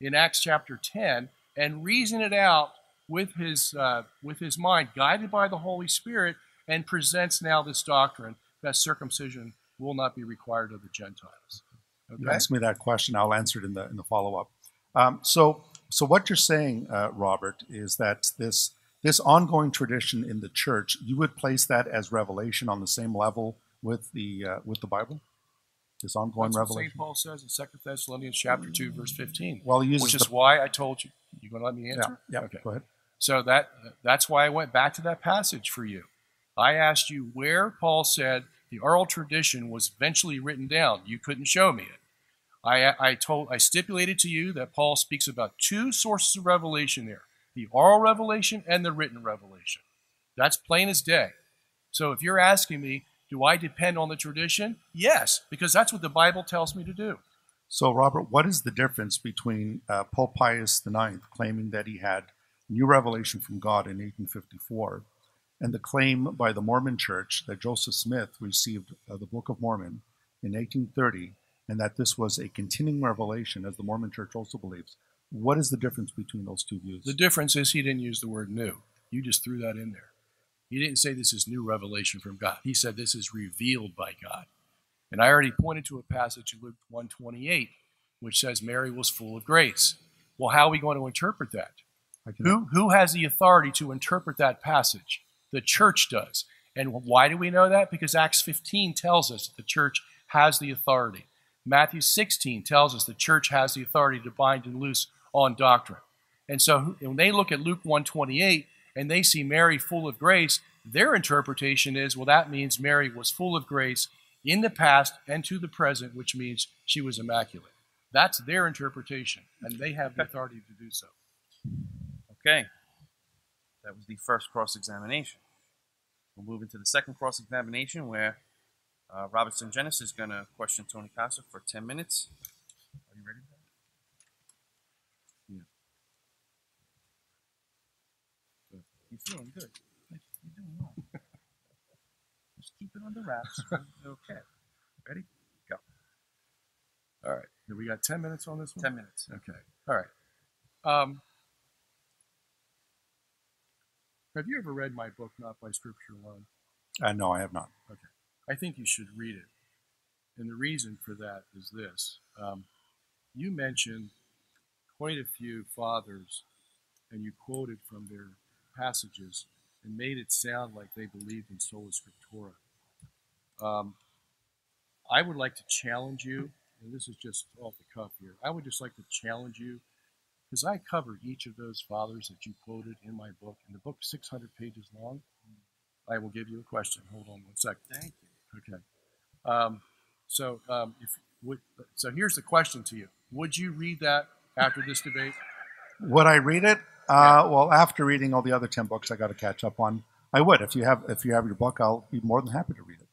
in Acts chapter 10 and reason it out with his, uh, with his mind, guided by the Holy Spirit, and presents now this doctrine that circumcision will not be required of the Gentiles. You ask me that question, I'll answer it in the in the follow up. Um, so, so what you're saying, uh, Robert, is that this this ongoing tradition in the church, you would place that as revelation on the same level with the uh, with the Bible. This ongoing That's what St. revelation. Paul says in 2 Thessalonians chapter 2, verse 15. Well, he uses Which is the, why I told you. You going to let me yeah, answer? yeah. Okay. Go ahead. So that that's why I went back to that passage for you. I asked you where Paul said the oral tradition was eventually written down. You couldn't show me it. I, I told I stipulated to you that Paul speaks about two sources of revelation there: the oral revelation and the written revelation. That's plain as day. So if you're asking me, do I depend on the tradition? Yes, because that's what the Bible tells me to do. So, Robert, what is the difference between uh, Pope Pius IX claiming that he had new revelation from God in 1854 and the claim by the Mormon Church that Joseph Smith received uh, the Book of Mormon in 1830 and that this was a continuing revelation, as the Mormon Church also believes. What is the difference between those two views? The difference is he didn't use the word new. You just threw that in there. He didn't say this is new revelation from God. He said this is revealed by God. And I already pointed to a passage in Luke 128 which says Mary was full of grace. Well, how are we going to interpret that? Who, who has the authority to interpret that passage? The church does. And why do we know that? Because Acts 15 tells us that the church has the authority. Matthew 16 tells us the church has the authority to bind and loose on doctrine. And so when they look at Luke 128 and they see Mary full of grace, their interpretation is, well, that means Mary was full of grace in the past and to the present, which means she was immaculate. That's their interpretation, and they have the authority to do so. Okay. That was the first cross examination. We'll move into the second cross examination where uh, Robert Sungenis is going to question Tony Costa for 10 minutes. Are you ready? Yeah. Good. You're feeling good. You're doing well. Just keep it under wraps. okay. Ready? Go. All right. Have we got 10 minutes on this one? 10 minutes. Okay. All right. Um, have you ever read my book, Not by Scripture Alone? Uh, no, I have not. Okay. I think you should read it. And the reason for that is this. Um, you mentioned quite a few fathers, and you quoted from their passages and made it sound like they believed in sola scriptura. Um, I would like to challenge you, and this is just off the cuff here. I would just like to challenge you because I covered each of those fathers that you quoted in my book, and the book's 600 pages long. I will give you a question. Hold on one second. Thank you. Okay. Um, so, um, if would, so here's the question to you: Would you read that after this debate? Would I read it? Uh, well, after reading all the other ten books I got to catch up on, I would. If you have if you have your book, I'll be more than happy to read it.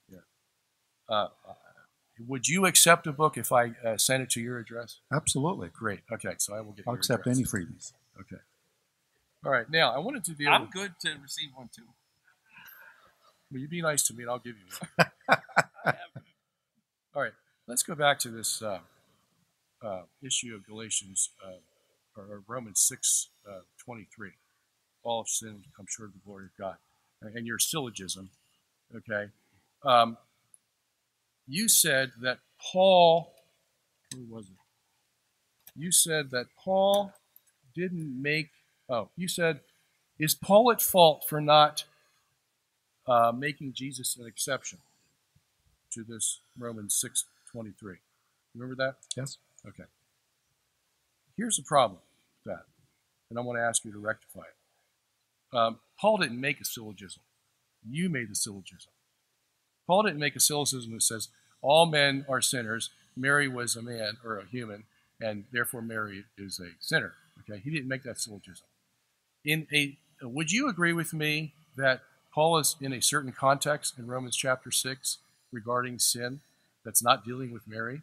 Uh, would you accept a book if I uh, send it to your address? Absolutely. Great. Okay, so I will get. I'll your accept address. any freebies. Okay. All right. Now I wanted to deal. I'm with, good to receive one too. Will you be nice to me, and I'll give you one. All right. Let's go back to this uh, uh, issue of Galatians uh, or or Romans six uh, twenty three. All have sinned, come short of the glory of God, and your syllogism. Okay. Um, you said that Paul. Who was it? You said that Paul didn't make. Oh, you said, is Paul at fault for not uh, making Jesus an exception to this Romans six twenty three? Remember that? Yes. Okay. Here's the problem that, and I want to ask you to rectify it. Um, Paul didn't make a syllogism. You made the syllogism. Paul didn't make a syllogism that says all men are sinners. Mary was a man or a human, and therefore Mary is a sinner. Okay, he didn't make that syllogism. In a, would you agree with me that Paul is in a certain context in Romans chapter six regarding sin that's not dealing with Mary?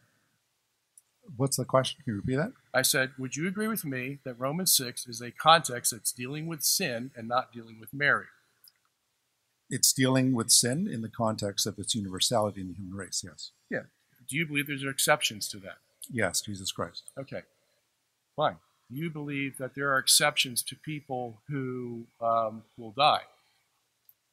What's the question? Can you repeat that? I said, would you agree with me that Romans 6 is a context that's dealing with sin and not dealing with Mary? It's dealing with sin in the context of its universality in the human race. Yes. Yeah. Do you believe there's exceptions to that? Yes, Jesus Christ. Okay. Fine. You believe that there are exceptions to people who um, will die.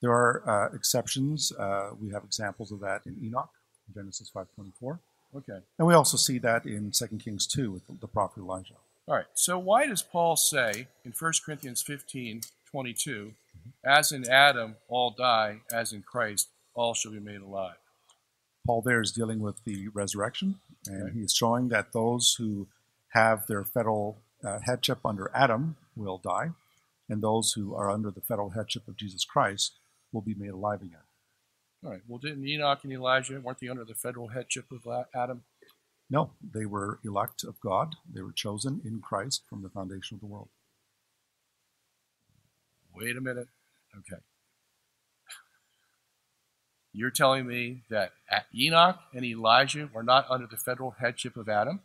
There are uh, exceptions. Uh, we have examples of that in Enoch, Genesis 5:24, Okay. and we also see that in 2 Kings 2 with the, the prophet Elijah. All right. So why does Paul say in 1 Corinthians 15, 22, as in Adam all die, as in Christ all shall be made alive? Paul there is dealing with the resurrection, and Okay. he is showing that those who have their federal uh, headship under Adam will die, and those who are under the federal headship of Jesus Christ will be made alive again. All right. Well, didn't Enoch and Elijah, weren't they under the federal headship of Adam? No, they were elect of God. They were chosen in Christ from the foundation of the world. Wait a minute. Okay. You're telling me that Enoch and Elijah were not under the federal headship of Adam?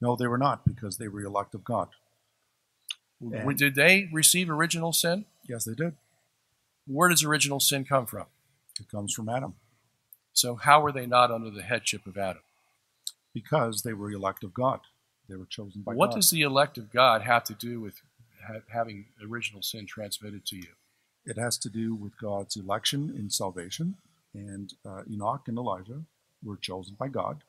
No, they were not because they were elect of God. And- Did they receive original sin? Yes, they did. Where does original sin come from? It comes from Adam. So how were they not under the headship of Adam? because they were elect of God. They were chosen by what God. What does the elect of God have to do with ha- having original sin transmitted to you? it has to do with God's election in salvation. And uh, Enoch and Elijah were chosen by God.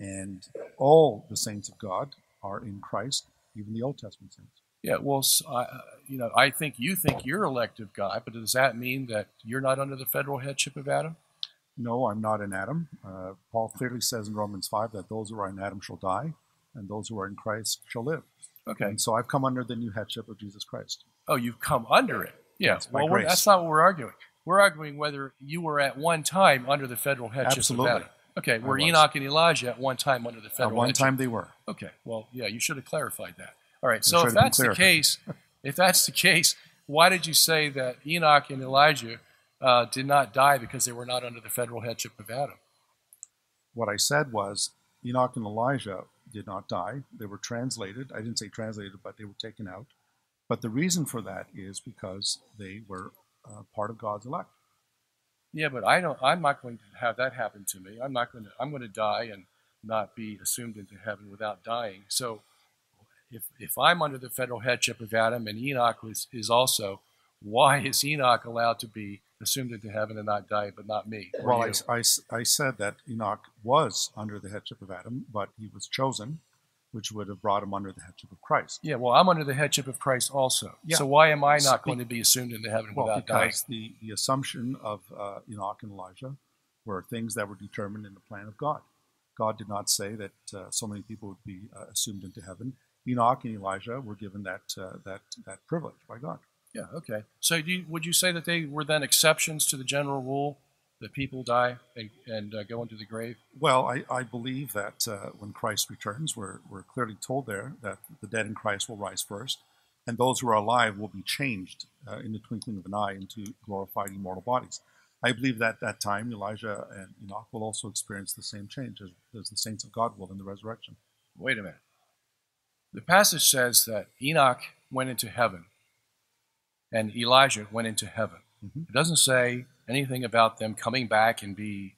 And all the saints of God are in Christ, even the Old Testament saints. Yeah, well, I- uh, you know, I think you think you're elect of God, but does that mean that you're not under the federal headship of Adam? No, I'm not in Adam. Uh, Paul clearly says in Romans 5 that those who are in Adam shall die, and those who are in Christ shall live. Okay. And so I've come under the new headship of Jesus Christ. Oh, you've come under it. Yeah. Yes, by well, that's not what we're arguing. We're arguing whether you were at one time under the federal headship Absolutely. of Adam. Okay, were. Enoch and Elijah at one time under the federal At one headship? time they were. Okay, well, yeah, you should have clarified that. All right, so if that's the case, if that's the case, why did you say that Enoch and Elijah uh, did not die because they were not under the federal headship of Adam? What I said was Enoch and Elijah did not die. They were translated. I didn't say translated, but they were taken out. But the reason for that is because they were uh, part of God's elect. Yeah, but I don't. I'm not going to have that happen to me. I'm not going to. I'm going to die and not be assumed into heaven without dying. So, if if I'm under the federal headship of Adam and Enoch was, is also, why is Enoch allowed to be assumed into heaven and not die, but not me? Well, I? I I said that Enoch was under the headship of Adam, but he was chosen, which would have brought him under the headship of Christ. Yeah, well, I'm under the headship of Christ also. Yeah. So why am I not going to be assumed into heaven Well, without dying? because the, the assumption of uh, Enoch and Elijah were things that were determined in the plan of God. God did not say that uh, so many people would be uh, assumed into heaven. Enoch and Elijah were given that uh, that that privilege by God. Yeah, okay. So do you, would you say that they were then exceptions to the general rule that people die and, and uh, go into the grave? Well, I, I believe that uh, when Christ returns, we're, we're clearly told there that the dead in Christ will rise first, and those who are alive will be changed uh, in the twinkling of an eye into glorified immortal bodies. I believe that that time Elijah and Enoch will also experience the same change as, as the saints of God will in the resurrection. Wait a minute. The passage says that Enoch went into heaven and Elijah went into heaven. Mhm. It doesn't say anything about them coming back and be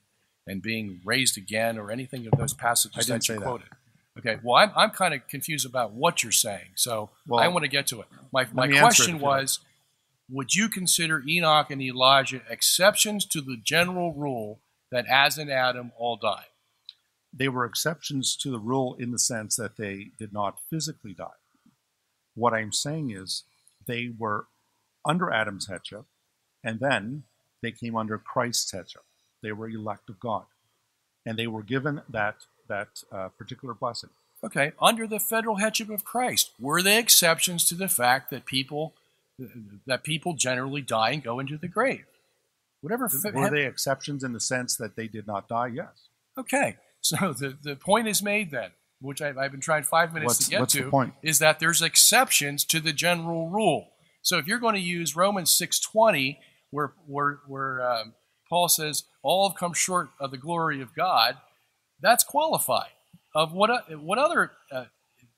and being raised again or anything of those passages I didn't that you say that. quoted. Okay, well, I'm, I'm kind of confused about what you're saying, so Well, I want to get to it. My, my question was Would you consider Enoch and Elijah exceptions to the general rule that as in Adam all die? They were exceptions to the rule in the sense that they did not physically die. What I'm saying is they were under Adam's headship, and then they came under Christ's headship. They were elect of God, and they were given that that uh, particular blessing. Okay, under the federal headship of Christ, were they exceptions to the fact that people that people generally die and go into the grave? Whatever. Were they exceptions in the sense that they did not die? Yes. Okay, so the, the point is made then, which I, I've been trying five minutes What's- to get to, point? is that there's exceptions to the general rule. So if you're going to use Romans six twenty, where where where um, Paul says all have come short of the glory of God, that's qualified. Of what what other uh,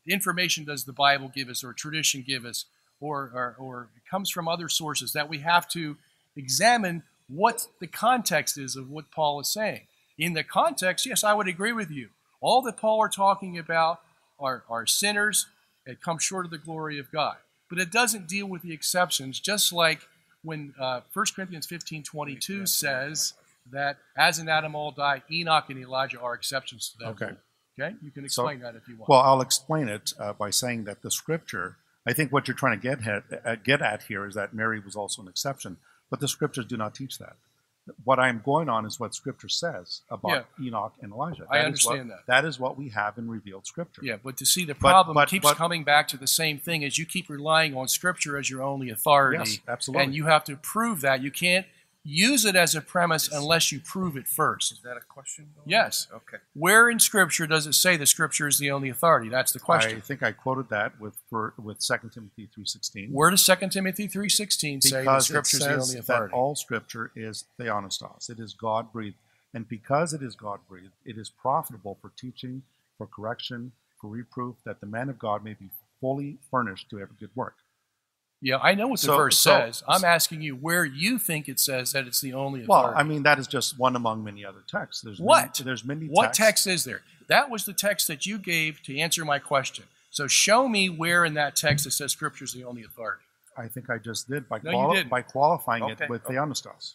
information does the Bible give us, or tradition give us, or, or or comes from other sources that we have to examine what the context is of what Paul is saying. In the context, yes, I would agree with you. All that Paul are talking about are, are sinners that come short of the glory of God. But it doesn't deal with the exceptions, just like when uh, 1 Corinthians 15 22 says that as in Adam all die, Enoch and Elijah are exceptions to that. Okay. rule. Okay? You can So- explain that if you want. Well, I'll explain it uh, by saying that the scripture, I think what you're trying to get at, uh, get at here is that Mary was also an exception, but the scriptures do not teach that. What I'm going on is what scripture says about Enoch and Elijah. I That is what- understand that. That is what we have in revealed scripture. Yeah, but to see the problem but- keeps but- coming back to the same thing as you keep relying on Scripture as your only authority. Yes, absolutely. And you have to prove that. You can't use it as a premise unless you prove it first. Is that a question? Yes. Okay. Where in Scripture does it say the Scripture is the only authority? That's the question. I think I quoted that with for, with 2 Timothy 3.16. Where does 2 Timothy 3.16 say the Scripture is the only says that all scripture is theopneustos. It is God breathed. And because it is God breathed, it is profitable for teaching, for correction, for reproof, that the man of God may be fully furnished to every good work. Yeah, I know what the So- verse so- says. I'm asking you where you think it says that it's the only authority. Well. I mean, that is just one among many other texts. There's What? Many, there's many what texts. text is there? That was the text that you gave to answer my question. So show me where in that text it says Scripture is the only authority. I think I just did by, No, quali- by qualifying Okay. it with Okay. Theopneustos.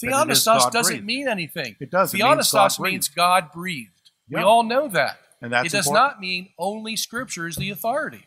That it is Theopneustos doesn't mean anything. It does. It means God breathed. We all know that. And that's it does important. not mean only Scripture is the authority.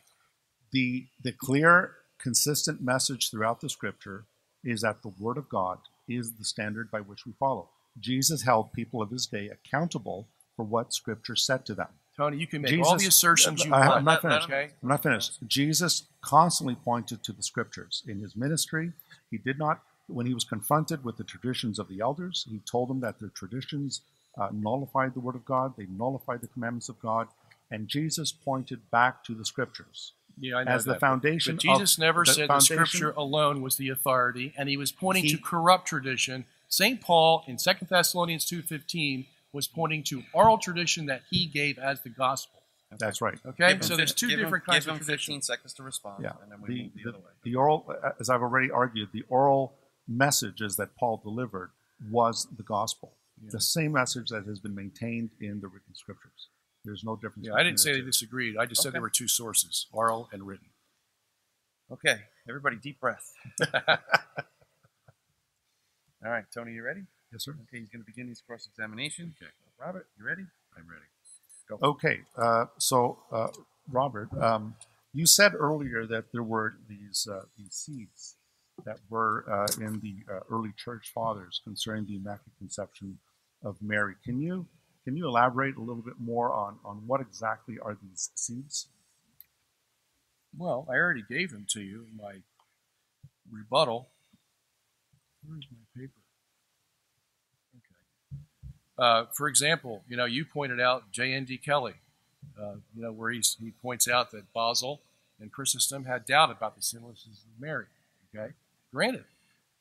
the the clear, consistent message throughout the Scripture is that the Word of God is the standard by which we follow. Jesus held people of his day accountable for what Scripture said to them. Tony, you can make all the assertions you I- want. I'm not finished. Okay? I'm not finished. Jesus constantly pointed to the scriptures in his ministry. He did not, when he was confronted with the traditions of the elders, he told them that their traditions uh, nullified the word of God, they nullified the commandments of God, and Jesus pointed back to the scriptures Yeah, I know as the that. foundation. But Jesus of never the said foundation- the Scripture alone was the authority, and he was pointing He- to corrupt tradition. St. Paul in 2 Thessalonians 2.15 was pointing to oral tradition that he gave as the gospel. That's right. Okay? Give him So there's two give him- different kinds give of him tradition. 15 seconds to respond, Yeah. and then we The, move the, the, other way. the oral, as I've already argued, the oral messages that Paul delivered was the gospel. Yeah. The same message that has been maintained in the written scriptures. There's no difference. Yeah, I didn't say they disagreed. I just said Okay. there were two sources, oral and written. Okay, everybody, deep breath. All right, Tony, you ready? Yes, sir. Okay, he's going to begin his cross examination. Okay. Robert, you ready? I'm ready. Go. Okay, uh, so uh, Robert, um, you said earlier that there were these uh, these seeds that were uh, in the uh, early church fathers concerning the Immaculate Conception of Mary. Can you can you elaborate a little bit more on on what exactly are these seeds? Well, I already gave them to you in my rebuttal. Where's my paper? Okay. Uh, for example, you know, you pointed out J.N.D. Kelly, uh, you know, where he's, he points out that Basil and Chrysostom had doubt about the sinlessness of Mary. Okay, granted.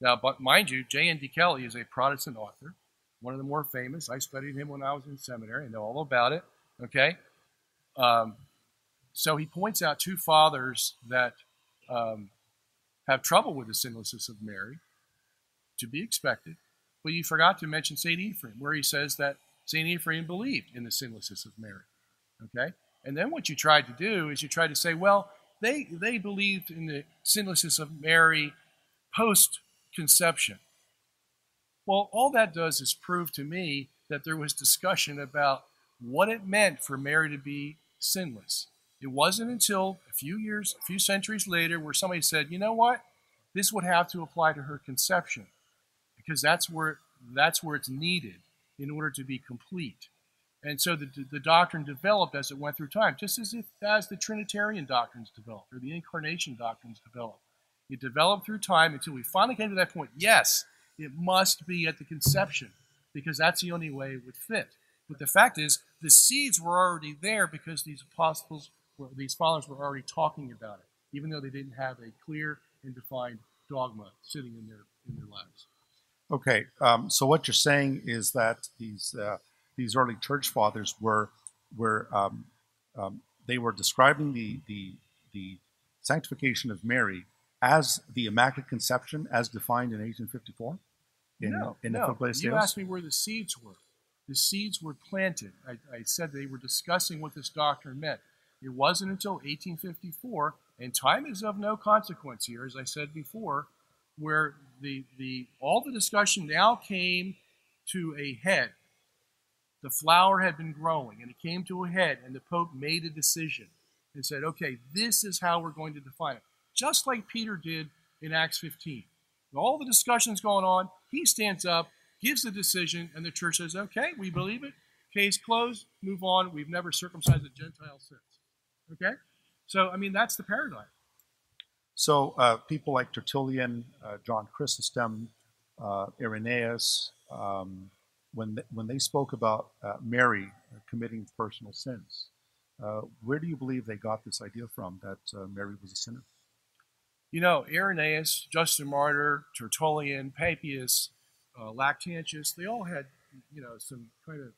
Now, but mind you, J.N.D. Kelly is a Protestant author, one of the more famous. I studied him when I was in seminary. I know all about it. Okay. Um, so he points out two fathers that um, have trouble with the sinlessness of Mary, to be expected. But you forgot to mention St. Ephraim, where he says that St. Ephraim believed in the sinlessness of Mary. Okay? And then what you tried to do is you tried to say, well, they, they believed in the sinlessness of Mary post conception. Well, all that does is prove to me that there was discussion about what it meant for Mary to be sinless. It wasn't until a few years, a few centuries later, where somebody said, you know what? This would have to apply to her conception because that's where, that's where it's needed in order to be complete. And so the, the doctrine developed as it went through time, just as if as the Trinitarian doctrines developed or the incarnation doctrines developed. It developed through time until we finally came to that point. Yes, it must be at the conception because that's the only way it would fit. But the fact is, the seeds were already there because these apostles, were, these fathers were already talking about it, even though they didn't have a clear and defined dogma sitting in their in their lives. Okay, um, so what you're saying is that these uh, these early church fathers were were um, um, they were describing the the the sanctification of Mary as the Immaculate Conception as defined in 1854 in no, in no. Ecclesiastes? You asked me where the seeds were. The seeds were planted. I, I said they were discussing what this doctrine meant. It wasn't until 1854, and time is of no consequence here, as I said before, where the, the all the discussion now came to a head. The flower had been growing, and it came to a head, and the Pope made a decision and said, okay, this is how we're going to define it. Just like Peter did in Acts 15. All the discussion's going on, he stands up, gives the decision, and the church says, okay, we believe it. Case closed, move on. We've never circumcised a Gentile since. Okay? So, I mean, that's the paradigm. So uh, people like Tertullian, uh, John Chrysostom, uh, Irenaeus, um, when when they spoke about uh, Mary committing personal sins, uh, where do you believe they got this idea from that uh, Mary was a sinner? You know, Irenaeus, Justin Martyr, Tertullian, Papias, uh, Lactantius, they all had, you know, some kind of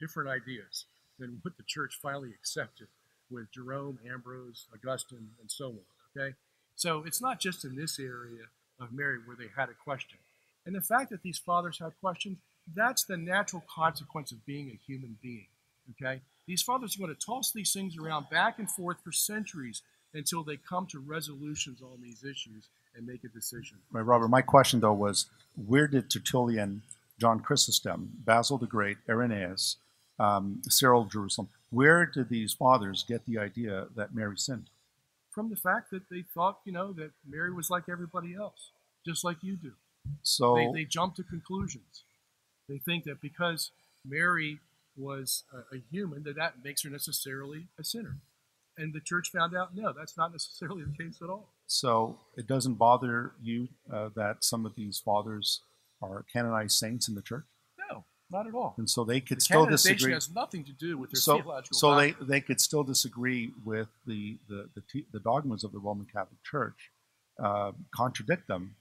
different ideas than what the church finally accepted with Jerome, Ambrose, Augustine, and so on. Okay? So it's not just in this area of Mary where they had a question. And the fact that these fathers had questions, that's the natural consequence of being a human being. Okay? These fathers are going to toss these things around back and forth for centuries until they come to resolutions on these issues and make a decision. Right, Robert. My question though was, where did Tertullian, John Chrysostom, Basil the Great, Irenaeus, um, Cyril of Jerusalem, where did these fathers get the idea that Mary sinned? From the fact that they thought, you know, that Mary was like everybody else, just like you do. So They, they jump to conclusions. They think that because Mary was a, a human, that that makes her necessarily a sinner. And the church found out, no, that's not necessarily the case at all. So it doesn't bother you uh, that some of these fathers are canonized saints in the church, No, not at all. and so they could The still disagree. has nothing to do with their So, theological so they, doctrine. they could still disagree with the the, the, te- the dogmas of the Roman Catholic Church, uh, contradict them,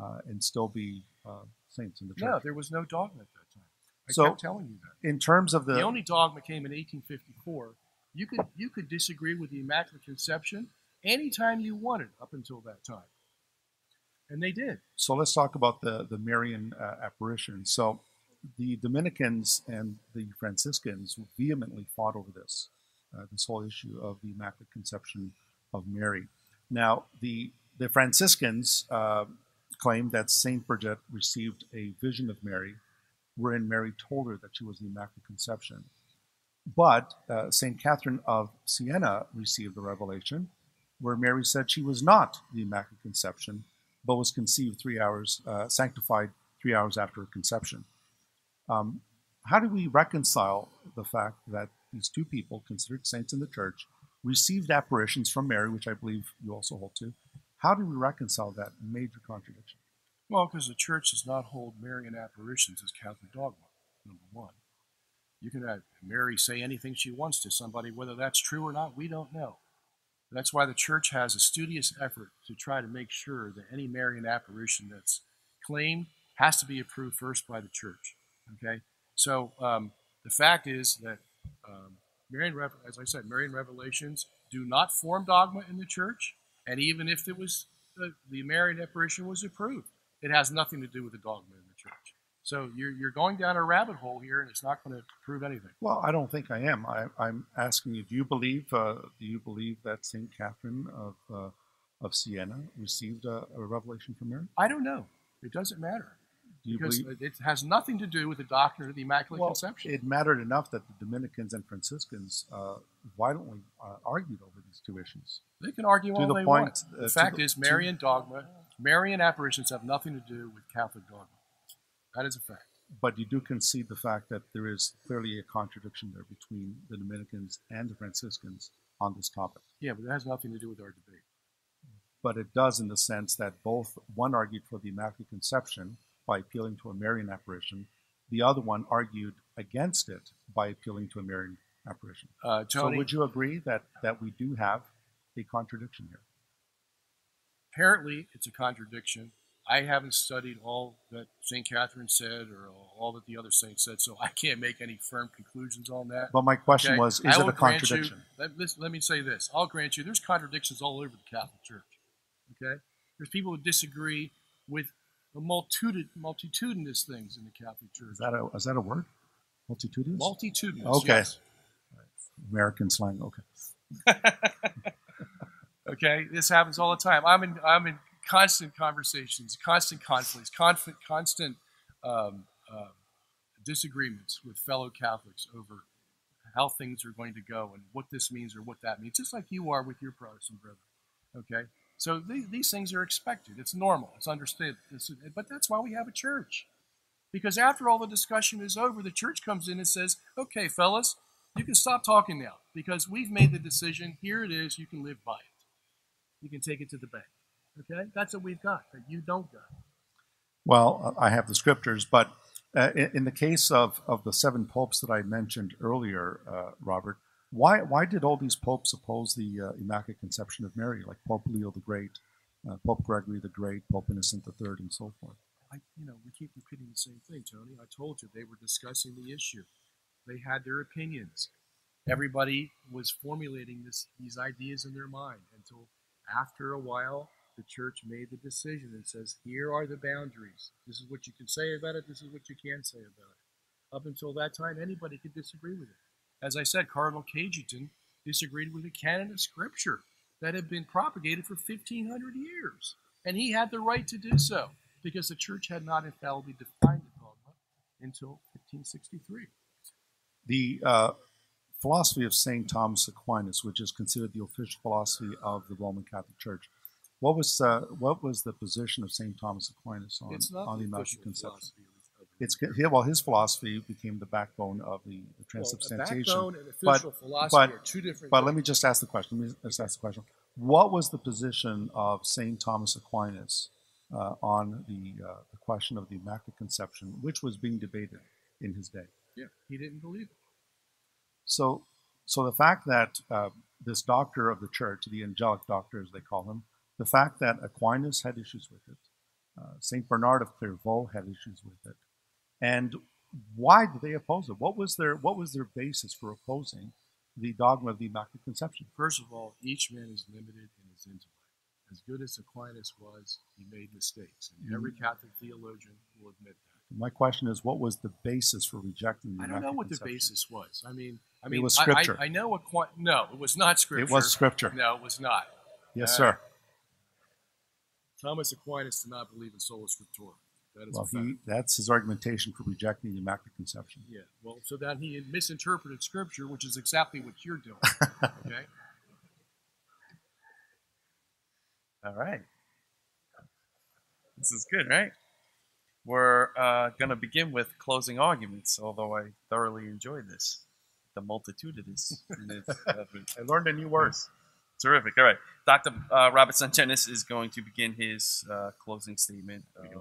uh, and still be uh, saints in the church. No, there was no dogma at that time. I So- kept telling you that. in terms of the, The only dogma came in 1854. You could you could disagree with the Immaculate Conception anytime you wanted up until that time, and they did. so let's talk about the the Marian uh, apparition. So the Dominicans and the Franciscans vehemently fought over this uh, this whole issue of the Immaculate Conception of Mary. Now the the Franciscans uh, claimed that Saint Bridget received a vision of Mary, wherein Mary told her that she was the Immaculate Conception. But uh, Saint Catherine of Siena received the revelation, where Mary said she was not the Immaculate Conception, but was conceived three hours, uh, sanctified three hours after her conception. Um, how do we reconcile the fact that these two people, considered saints in the church, received apparitions from Mary, which I believe you also hold to? How do we reconcile that major contradiction? Well, because the church does not hold Marian apparitions as Catholic dogma. Number one, you can have Mary say anything she wants to somebody, whether that's true or not, we don't know. That's why the church has a studious effort to try to make sure that any Marian apparition that's claimed has to be approved first by the church. Okay, so um, the fact is that um, Marian, as I said, Marian revelations do not form dogma in the church, and even if it was the, the Marian apparition was approved, it has nothing to do with the dogma. So you're, you're going down a rabbit hole here, and it's not going to prove anything. Well, I don't think I am. I, I'm asking you: Do you believe? Uh, do you believe that Saint Catherine of uh, of Siena received a, a revelation from Mary? I don't know. It doesn't matter Do you because believe? it has nothing to do with the doctrine of the Immaculate Well, Conception. it mattered enough that the Dominicans and Franciscans uh, violently uh, argued over these two issues. they can argue to all the they point, want. uh, The fact the- is, Marian dogma, Marian apparitions have nothing to do with Catholic dogma. That is a fact. But you do concede the fact that there is clearly a contradiction there between the Dominicans and the Franciscans on this topic. Yeah, but it has nothing to do with our debate. But it does in the sense that both one argued for the Immaculate Conception by appealing to a Marian apparition, the other one argued against it by appealing to a Marian apparition. Uh, So would you agree that, that we do have a contradiction here? apparently it's a contradiction. I haven't studied all that St. Catherine said or all that the other saints said, so I can't make any firm conclusions on that. But my question Okay? was, I is it a grant you- contradiction? let, let, let me say this. I'll grant you there's contradictions all over the Catholic Church. Okay? There's people who disagree with a multitude, multitudinous things in the Catholic Church. Is that a, is that a word? Multitudinous? multitudinous. Okay. yes. American slang, okay. Okay, this happens all the time. I'm in I'm in constant conversations, constant conflicts, constant constant um, uh, disagreements with fellow Catholics over how things are going to go and what this means or what that means, just like you are with your Protestant brother. Okay, so these, these things are expected. It's normal. It's understood. It's, but that's why we have a church, because after all the discussion is over, the church comes in and says, "Okay, fellas, you can stop talking now because we've made the decision. Here it is. You can live by it." you can take it to the bank. Okay, that's what we've got that you don't got. Well, I have the scriptures, but uh, in, in the case of, of the seven popes that I mentioned earlier, uh, Robert, why why did all these popes oppose the uh, Immaculate Conception of Mary, like Pope Leo the Great, uh, Pope Gregory the Great, Pope Innocent III, and so forth? I, you know, we keep repeating the same thing, Tony. I told you they were discussing the issue. They had their opinions. Everybody was formulating this, these ideas in their mind until after a while, the church made the decision and says, here are the boundaries. This is what you can say about it. This is what you can say about it. Up until that time, anybody could disagree with it. As I said, Cardinal Cajetan disagreed with a canon of Scripture that had been propagated for 1,500 years. And he had the right to do so because the church had not infallibly defined the dogma until 1563. The uh, philosophy of St. Thomas Aquinas, which is considered the official philosophy of the Roman Catholic Church, what was uh, what was the position of St. Thomas Aquinas on, It's not on the Immaculate Conception? philosophy of the It's yeah, well, his philosophy became the backbone of the, the Well, transubstantiation. backbone and but- but- are two different But let me just ask the question. Let me just ask the question. What was the position of St. Thomas Aquinas uh, on the, uh, the question of the Immaculate Conception, which was being debated in his day? Yeah, he didn't believe it. So, so the fact that uh, this doctor of the church, the angelic doctor as they call him, the fact that Aquinas had issues with it, uh, Saint Bernard of Clairvaux had issues with it, and why did they oppose it? What was their what was their basis for opposing the dogma of the Immaculate Conception? First of all, each man is limited in his intellect. As good as Aquinas was, he made mistakes. And every Mm-hmm. Catholic theologian will admit that. My question is, what was the basis for rejecting the I don't know Immaculate what the basis was. I mean, I mean, It was I- I- scripture. I, know Aqu- No, it was not scripture. It was scripture. No, it was not. Yes, Uh, sir. Thomas Aquinas did not believe in sola scriptura. That is Well, he, that's his argumentation for rejecting the Immaculate Conception. Yeah. Well, so then he misinterpreted scripture, which is exactly what you're doing. Okay. All right. This is good, right? We're uh, going to begin with closing arguments, although I thoroughly enjoyed this. The multitudinous. I learned a new word. Terrific. All right. Dr. Uh, Robert Sungenis is going to begin his uh, closing statement. Uh,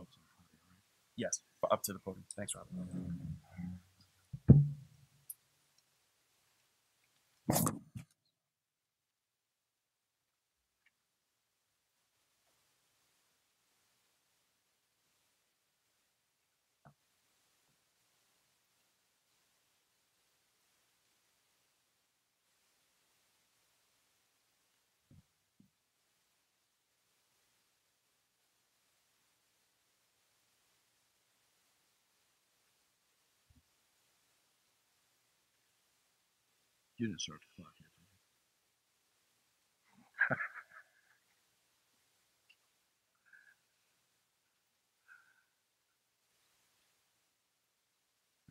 yes, up to the podium. Thanks, Robert. You didn't start the clock yet.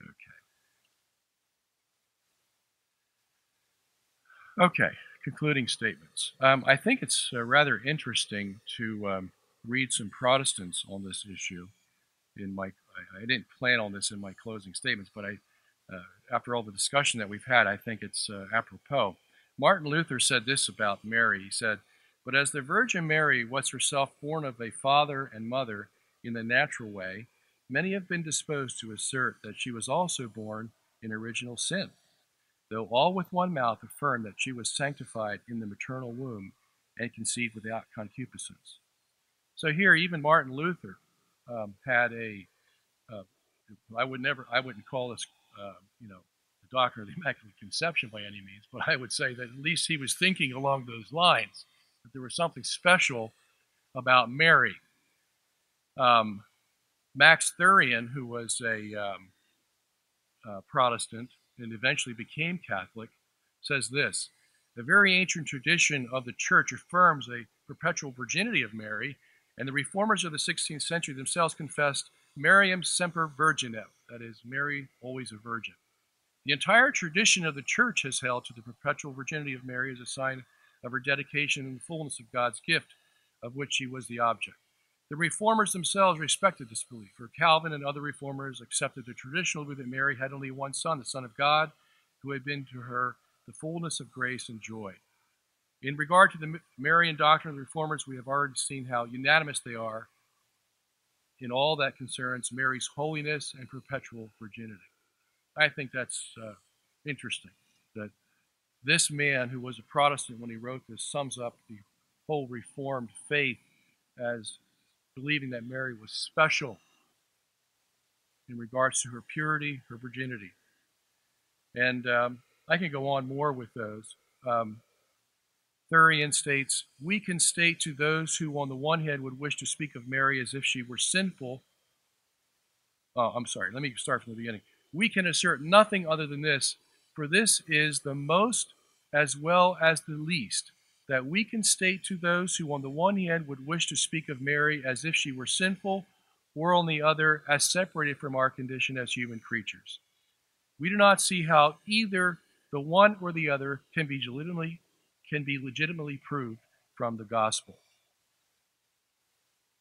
Okay. Okay, concluding statements. Um, I think it's uh, rather interesting to um, read some Protestants on this issue. In my, I, I didn't plan on this in my closing statements, but I, after all the discussion that we've had, I think it's uh, apropos. Martin Luther said this about Mary. He said, But as the Virgin Mary was herself born of a father and mother in the natural way, many have been disposed to assert that she was also born in original sin, though all with one mouth affirm that she was sanctified in the maternal womb and conceived without concupiscence. So here, even Martin Luther um, had a, uh, I would never, I wouldn't call this, uh, you know, the doctrine of the Immaculate Conception by any means, but I would say that at least he was thinking along those lines, that there was something special about Mary. Um, Max Thurian, who was a um, uh, Protestant and eventually became Catholic, says this The very ancient tradition of the Church affirms a perpetual virginity of Mary, and the reformers of the 16th century themselves confessed Mariam semper virginem, that is, Mary always a virgin. The entire tradition of the Church has held to the perpetual virginity of Mary as a sign of her dedication and the fullness of God's gift, of which she was the object. The reformers themselves respected this belief, for Calvin and other reformers accepted the traditional view that Mary had only one son, the Son of God, who had been to her the fullness of grace and joy. In regard to the Marian doctrine of the reformers, we have already seen how unanimous they are in all that concerns Mary's holiness and perpetual virginity. I think that's uh, interesting that this man, who was a Protestant when he wrote this, sums up the whole Reformed faith as believing that Mary was special in regards to her purity, her virginity. And um, I can go on more with those. Um, Thurian states, We can state to those who, on the one hand, would wish to speak of Mary as if she were sinful. Oh, I'm sorry, let me start from the beginning. We can assert nothing other than this, for this is the most as well as the least that we can state to those who, on the one hand, would wish to speak of Mary as if she were sinful, or on the other, as separated from our condition as human creatures. We do not see how either the one or the other can be legitimately can be legitimately proved from the gospel.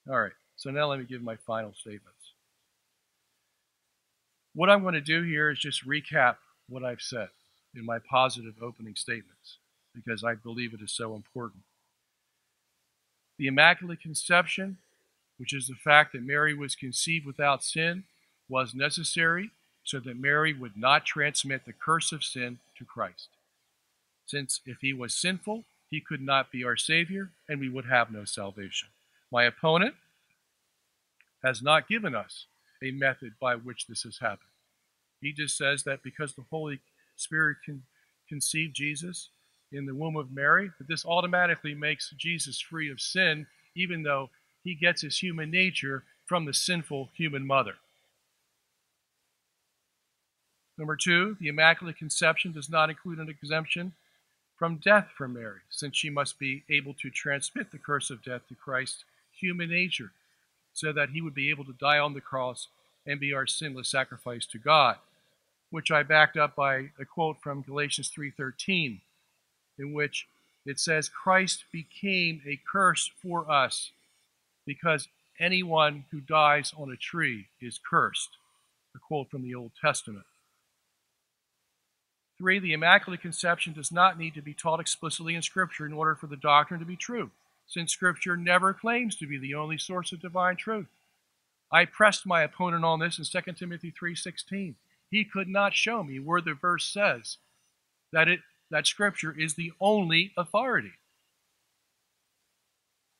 All right, so now let me give my final statements. What I'm going to do here is just recap what I've said in my positive opening statements because I believe it is so important. The Immaculate Conception, which is the fact that Mary was conceived without sin, was necessary so that Mary would not transmit the curse of sin to Christ. Since if he was sinful, he could not be our Savior, and we would have no salvation. My opponent has not given us a method by which this has happened. He just says that because the Holy Spirit can conceive Jesus in the womb of Mary, that this automatically makes Jesus free of sin, even though he gets his human nature from the sinful human mother. Number two, the Immaculate Conception does not include an exemption from death for Mary, since she must be able to transmit the curse of death to Christ's human nature, so that he would be able to die on the cross and be our sinless sacrifice to God, which I backed up by a quote from Galatians 3:13, in which it says, Christ became a curse for us because anyone who dies on a tree is cursed. A quote from the Old Testament. Three, the Immaculate Conception does not need to be taught explicitly in Scripture in order for the doctrine to be true, since Scripture never claims to be the only source of divine truth. I pressed my opponent on this in 2 Timothy 3:16. He could not show me where the verse says that it that Scripture is the only authority.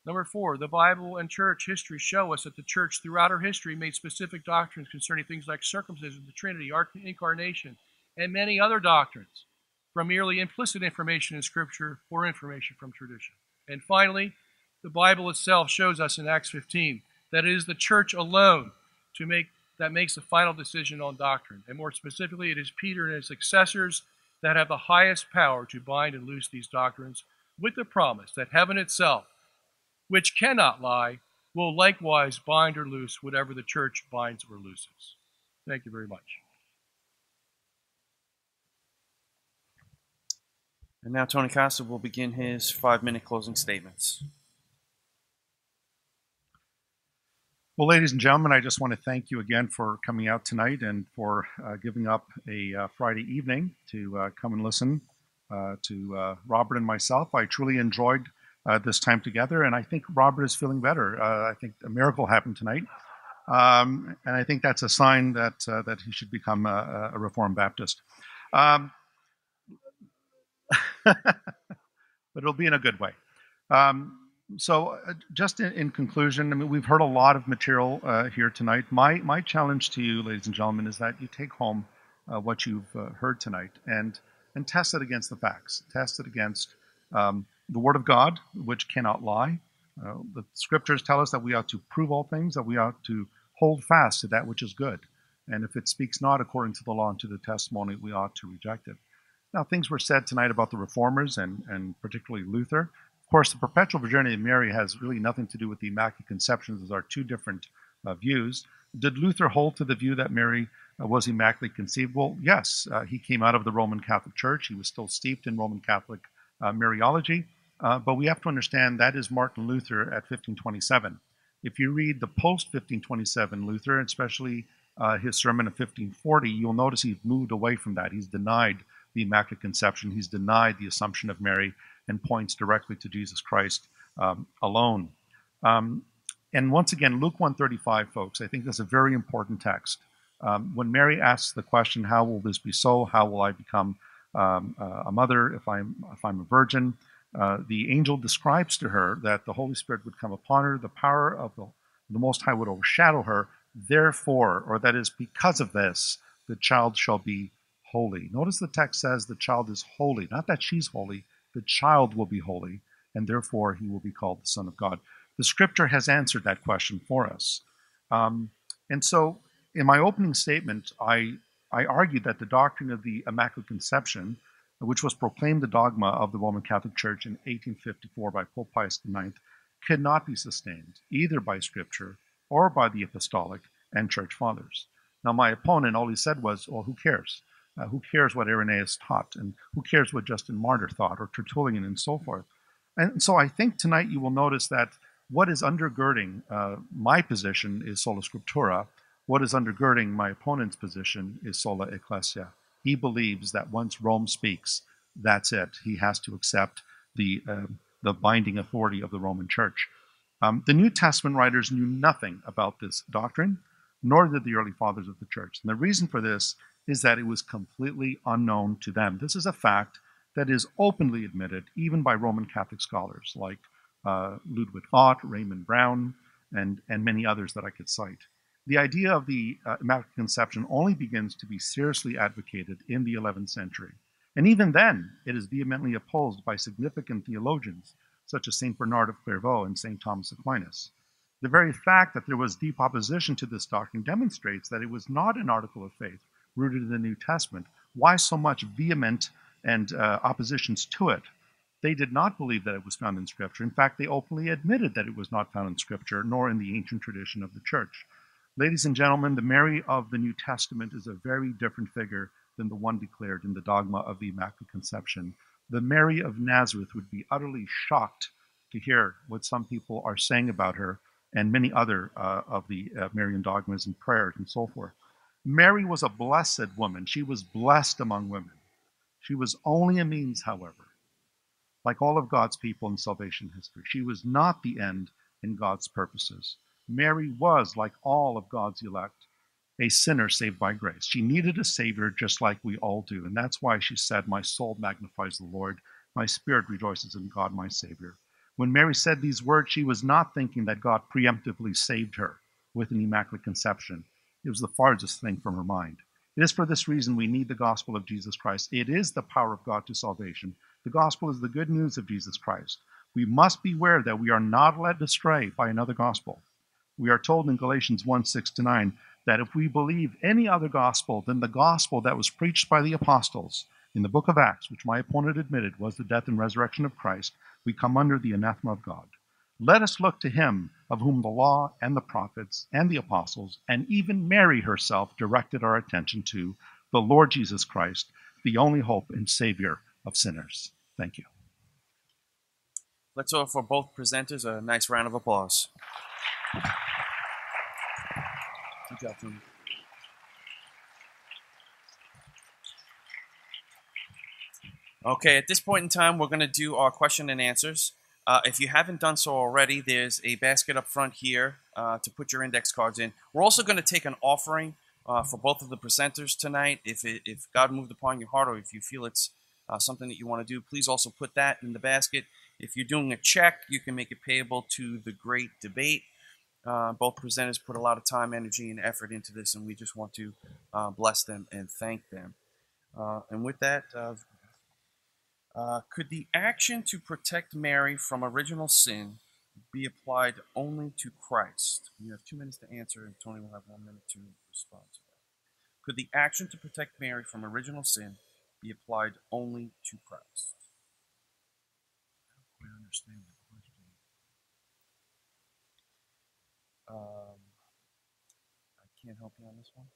Number four, the Bible and church history show us that the church throughout her history made specific doctrines concerning things like circumcision, the Trinity, incarnation, and many other doctrines from merely implicit information in Scripture or information from tradition. And finally, the Bible itself shows us in Acts 15 that it is the church alone to make that makes the final decision on doctrine. And more specifically, it is Peter and his successors that have the highest power to bind and loose these doctrines with the promise that heaven itself, which cannot lie, will likewise bind or loose whatever the church binds or looses. Thank you very much. And now Tony Costa will begin his five minute closing statements. Well, ladies and gentlemen, I just want to thank you again for coming out tonight and for uh, giving up a uh, Friday evening to uh, come and listen uh, to uh, Robert and myself. I truly enjoyed uh, this time together, and I think Robert is feeling better. I think a miracle happened tonight. Um, and I think that's a sign that that he should become a, a Reformed Baptist. Um, but it'll be in a good way. Um, so, uh, just in, in, conclusion, I mean, we've heard a lot of material uh, here tonight. My my challenge to you, ladies and gentlemen, is that you take home uh, what you've uh, heard tonight and and test it against the facts. Test it against um, the Word of God, which cannot lie. Uh, the Scriptures tell us that we ought to prove all things, that we ought to hold fast to that which is good, and if it speaks not according to the law and to the testimony, we ought to reject it. Now, things were said tonight about the reformers and, and particularly Luther. Of course, the perpetual virginity of Mary has really nothing to do with the Immaculate Conception. Those are two different uh, views. Did Luther hold to the view that Mary uh, was immaculately conceived? Well, yes. Uh, he came out of the Roman Catholic Church. He was still steeped in Roman Catholic uh, Mariology. Uh, but we have to understand that is Martin Luther at 1527. If you read the post 1527 Luther, especially uh, his sermon of 1540, you'll notice he's moved away from that. He's denied the Immaculate Conception. He's denied the Assumption of Mary and points directly to Jesus Christ um, alone. Um, and once again, Luke 135, folks, I think that's a very important text. Um, when Mary asks the question, "How will this be so? How will I become uh, a mother if I'm if I'm a virgin?" Uh, the angel describes to her that the Holy Spirit would come upon her, the power of the, the Most High would overshadow her. Therefore, or that is because of this, the child shall be holy. Notice the text says the child is holy, not that she's holy, the child will be holy, and therefore he will be called the Son of God. The scripture has answered that question for us. Um, and so, in my opening statement, I, I argued that the doctrine of the Immaculate Conception, which was proclaimed the dogma of the Roman Catholic Church in 1854 by Pope Pius IX, could not be sustained either by scripture or by the apostolic and church fathers. Now, my opponent, all he said was, well, who cares? Uh, who cares what Irenaeus taught? And who cares what Justin Martyr thought or Tertullian and so forth? And so I think tonight you will notice that what is undergirding uh, my position is sola scriptura. What is undergirding my opponent's position is sola ecclesia. He believes that once Rome speaks, that's it. He has to accept the, uh, the binding authority of the Roman Church. Um, the New Testament writers knew nothing about this doctrine, nor did the early fathers of the church. And the reason for this is that it was completely unknown to them. This is a fact that is openly admitted even by Roman Catholic scholars like uh, Ludwig Ott, Raymond Brown, and, and many others that I could cite. The idea of the uh, Immaculate Conception only begins to be seriously advocated in the 11th century. And even then, it is vehemently opposed by significant theologians such as St. Bernard of Clairvaux and St. Thomas Aquinas. The very fact that there was deep opposition to this doctrine demonstrates that it was not an article of faith rooted in the New Testament. Why so much vehement and uh, oppositions to it? They did not believe that it was found in Scripture. In fact, they openly admitted that it was not found in Scripture, nor in the ancient tradition of the church. Ladies and gentlemen, the Mary of the New Testament is a very different figure than the one declared in the dogma of the Immaculate Conception. The Mary of Nazareth would be utterly shocked to hear what some people are saying about her and many other uh, of the uh, Marian dogmas and prayers and so forth. Mary was a blessed woman. She was blessed among women. She was only a means, however, like all of God's people in salvation history. She was not the end in God's purposes. Mary was, like all of God's elect, a sinner saved by grace. She needed a Savior just like we all do. And that's why she said, My soul magnifies the Lord, my spirit rejoices in God, my Savior. When Mary said these words, she was not thinking that God preemptively saved her with an immaculate conception. It was the farthest thing from her mind. It is for this reason we need the gospel of Jesus Christ. It is the power of God to salvation. The gospel is the good news of Jesus Christ. We must beware that we are not led astray by another gospel. We are told in Galatians 1 6 to 9 that if we believe any other gospel than the gospel that was preached by the apostles in the book of Acts, which my opponent admitted was the death and resurrection of Christ, we come under the anathema of God. Let us look to him of whom the law and the prophets and the apostles and even Mary herself directed our attention to, the Lord Jesus Christ, the only hope and Savior of sinners. Thank you. Let's offer both presenters a nice round of applause. Good job. Okay, at this point in time, we're going to do our question and answers. Uh, if you haven't done so already, there's a basket up front here uh, to put your index cards in. We're also going to take an offering uh, for both of the presenters tonight. If, it, if God moved upon your heart or if you feel it's uh, something that you want to do, please also put that in the basket. If you're doing a check, you can make it payable to the Great Debate. Uh, both presenters put a lot of time, energy, and effort into this, and we just want to uh, bless them and thank them. And with that, uh, could the action to protect Mary from original sin be applied only to Christ? You have two minutes to answer, and Tony will have one minute to respond to that. Could the action to protect Mary from original sin be applied only to Christ? I don't quite understand that. Um, I can't help you on this one.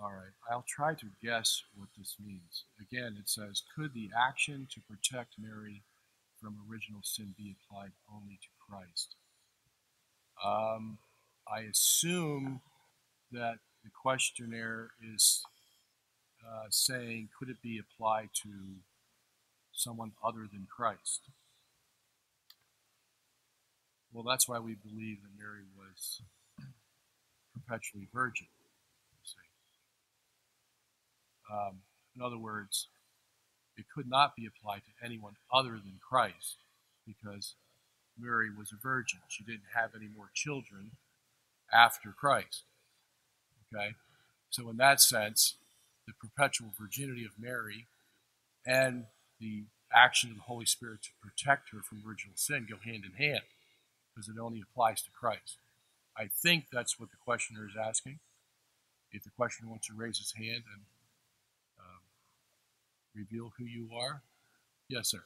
All right, I'll try to guess what this means. Again, it says, could the action to protect Mary from original sin be applied only to Christ? Um, I assume that the questionnaire is uh, saying, could it be applied to someone other than Christ? Well, that's why we believe that Mary was perpetually virgin. Um, in other words, it could not be applied to anyone other than Christ because Mary was a virgin. She didn't have any more children, after Christ. Okay? So, in that sense, the perpetual virginity of Mary and the action of the Holy Spirit to protect her from original sin go hand in hand because it only applies to Christ. I think that's what the questioner is asking. If the questioner wants to raise his hand and reveal who you are, yes, sir.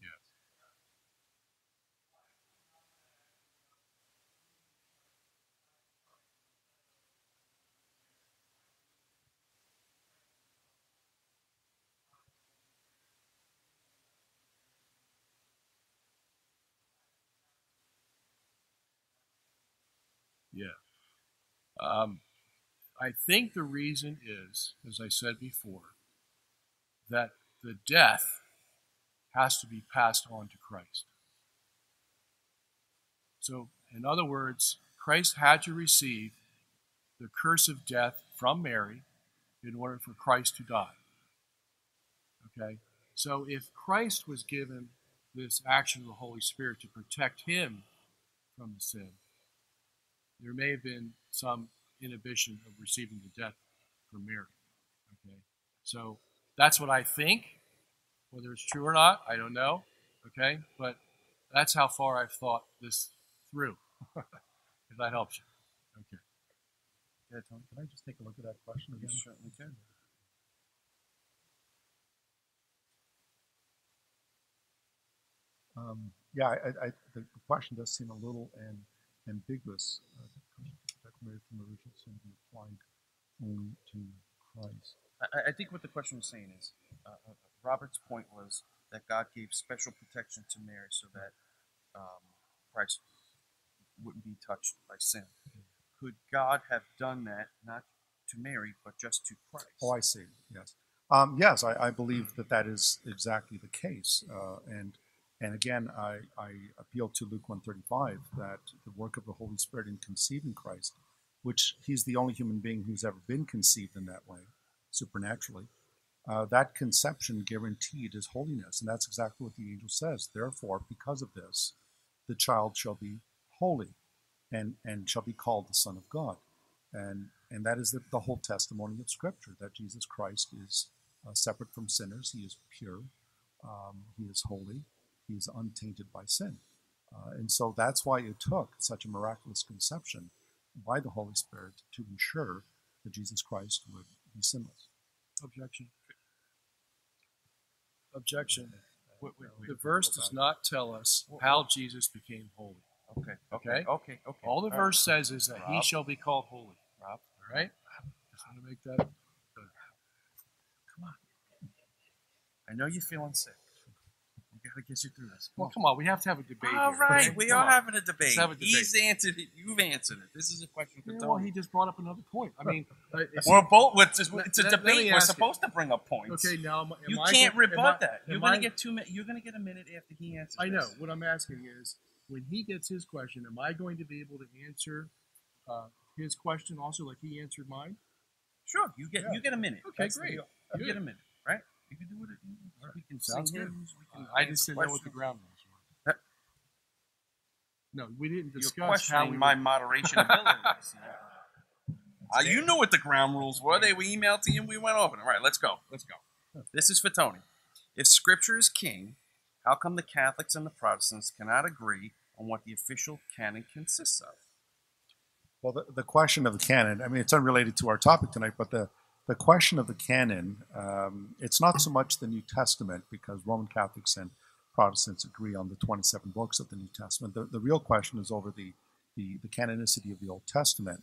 Yes. Yeah. Um, I think the reason is, as I said before, that the death has to be passed on to Christ. So, in other words, Christ had to receive the curse of death from Mary in order for Christ to die. Okay? So, if Christ was given this action of the Holy Spirit to protect him from the sin, there may have been some inhibition of receiving the death from Mary. Okay, so that's what I think. Whether it's true or not, I don't know. Okay, but that's how far I've thought this through. if that helps you. Okay. Yeah, Tony. Can I just take a look at that question You again? certainly can. Um, yeah, I, I, the question does seem a little am- ambiguous. Uh, from original sin be applied only to Christ. I, I think what the question was saying is uh, uh, Robert's point was that God gave special protection to Mary so that um, Christ wouldn't be touched by sin. Could God have done that not to Mary but just to Christ? Oh, I see. Yes. Um, yes, I, I believe that that is exactly the case. Uh, and and again, I, I appeal to Luke 135 that the work of the Holy Spirit in conceiving Christ, which he's the only human being who's ever been conceived in that way, supernaturally, uh, that conception guaranteed his holiness. And that's exactly what the angel says. Therefore, because of this, the child shall be holy and, and shall be called the Son of God. And, and that is the, the whole testimony of Scripture that Jesus Christ is uh, separate from sinners, he is pure, um, he is holy, he is untainted by sin. Uh, and so that's why it took such a miraculous conception by the Holy Spirit to ensure that Jesus Christ would be sinless. Objection. Objection. Wait, wait, wait. The verse does not tell us how Jesus became holy. Okay, okay, Okay? okay, okay. All the right. verse says is that he shall be called holy. Rob, All right? Just want to make that. Come on. I know you're feeling sick. We gotta get you through this. Well, come on. We have to have a debate. All here, right, okay? we Come are on. having a debate. have a debate. He's answered it. You've answered it. This is a question for Yeah, Tony. well, he just brought up another point. I mean, uh, We're both. It's, it's, Let- a let- let debate. We're ask you. supposed to bring up points. okay. Now, am, am you I can't go- rebut I- that. You're gonna get two. min- You're gonna get a minute after he answers. I know. this. What I'm asking is, when he gets his question, am I going to be able to answer uh, his question also like he answered mine? Sure. You get. Yeah. You get a minute. Okay, That's great. You get a minute, right? You can do it. We can Sounds sing good. hymns. We can I answer just didn't know what the questions. ground rules were. No, we didn't You're discuss how questioning we my were- moderation abilities. Uh, you knew what the ground rules were. They were emailed to you and we went over them. All right, let's go. Let's go. This is for Tony. If Scripture is king, how come the Catholics and the Protestants cannot agree on what the official canon consists of? Well, the, the question of the canon, I mean, it's unrelated to our topic tonight, but the, the question of the canon, um, it's not so much the New Testament, because Roman Catholics and Protestants agree on the 27 books of the New Testament. The, the real question is over the, the, the canonicity of the Old Testament.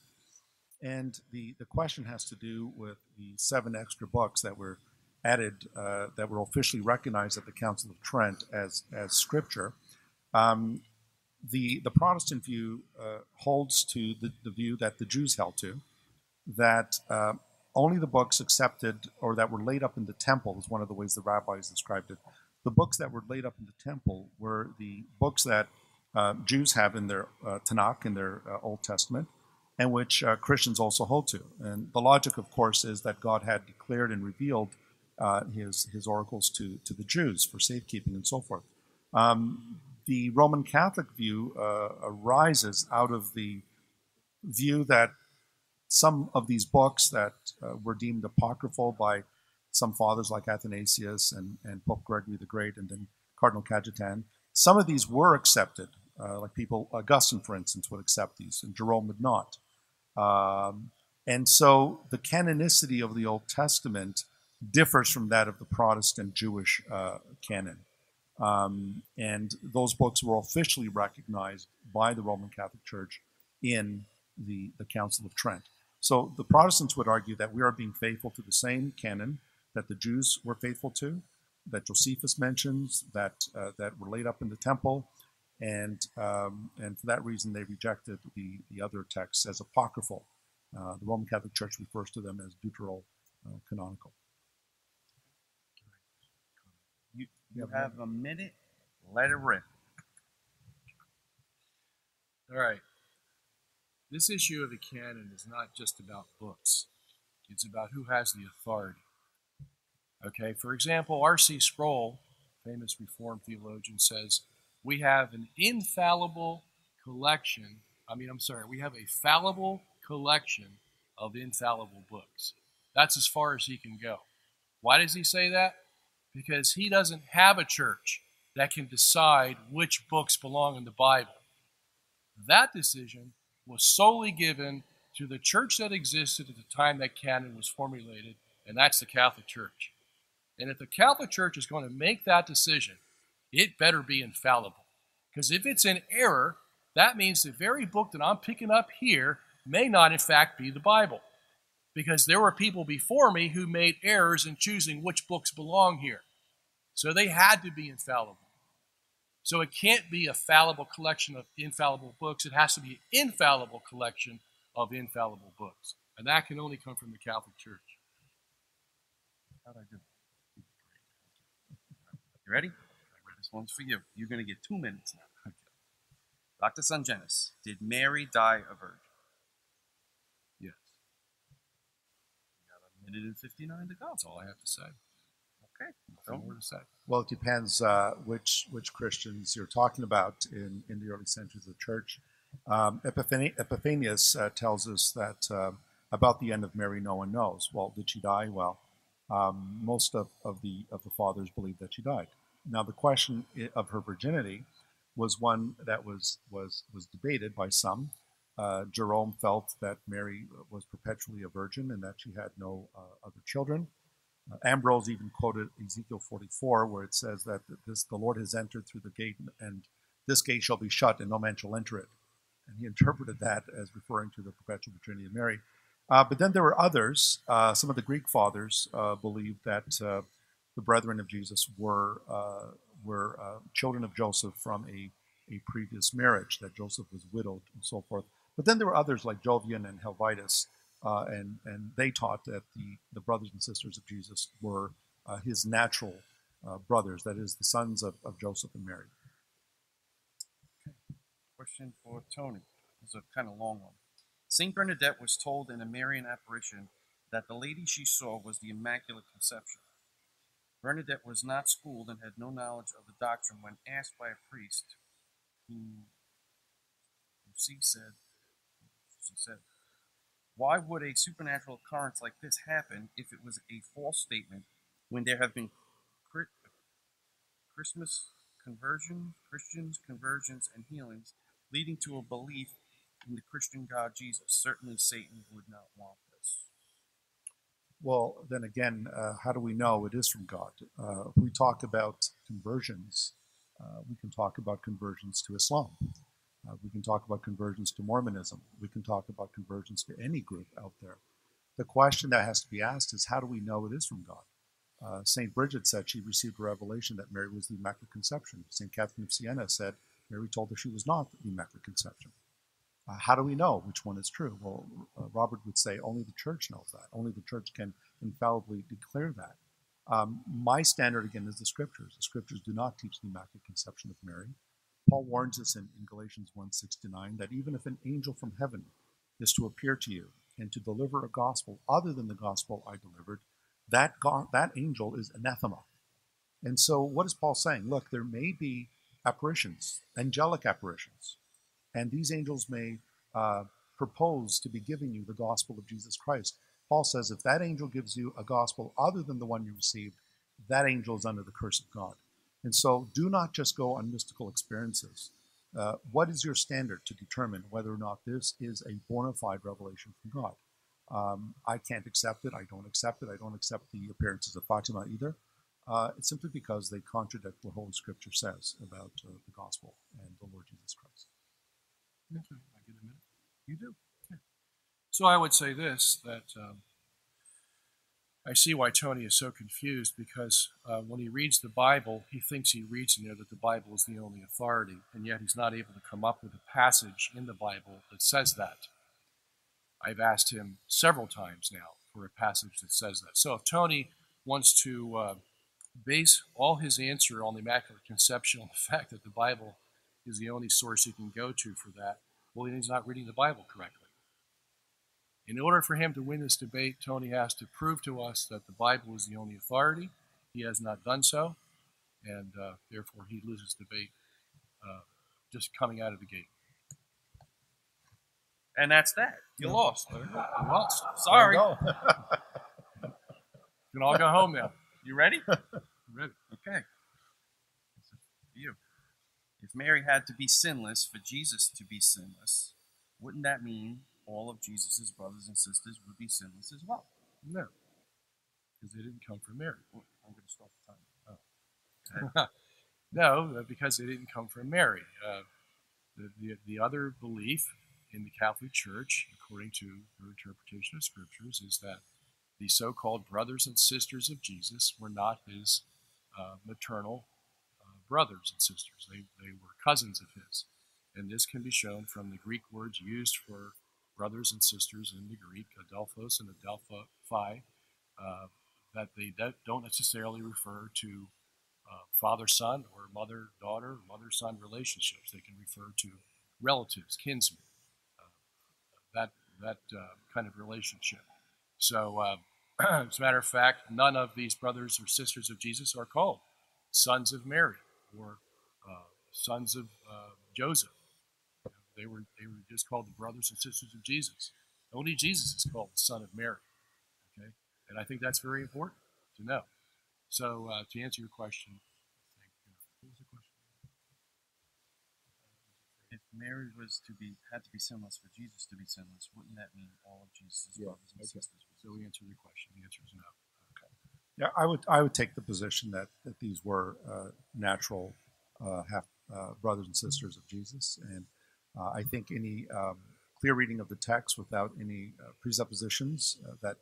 And the, the question has to do with the seven extra books that were added, uh, that were officially recognized at the Council of Trent as, as scripture. Um, the, the Protestant view uh, holds to the, the view that the Jews held to, that uh, only the books accepted or that were laid up in the temple is one of the ways the rabbis described it. The books that were laid up in the temple were the books that uh, Jews have in their uh, Tanakh, in their uh, Old Testament, and which uh, Christians also hold to. And the logic, of course, is that God had declared and revealed uh, his, his oracles to, to the Jews for safekeeping and so forth. Um, the Roman Catholic view uh, arises out of the view that some of these books that uh, were deemed apocryphal by some fathers like Athanasius and, and Pope Gregory the Great and then Cardinal Cajetan, some of these were accepted. Uh, like people, Augustine, for instance, would accept these, and Jerome would not. Um, and so the canonicity of the Old Testament differs from that of the Protestant Jewish uh, canon. Um, and those books were officially recognized by the Roman Catholic Church in the, the Council of Trent. So the Protestants would argue that we are being faithful to the same canon that the Jews were faithful to, that Josephus mentions, that uh, that were laid up in the temple, and um, and for that reason they rejected the the other texts as apocryphal. Uh, the Roman Catholic Church refers to them as deuterocanonical. You, you have a minute. Let it rip. All right. This issue of the canon is not just about books, it's about who has the authority. Okay, for example, R.C. Sproul, famous Reformed theologian, says we have an infallible collection. I mean, I'm sorry, we have a fallible collection of infallible books. That's as far as he can go. Why does he say that? Because he doesn't have a church that can decide which books belong in the Bible. That decision was solely given to the church that existed at the time that canon was formulated, and that's the Catholic Church. And if the Catholic Church is going to make that decision, it better be infallible. Because if it's in error, that means the very book that I'm picking up here may not, in fact, be the Bible. Because there were people before me who made errors in choosing which books belong here. So they had to be infallible. So it can't be a fallible collection of infallible books. It has to be an infallible collection of infallible books. And that can only come from the Catholic Church. How'd I do? You ready? This one's for you. You're going to get two minutes now. Dr. Sungenis, did Mary die a virgin? Yes. You got a minute and 59 to go. That's all I have to say. Okay. No Don't more to say. Well, it depends uh, which which Christians you're talking about in, in the early centuries of the church. Um, Epiphani- Epiphanius uh, tells us that uh, about the end of Mary, no one knows. Well, did she die? Well, um, most of, of the of the fathers believe that she died. Now, the question of her virginity was one that was was was debated by some. Uh, Jerome felt that Mary was perpetually a virgin and that she had no uh, other children. Ambrose even quoted Ezekiel 44, where it says that this the Lord has entered through the gate, and this gate shall be shut, and no man shall enter it. And he interpreted that as referring to the perpetual virginity of Mary. Uh, but then there were others. Uh, some of the Greek fathers uh, believed that uh, the brethren of Jesus were uh, were uh, children of Joseph from a, a previous marriage, that Joseph was widowed and so forth. But then there were others like Jovian and Helvidius, uh, and and they taught that the the brothers and sisters of Jesus were uh, his natural uh, brothers, that is, the sons of, of Joseph and Mary. Question for Tony. This is a kind of long one. Saint Bernadette was told in a Marian apparition that the lady she saw was the Immaculate Conception. Bernadette was not schooled and had no knowledge of the doctrine when asked by a priest who, who she said, she said, why would a supernatural occurrence like this happen if it was a false statement when there have been Christmas conversion, Christians, conversions, and healings leading to a belief in the Christian God Jesus? Certainly Satan would not want this. Well, then again, uh, how do we know it is from God? Uh, if we talk about conversions, uh, we can talk about conversions to Islam. Uh, we can talk about conversions to Mormonism. We can talk about conversions to any group out there. The question that has to be asked is how do we know it is from God? Uh, St. Bridget said she received a revelation that Mary was the Immaculate Conception. St. Catherine of Siena said Mary told her she was not the Immaculate Conception. Uh, how do we know which one is true? Well, uh, Robert would say only the church knows that. Only the church can infallibly declare that. Um, my standard, again, is the scriptures. The scriptures do not teach the Immaculate Conception of Mary. Paul warns us in, in Galatians 1 6 to 9 that even if an angel from heaven is to appear to you and to deliver a gospel other than the gospel I delivered, that, God, that angel is anathema. And so, what is Paul saying? Look, there may be apparitions, angelic apparitions, and these angels may uh, propose to be giving you the gospel of Jesus Christ. Paul says if that angel gives you a gospel other than the one you received, that angel is under the curse of God. And so, do not just go on mystical experiences. Uh, what is your standard to determine whether or not this is a bona fide revelation from God? Um, I can't accept it. I don't accept it. I don't accept the appearances of Fatima either. Uh, it's simply because they contradict what Holy Scripture says about uh, the gospel and the Lord Jesus Christ. Okay, I get a minute. You do. Okay. So I would say this that um, I see why Tony is so confused because uh, when he reads the Bible, he thinks he reads in there that the Bible is the only authority, and yet he's not able to come up with a passage in the Bible that says that. I've asked him several times now for a passage that says that. So if Tony wants to uh, base all his answer on the Immaculate Conception on the fact that the Bible is the only source he can go to for that, well, then he's not reading the Bible correctly. In order for him to win this debate, Tony has to prove to us that the Bible is the only authority. He has not done so, and uh, therefore he loses debate uh, just coming out of the gate. And that's that. You lost. You lost. Sorry. You can all go home now. You ready? Ready. Okay. You. If Mary had to be sinless for Jesus to be sinless, wouldn't that mean all of Jesus' brothers and sisters would be sinless as well? No, because they didn't come from Mary. Well, I'm going to start the time. no, uh, because they didn't come from Mary. Uh, the, the, the other belief in the Catholic Church, according to their interpretation of scriptures, is that the so called brothers and sisters of Jesus were not his uh, maternal uh, brothers and sisters. They, they were cousins of his. And this can be shown from the Greek words used for brothers and sisters in the Greek, Adelphos and Adelphi, uh, that they don't necessarily refer to uh, father son or mother daughter, mother son relationships. They can refer to relatives, kinsmen, uh, that, that uh, kind of relationship. So, uh, as a matter of fact, none of these brothers or sisters of Jesus are called sons of Mary or uh, sons of Joseph. They were, they were just called the brothers and sisters of Jesus. Only Jesus is called the son of Mary. Okay? And I think that's very important to know. So, uh, to answer your question, I think, uh, what was the question? If Mary was to be had to be sinless for Jesus to be sinless, wouldn't that mean all of Jesus' Yeah, brothers and okay. sisters? would So we answered the question. The answer is no. Yeah, I would I would take the position that, that these were uh, natural uh, half uh, brothers and sisters of Jesus, and uh, I think any um, clear reading of the text without any uh, presuppositions uh, that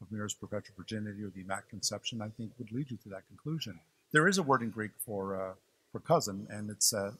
of Mary's perpetual virginity or the Immaculate Conception, I think would lead you to that conclusion. There is a word in Greek for uh, for cousin, and it's uh,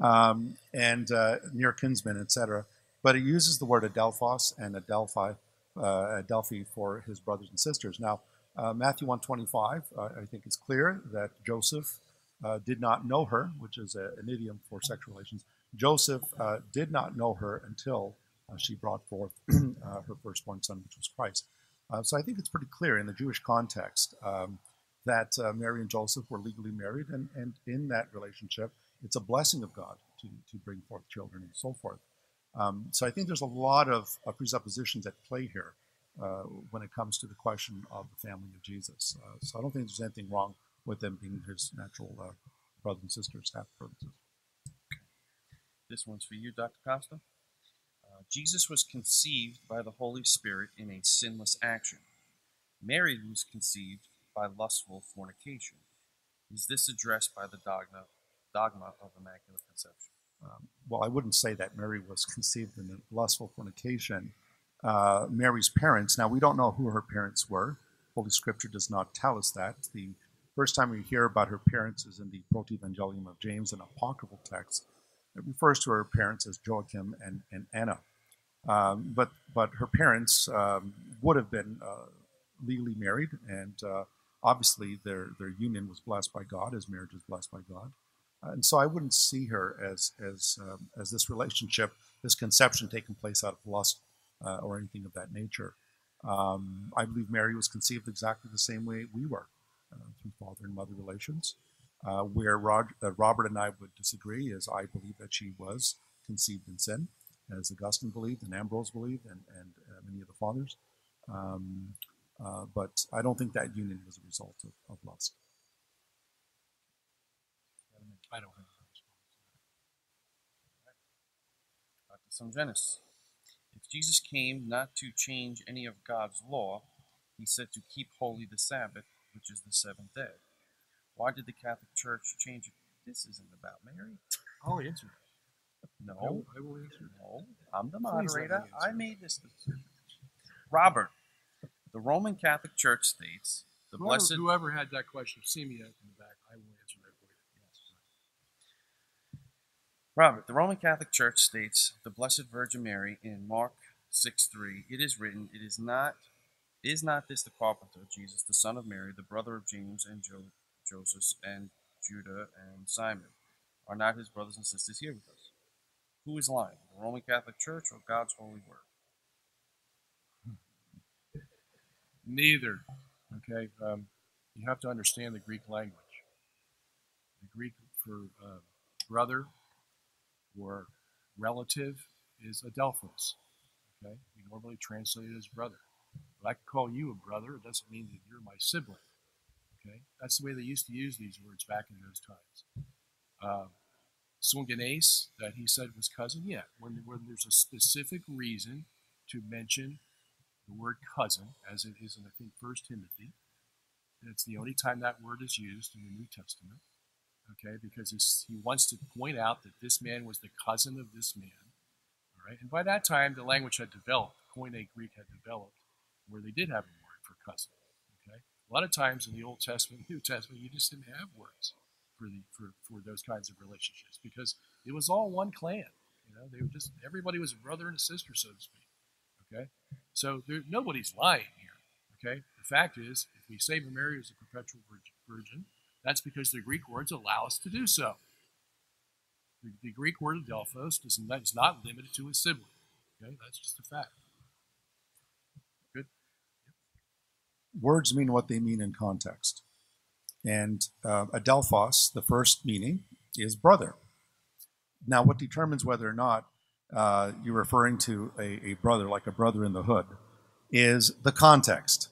um, and uh, near kinsman, etc. But it uses the word adelphos and adelphi, uh, adelphi for his brothers and sisters. Now, uh, Matthew 125, uh, I think it's clear that Joseph uh, did not know her, which is a, an idiom for sexual relations. Joseph uh, did not know her until uh, she brought forth uh, her firstborn son, which was Christ. Uh, so I think it's pretty clear in the Jewish context um, that uh, Mary and Joseph were legally married, and, and in that relationship, it's a blessing of God to, to bring forth children and so forth. Um, so I think there's a lot of presuppositions at play here when it comes to the question of the family of Jesus. so I don't think there's anything wrong with them being his natural uh, brothers and sisters, half brothers. This one's for you, Dr. Costa. Uh, Jesus was conceived by the Holy Spirit in a sinless action. Mary was conceived by lustful fornication. Is this addressed by the dogma, dogma of Immaculate Conception? Um, well, I wouldn't say that Mary was conceived in a lustful fornication. Uh, Mary's parents, now we don't know who her parents were. Holy Scripture does not tell us that. The First time we hear about her parents is in the Protevangelium of James, an apocryphal text. It refers to her parents as Joachim and, and Anna. Um, but, but her parents um, would have been uh, legally married, and uh, obviously their, their union was blessed by God, as marriage is blessed by God. Uh, and so I wouldn't see her as, as, um, as this relationship, this conception taking place out of lust uh, or anything of that nature. Um, I believe Mary was conceived exactly the same way we were, through father and mother relations. Uh, where uh, Robert and I would disagree is I believe that she was conceived in sin, as Augustine believed and Ambrose believed, and, and uh, many of the fathers. Um, uh, but I don't think that union was a result of, of lust. I don't have a response. Dr. Sungenis. If Jesus came not to change any of God's law, he said to keep holy the Sabbath, which is the seventh day. Why did the Catholic Church change it? This isn't about Mary. I'll answer. No, No, I will answer. no. I'm the Please let me moderator. I made this decision. Robert, the Roman Catholic Church states the Whoever, blessed. whoever had that question, see me in the back. I will answer that for you. Robert, the Roman Catholic Church states the Blessed Virgin Mary in Mark 6 3. It is written, It is not is not this the carpenter, Jesus, the son of Mary, the brother of James and jo- Joseph and Judah and Simon? Are not his brothers and sisters here with us? Who is lying, the Roman Catholic Church or God's holy word? Neither. Okay. Um, you have to understand the Greek language. The Greek for uh, brother or relative is adelphos. Okay. We normally translate it as brother. But I can call you a brother. It doesn't mean that you're my sibling. Okay. That's the way they used to use these words back in those times. Uh, that he said was cousin, yeah. When, when there's a specific reason to mention the word cousin, as it is in, I think, First Timothy. It's the only time that word is used in the New Testament. Okay, because he's, he wants to point out that this man was the cousin of this man. All right, and by that time, the language had developed. Koine Greek had developed, where they did have a word for cousin. Okay, a lot of times in the Old Testament, New Testament, you just didn't have words for the for, for those kinds of relationships because it was all one clan. You know, they were just everybody was a brother and a sister, so to speak. Okay, so there, nobody's lying here. Okay, the fact is, if we say Mary is a perpetual virgin, that's because the Greek words allow us to do so. The, the Greek word adelphos does not, is not limited to a sibling. Okay, that's just a fact. Good. Words mean what they mean in context. And uh, adelphos, the first meaning, is brother. Now, what determines whether or not uh, you're referring to a, a brother, like a brother in the hood, is the context.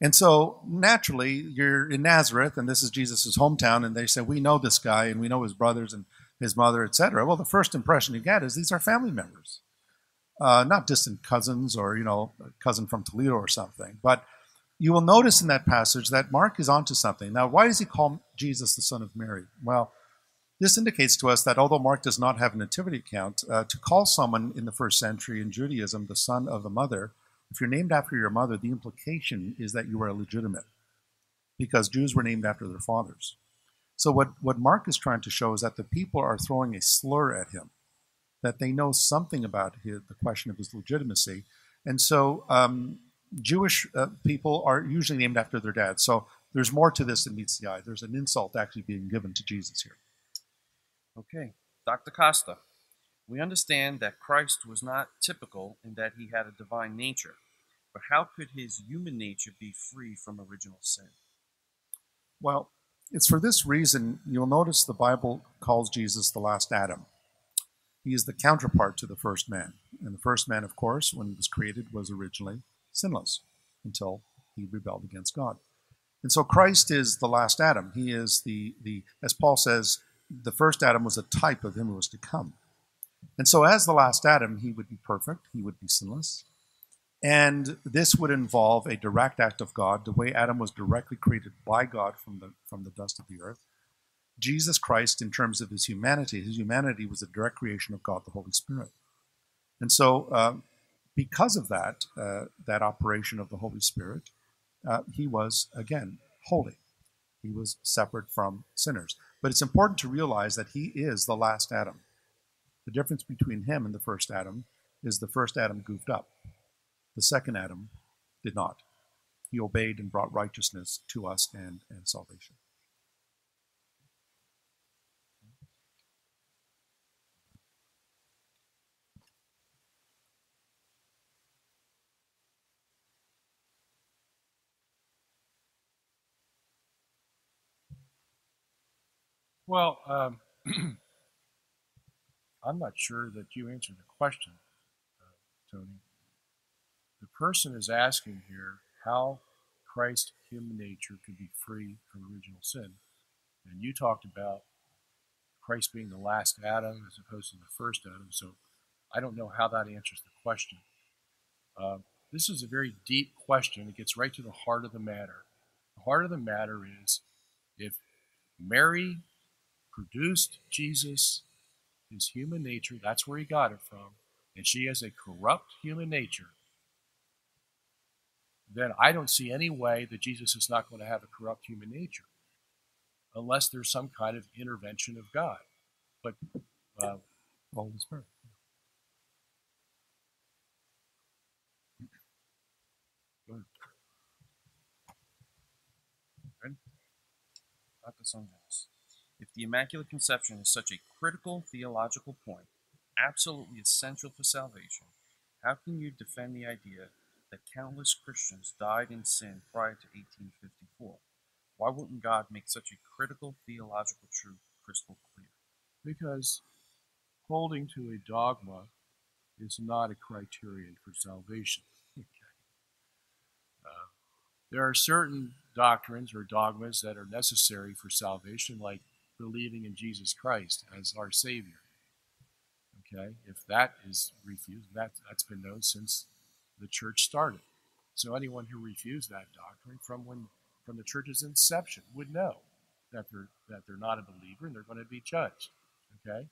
And so, naturally, you're in Nazareth, and this is Jesus' hometown, and they say, We know this guy, and we know his brothers and his mother, etc. Well, the first impression you get is these are family members, uh, not distant cousins or, you know, a cousin from Toledo or something. But you will notice in that passage that Mark is onto something. Now, why does he call Jesus the son of Mary? Well, this indicates to us that although Mark does not have a nativity account, uh, to call someone in the first century in Judaism the son of the mother, if you're named after your mother, the implication is that you are illegitimate because Jews were named after their fathers. So, what, what Mark is trying to show is that the people are throwing a slur at him, that they know something about his, the question of his legitimacy. And so, um, Jewish uh, people are usually named after their dad. So, there's more to this than meets the eye. There's an insult actually being given to Jesus here. Okay, Dr. Costa. We understand that Christ was not typical in that he had a divine nature, but how could his human nature be free from original sin? Well, it's for this reason you'll notice the Bible calls Jesus the last Adam. He is the counterpart to the first man. And the first man, of course, when he was created, was originally sinless until he rebelled against God. And so Christ is the last Adam. He is the, the as Paul says, the first Adam was a type of him who was to come. And so, as the last Adam, he would be perfect, he would be sinless. And this would involve a direct act of God, the way Adam was directly created by God from the, from the dust of the earth. Jesus Christ, in terms of his humanity, his humanity was a direct creation of God, the Holy Spirit. And so, uh, because of that, uh, that operation of the Holy Spirit, uh, he was, again, holy. He was separate from sinners. But it's important to realize that he is the last Adam. The difference between him and the first Adam is the first Adam goofed up. The second Adam did not. He obeyed and brought righteousness to us and, and salvation. Well, um, I'm not sure that you answered the question, uh, Tony. The person is asking here how Christ's human nature could be free from original sin. And you talked about Christ being the last Adam as opposed to the first Adam. So I don't know how that answers the question. Uh, this is a very deep question. It gets right to the heart of the matter. The heart of the matter is if Mary produced Jesus, his human nature, that's where he got it from, and she has a corrupt human nature, then I don't see any way that Jesus is not going to have a corrupt human nature unless there's some kind of intervention of God. But uh, Holy Spirit. Dr. Sungenis. If the Immaculate Conception is such a critical theological point, absolutely essential for salvation, how can you defend the idea that countless Christians died in sin prior to 1854? Why wouldn't God make such a critical theological truth crystal clear? because holding to a dogma is not a criterion for salvation. Okay. Uh, there are certain doctrines or dogmas that are necessary for salvation, like believing in Jesus Christ as our Savior. Okay, if that is refused, that that's been known since the church started. So anyone who refused that doctrine from when from the church's inception would know that they're that they're not a believer and they're going to be judged. Okay,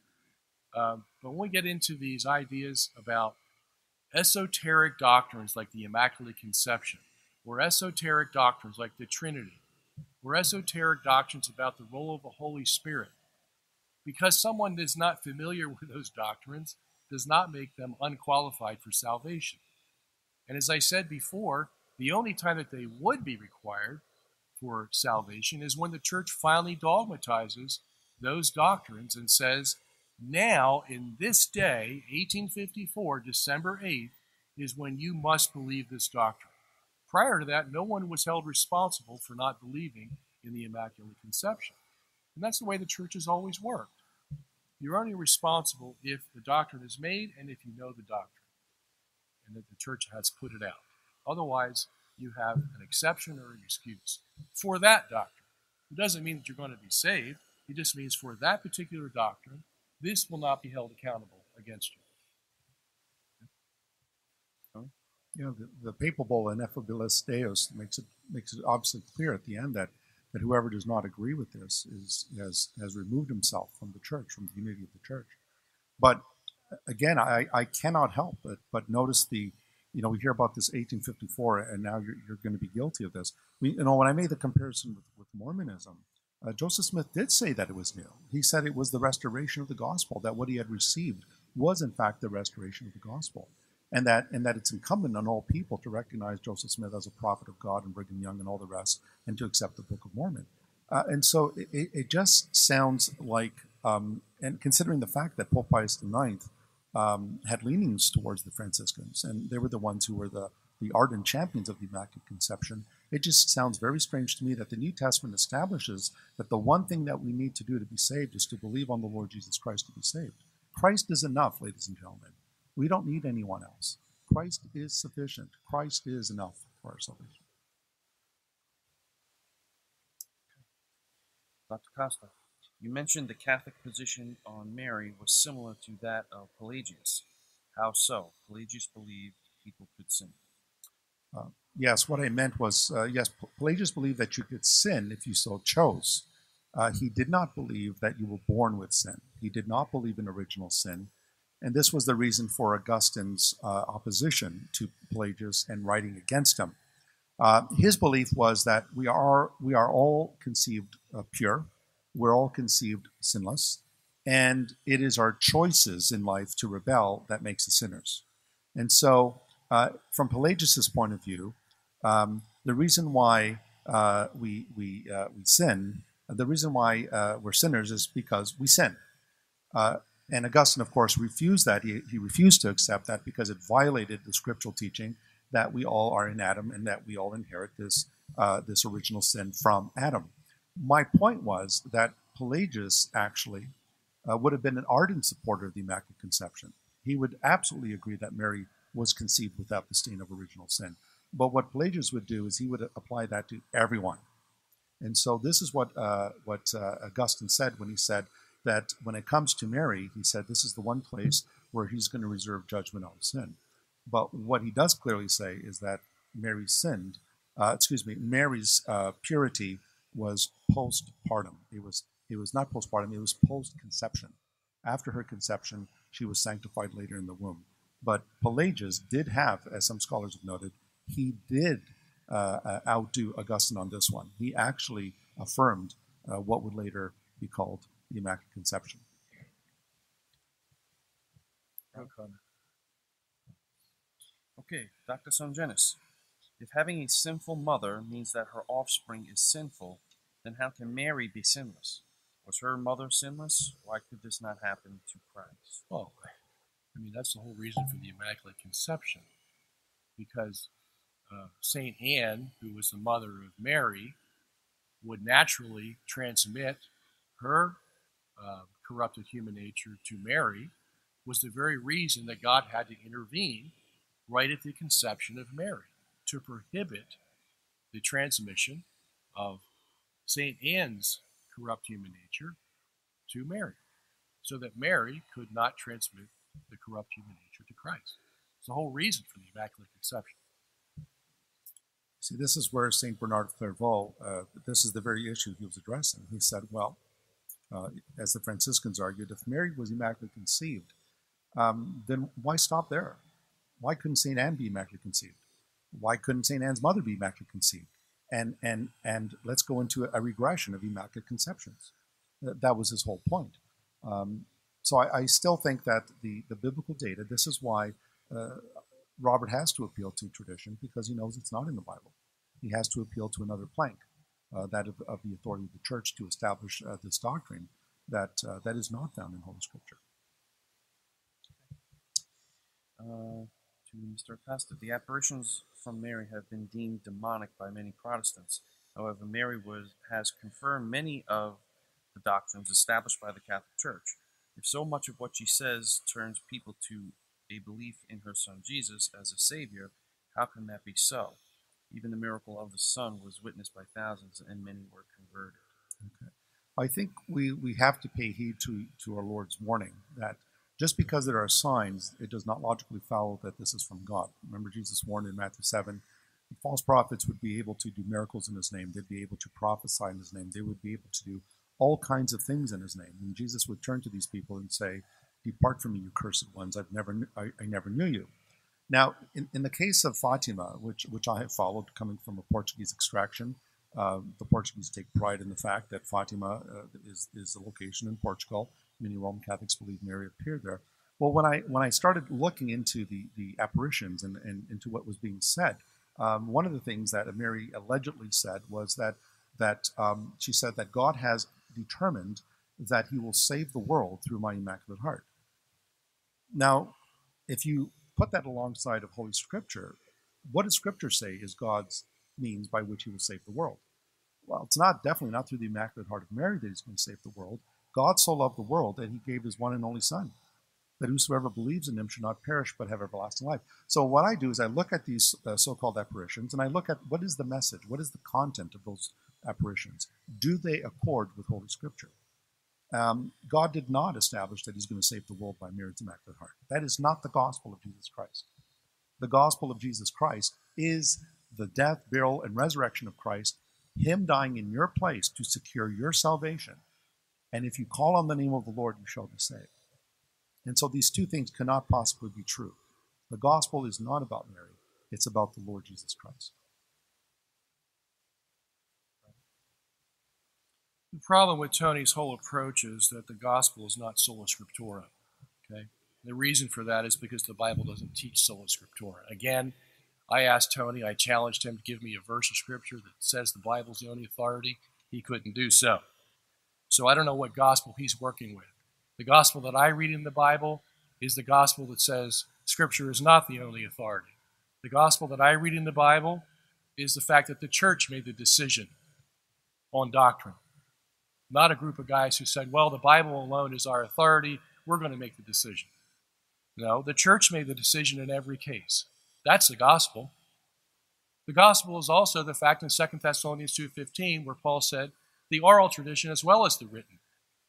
um, but when we get into these ideas about esoteric doctrines like the Immaculate Conception, or esoteric doctrines like the Trinity, or esoteric doctrines about the role of the Holy Spirit, because someone is not familiar with those doctrines does not make them unqualified for salvation. And as I said before, the only time that they would be required for salvation is when the church finally dogmatizes those doctrines and says, now, in this day, 1854, December 8th, is when you must believe this doctrine. Prior to that, no one was held responsible for not believing in the Immaculate Conception. And that's the way the church has always worked. You're only responsible if the doctrine is made and if you know the doctrine and that the church has put it out. Otherwise, you have an exception or an excuse for that doctrine. It doesn't mean that you're going to be saved. It just means for that particular doctrine, this will not be held accountable against you. You know, the, the papal bull Ineffabilis Deus makes it makes it obviously clear at the end that that whoever does not agree with this is has has removed himself from the church, from the unity of the church. But again, I, I cannot help but but notice the you know we hear about this 1854 and now you're, you're going to be guilty of this. We, you know when I made the comparison with, with Mormonism, uh, Joseph Smith did say that it was new. He said it was the restoration of the gospel, that what he had received was in fact the restoration of the gospel and that and that it's incumbent on all people to recognize Joseph Smith as a prophet of God and Brigham Young and all the rest, and to accept the Book of Mormon. Uh, and so it, it, just sounds like, um, and considering the fact that Pope Pius IX um, had leanings towards the Franciscans, and they were the ones who were the the ardent champions of the Immaculate Conception, it just sounds very strange to me that the New Testament establishes that the one thing that we need to do to be saved is to believe on the Lord Jesus Christ to be saved. Christ is enough, ladies and gentlemen. We don't need anyone else. Christ is sufficient. Christ is enough for our salvation. Dr. Costa, you mentioned the Catholic position on Mary was similar to that of Pelagius. How so? Pelagius believed people could sin. Uh, yes, what I meant was uh, yes, Pelagius believed that you could sin if you so chose. Uh, he did not believe that you were born with sin. He did not believe in original sin. And this was the reason for Augustine's uh, opposition to Pelagius and writing against him. Uh, his belief was that we are, we are all conceived uh, pure, we're all conceived sinless, and it is our choices in life to rebel that makes us sinners. And so, uh, from Pelagius's point of view, um, the reason why uh, we, we, uh, we sin, the reason why we're sinners is because we sin. And Augustine, of course, refused that. He, he refused to accept that because it violated the scriptural teaching that we all are in Adam and that we all inherit this, uh, this original sin from Adam. My point was that Pelagius actually uh, would have been an ardent supporter of the Immaculate Conception. He would absolutely agree that Mary was conceived without the stain of original sin. But what Pelagius would do is he would apply that to everyone. And so this is what uh, what uh, Augustine said when he said that when it comes to Mary, he said this is the one place where he's going to reserve judgment on sin. But what he does clearly say is that Mary sinned. Uh, excuse me, Mary's uh, purity was postpartum. It was it was not postpartum. It was post conception. After her conception, she was sanctified later in the womb. But Pelagius did have, as some scholars have noted, he did uh, uh, outdo Augustine on this one. He actually affirmed uh, what would later be called the Immaculate Conception. Okay, Dr. Sungenis. If having a sinful mother means that her offspring is sinful, then how can Mary be sinless? Was her mother sinless? Why could this not happen to Christ? Well, I mean, that's the whole reason for the Immaculate Conception. Because uh, St. Anne, who was the mother of Mary, would naturally transmit her uh, corrupted human nature to Mary, was the very reason that God had to intervene right at the conception of Mary to prohibit the transmission of St. Anne's corrupt human nature to Mary, so that Mary could not transmit the corrupt human nature to Christ. It's the whole reason for the Immaculate Conception. See, this is where St. Bernard of Clairvaux, uh, this is the very issue he was addressing. He said, well, uh, as the Franciscans argued, if Mary was immaculately conceived, um, then why stop there? Why couldn't St. Anne be immaculately conceived? Why couldn't St. Anne's mother be immaculately conceived? And, and, and let's go into a regression of immaculate conceptions. That was his whole point. Um, so I, I, still think that the, the biblical data, this is why uh, Robert has to appeal to tradition because he knows it's not in the Bible. He has to appeal to another plank, uh, that of, of, the authority of the church to establish uh, this doctrine that, uh, that is not found in Holy Scripture. Uh, to Mr. Acosta, the apparitions from Mary have been deemed demonic by many Protestants. However, Mary was, has confirmed many of the doctrines established by the Catholic Church. If so much of what she says turns people to a belief in her son Jesus as a Savior, how can that be so? Even the miracle of the sun was witnessed by thousands, and many were converted. Okay. I think we, we have to pay heed to, to our Lord's warning that just because there are signs, it does not logically follow that this is from God. Remember, Jesus warned in Matthew 7 false prophets would be able to do miracles in his name, they'd be able to prophesy in his name, they would be able to do all kinds of things in his name. And Jesus would turn to these people and say, Depart from me, you cursed ones. I've never, I, I never knew you. Now, in, in, the case of Fatima, which, which I have followed coming from a Portuguese extraction, uh, the Portuguese take pride in the fact that Fatima uh, is, is a location in Portugal. Many Roman Catholics believe Mary appeared there. Well, when I, when I started looking into the, the apparitions and, and into what was being said, um, one of the things that Mary allegedly said was that, that um, she said that God has determined that he will save the world through my Immaculate Heart. Now, if you put that alongside of Holy Scripture, what does Scripture say is God's means by which he will save the world? Well, it's not definitely not through the Immaculate Heart of Mary that he's going to save the world. God so loved the world that he gave his one and only Son, that whosoever believes in him should not perish but have everlasting life. So, what I do is I look at these uh, so called apparitions and I look at what is the message, what is the content of those apparitions? Do they accord with Holy Scripture? Um, God did not establish that he's going to save the world by Mary's Immaculate Heart. That is not the gospel of Jesus Christ. The gospel of Jesus Christ is the death, burial, and resurrection of Christ, him dying in your place to secure your salvation. And if you call on the name of the Lord, you shall be saved. And so these two things cannot possibly be true. The gospel is not about Mary, it's about the Lord Jesus Christ. The problem with Tony's whole approach is that the gospel is not sola scriptura. Okay? The reason for that is because the Bible doesn't teach sola scriptura. Again, I asked Tony, I challenged him to give me a verse of scripture that says the Bible's the only authority. He couldn't do so. So I don't know what gospel he's working with. The gospel that I read in the Bible is the gospel that says scripture is not the only authority. The gospel that I read in the Bible is the fact that the church made the decision on doctrine not a group of guys who said, well, the Bible alone is our authority. We're going to make the decision. No, the church made the decision in every case. That's the gospel. The gospel is also the fact in 2 Thessalonians 2.15 where Paul said, the oral tradition as well as the written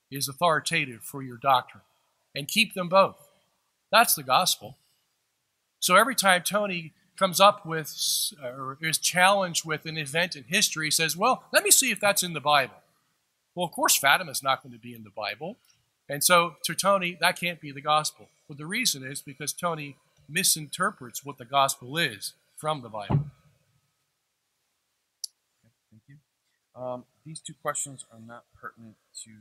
is authoritative for your doctrine. And keep them both. That's the gospel. So every time Tony comes up with or is challenged with an event in history, he says, Well, let me see if that's in the Bible. Well, of course, Fatima is not going to be in the Bible. And so to Tony, that can't be the gospel. But the reason is because Tony misinterprets what the gospel is from the Bible. Thank you. Um, these two questions are not pertinent to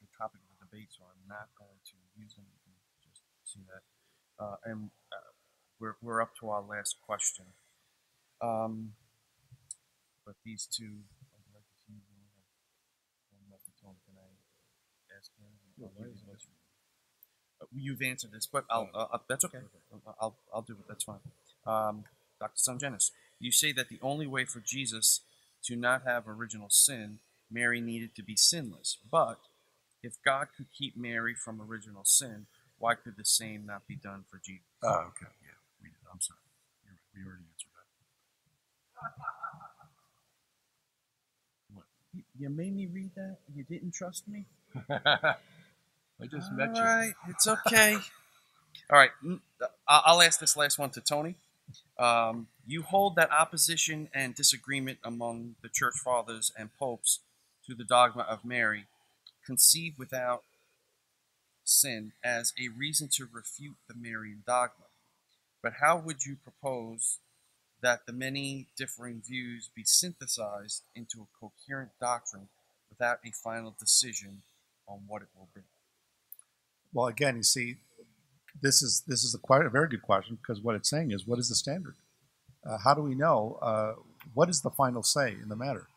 the topic of the debate, so I'm not going to use them. You can just see that. Uh, and uh, we're, we're up to our last question. Um, but these two, I'd like to see you have one left to Tony. Can I ask him? Uh, You've answered this, but I'll, uh, uh, that's okay. I'll, I'll, do it. That's fine. Um, Dr. Sungenis, you say that the only way for Jesus to not have original sin, Mary needed to be sinless. But if God could keep Mary from original sin, why could the same not be done for Jesus? Oh, okay. Yeah, we did. I'm sorry. You're right. We already answered that. You, you made me read that? You didn't trust me? I just All met you. right, it's okay. All right, I'll ask this last one to Tony. Um, you hold that opposition and disagreement among the church fathers and popes to the dogma of Mary, conceived without sin, as a reason to refute the Marian dogma. But how would you propose that the many differing views be synthesized into a coherent doctrine without a final decision on what it will be? Well, again, you see, this is this is a quite a very good question because what it's saying is, what is the standard? Uh, how do we know uh, what is the final say in the matter?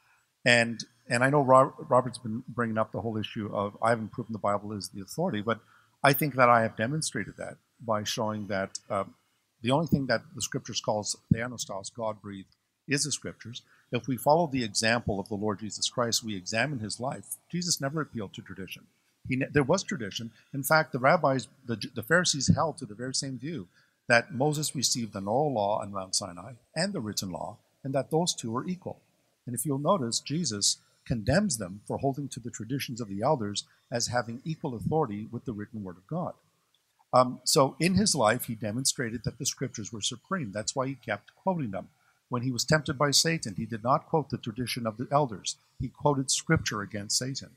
And and I know Rob, Robert's been bringing up the whole issue of I haven't proven the Bible is the authority, but I think that I have demonstrated that by showing that um, the only thing that the Scriptures calls the theopneustos, God breathed, is the Scriptures. If we follow the example of the Lord Jesus Christ, we examine His life. Jesus never appealed to tradition. He, there was tradition. In fact, the rabbis, the, the Pharisees held to the very same view that Moses received an oral law on Mount Sinai and the written law, and that those two are equal. And if you'll notice, Jesus condemns them for holding to the traditions of the elders as having equal authority with the written word of God. Um, so in his life, he demonstrated that the scriptures were supreme. That's why he kept quoting them. When he was tempted by Satan, he did not quote the tradition of the elders, he quoted scripture against Satan.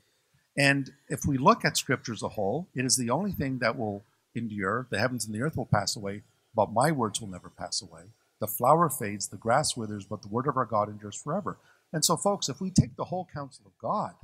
And if we look at Scripture as a whole, it is the only thing that will endure. The heavens and the earth will pass away, but my words will never pass away. The flower fades, the grass withers, but the word of our God endures forever. And so, folks, if we take the whole counsel of God,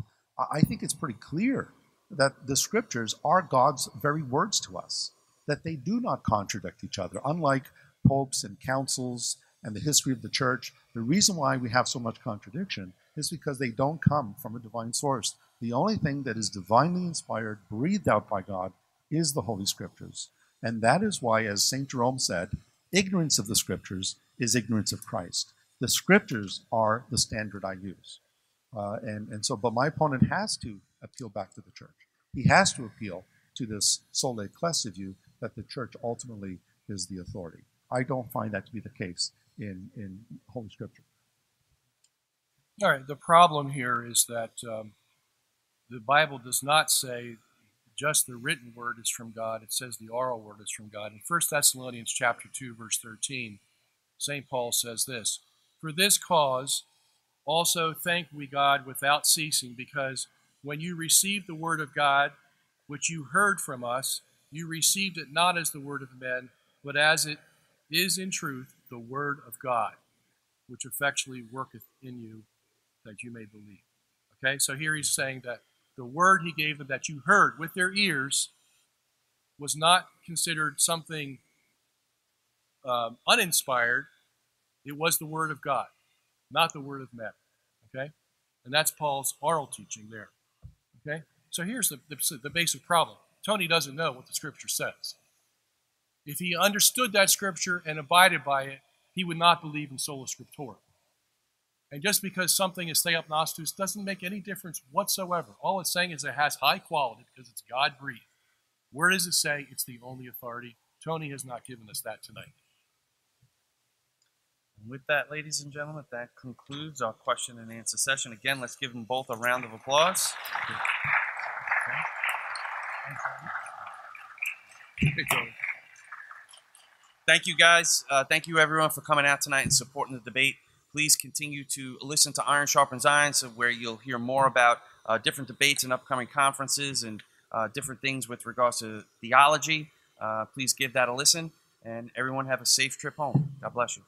I think it's pretty clear that the Scriptures are God's very words to us, that they do not contradict each other. Unlike popes and councils and the history of the church, the reason why we have so much contradiction is because they don't come from a divine source. The only thing that is divinely inspired, breathed out by God, is the Holy Scriptures. And that is why, as St. Jerome said, ignorance of the Scriptures is ignorance of Christ. The Scriptures are the standard I use. Uh, and, and so, but my opponent has to appeal back to the church. He has to appeal to this sola ecclesia view that the church ultimately is the authority. I don't find that to be the case in, in Holy Scripture. All right, the problem here is that um, the Bible does not say just the written word is from God. It says the oral word is from God. In 1 Thessalonians chapter 2, verse 13, St. Paul says this, For this cause also thank we God without ceasing, because when you received the word of God, which you heard from us, you received it not as the word of men, but as it is in truth the word of God, which effectually worketh in you that you may believe. Okay, so here he's saying that the word he gave them that you heard with their ears was not considered something um, uninspired. It was the word of God, not the word of men. Okay, and that's Paul's oral teaching there. Okay, so here's the, the, the basic problem. Tony doesn't know what the scripture says. If he understood that scripture and abided by it, he would not believe in sola scriptura. And just because something is Theopneustos doesn't make any difference whatsoever. All it's saying is it has high quality because it's God breathed. Where does it say it's the only authority? Tony has not given us that tonight. And with that, ladies and gentlemen, that concludes our question and answer session. Again, let's give them both a round of applause. Thank you, guys. Uh, thank you, everyone, for coming out tonight and supporting the debate. Please continue to listen to Iron Sharpens Iron, so where you'll hear more about uh, different debates and upcoming conferences and uh, different things with regards to theology. Uh, please give that a listen, and everyone have a safe trip home. God bless you.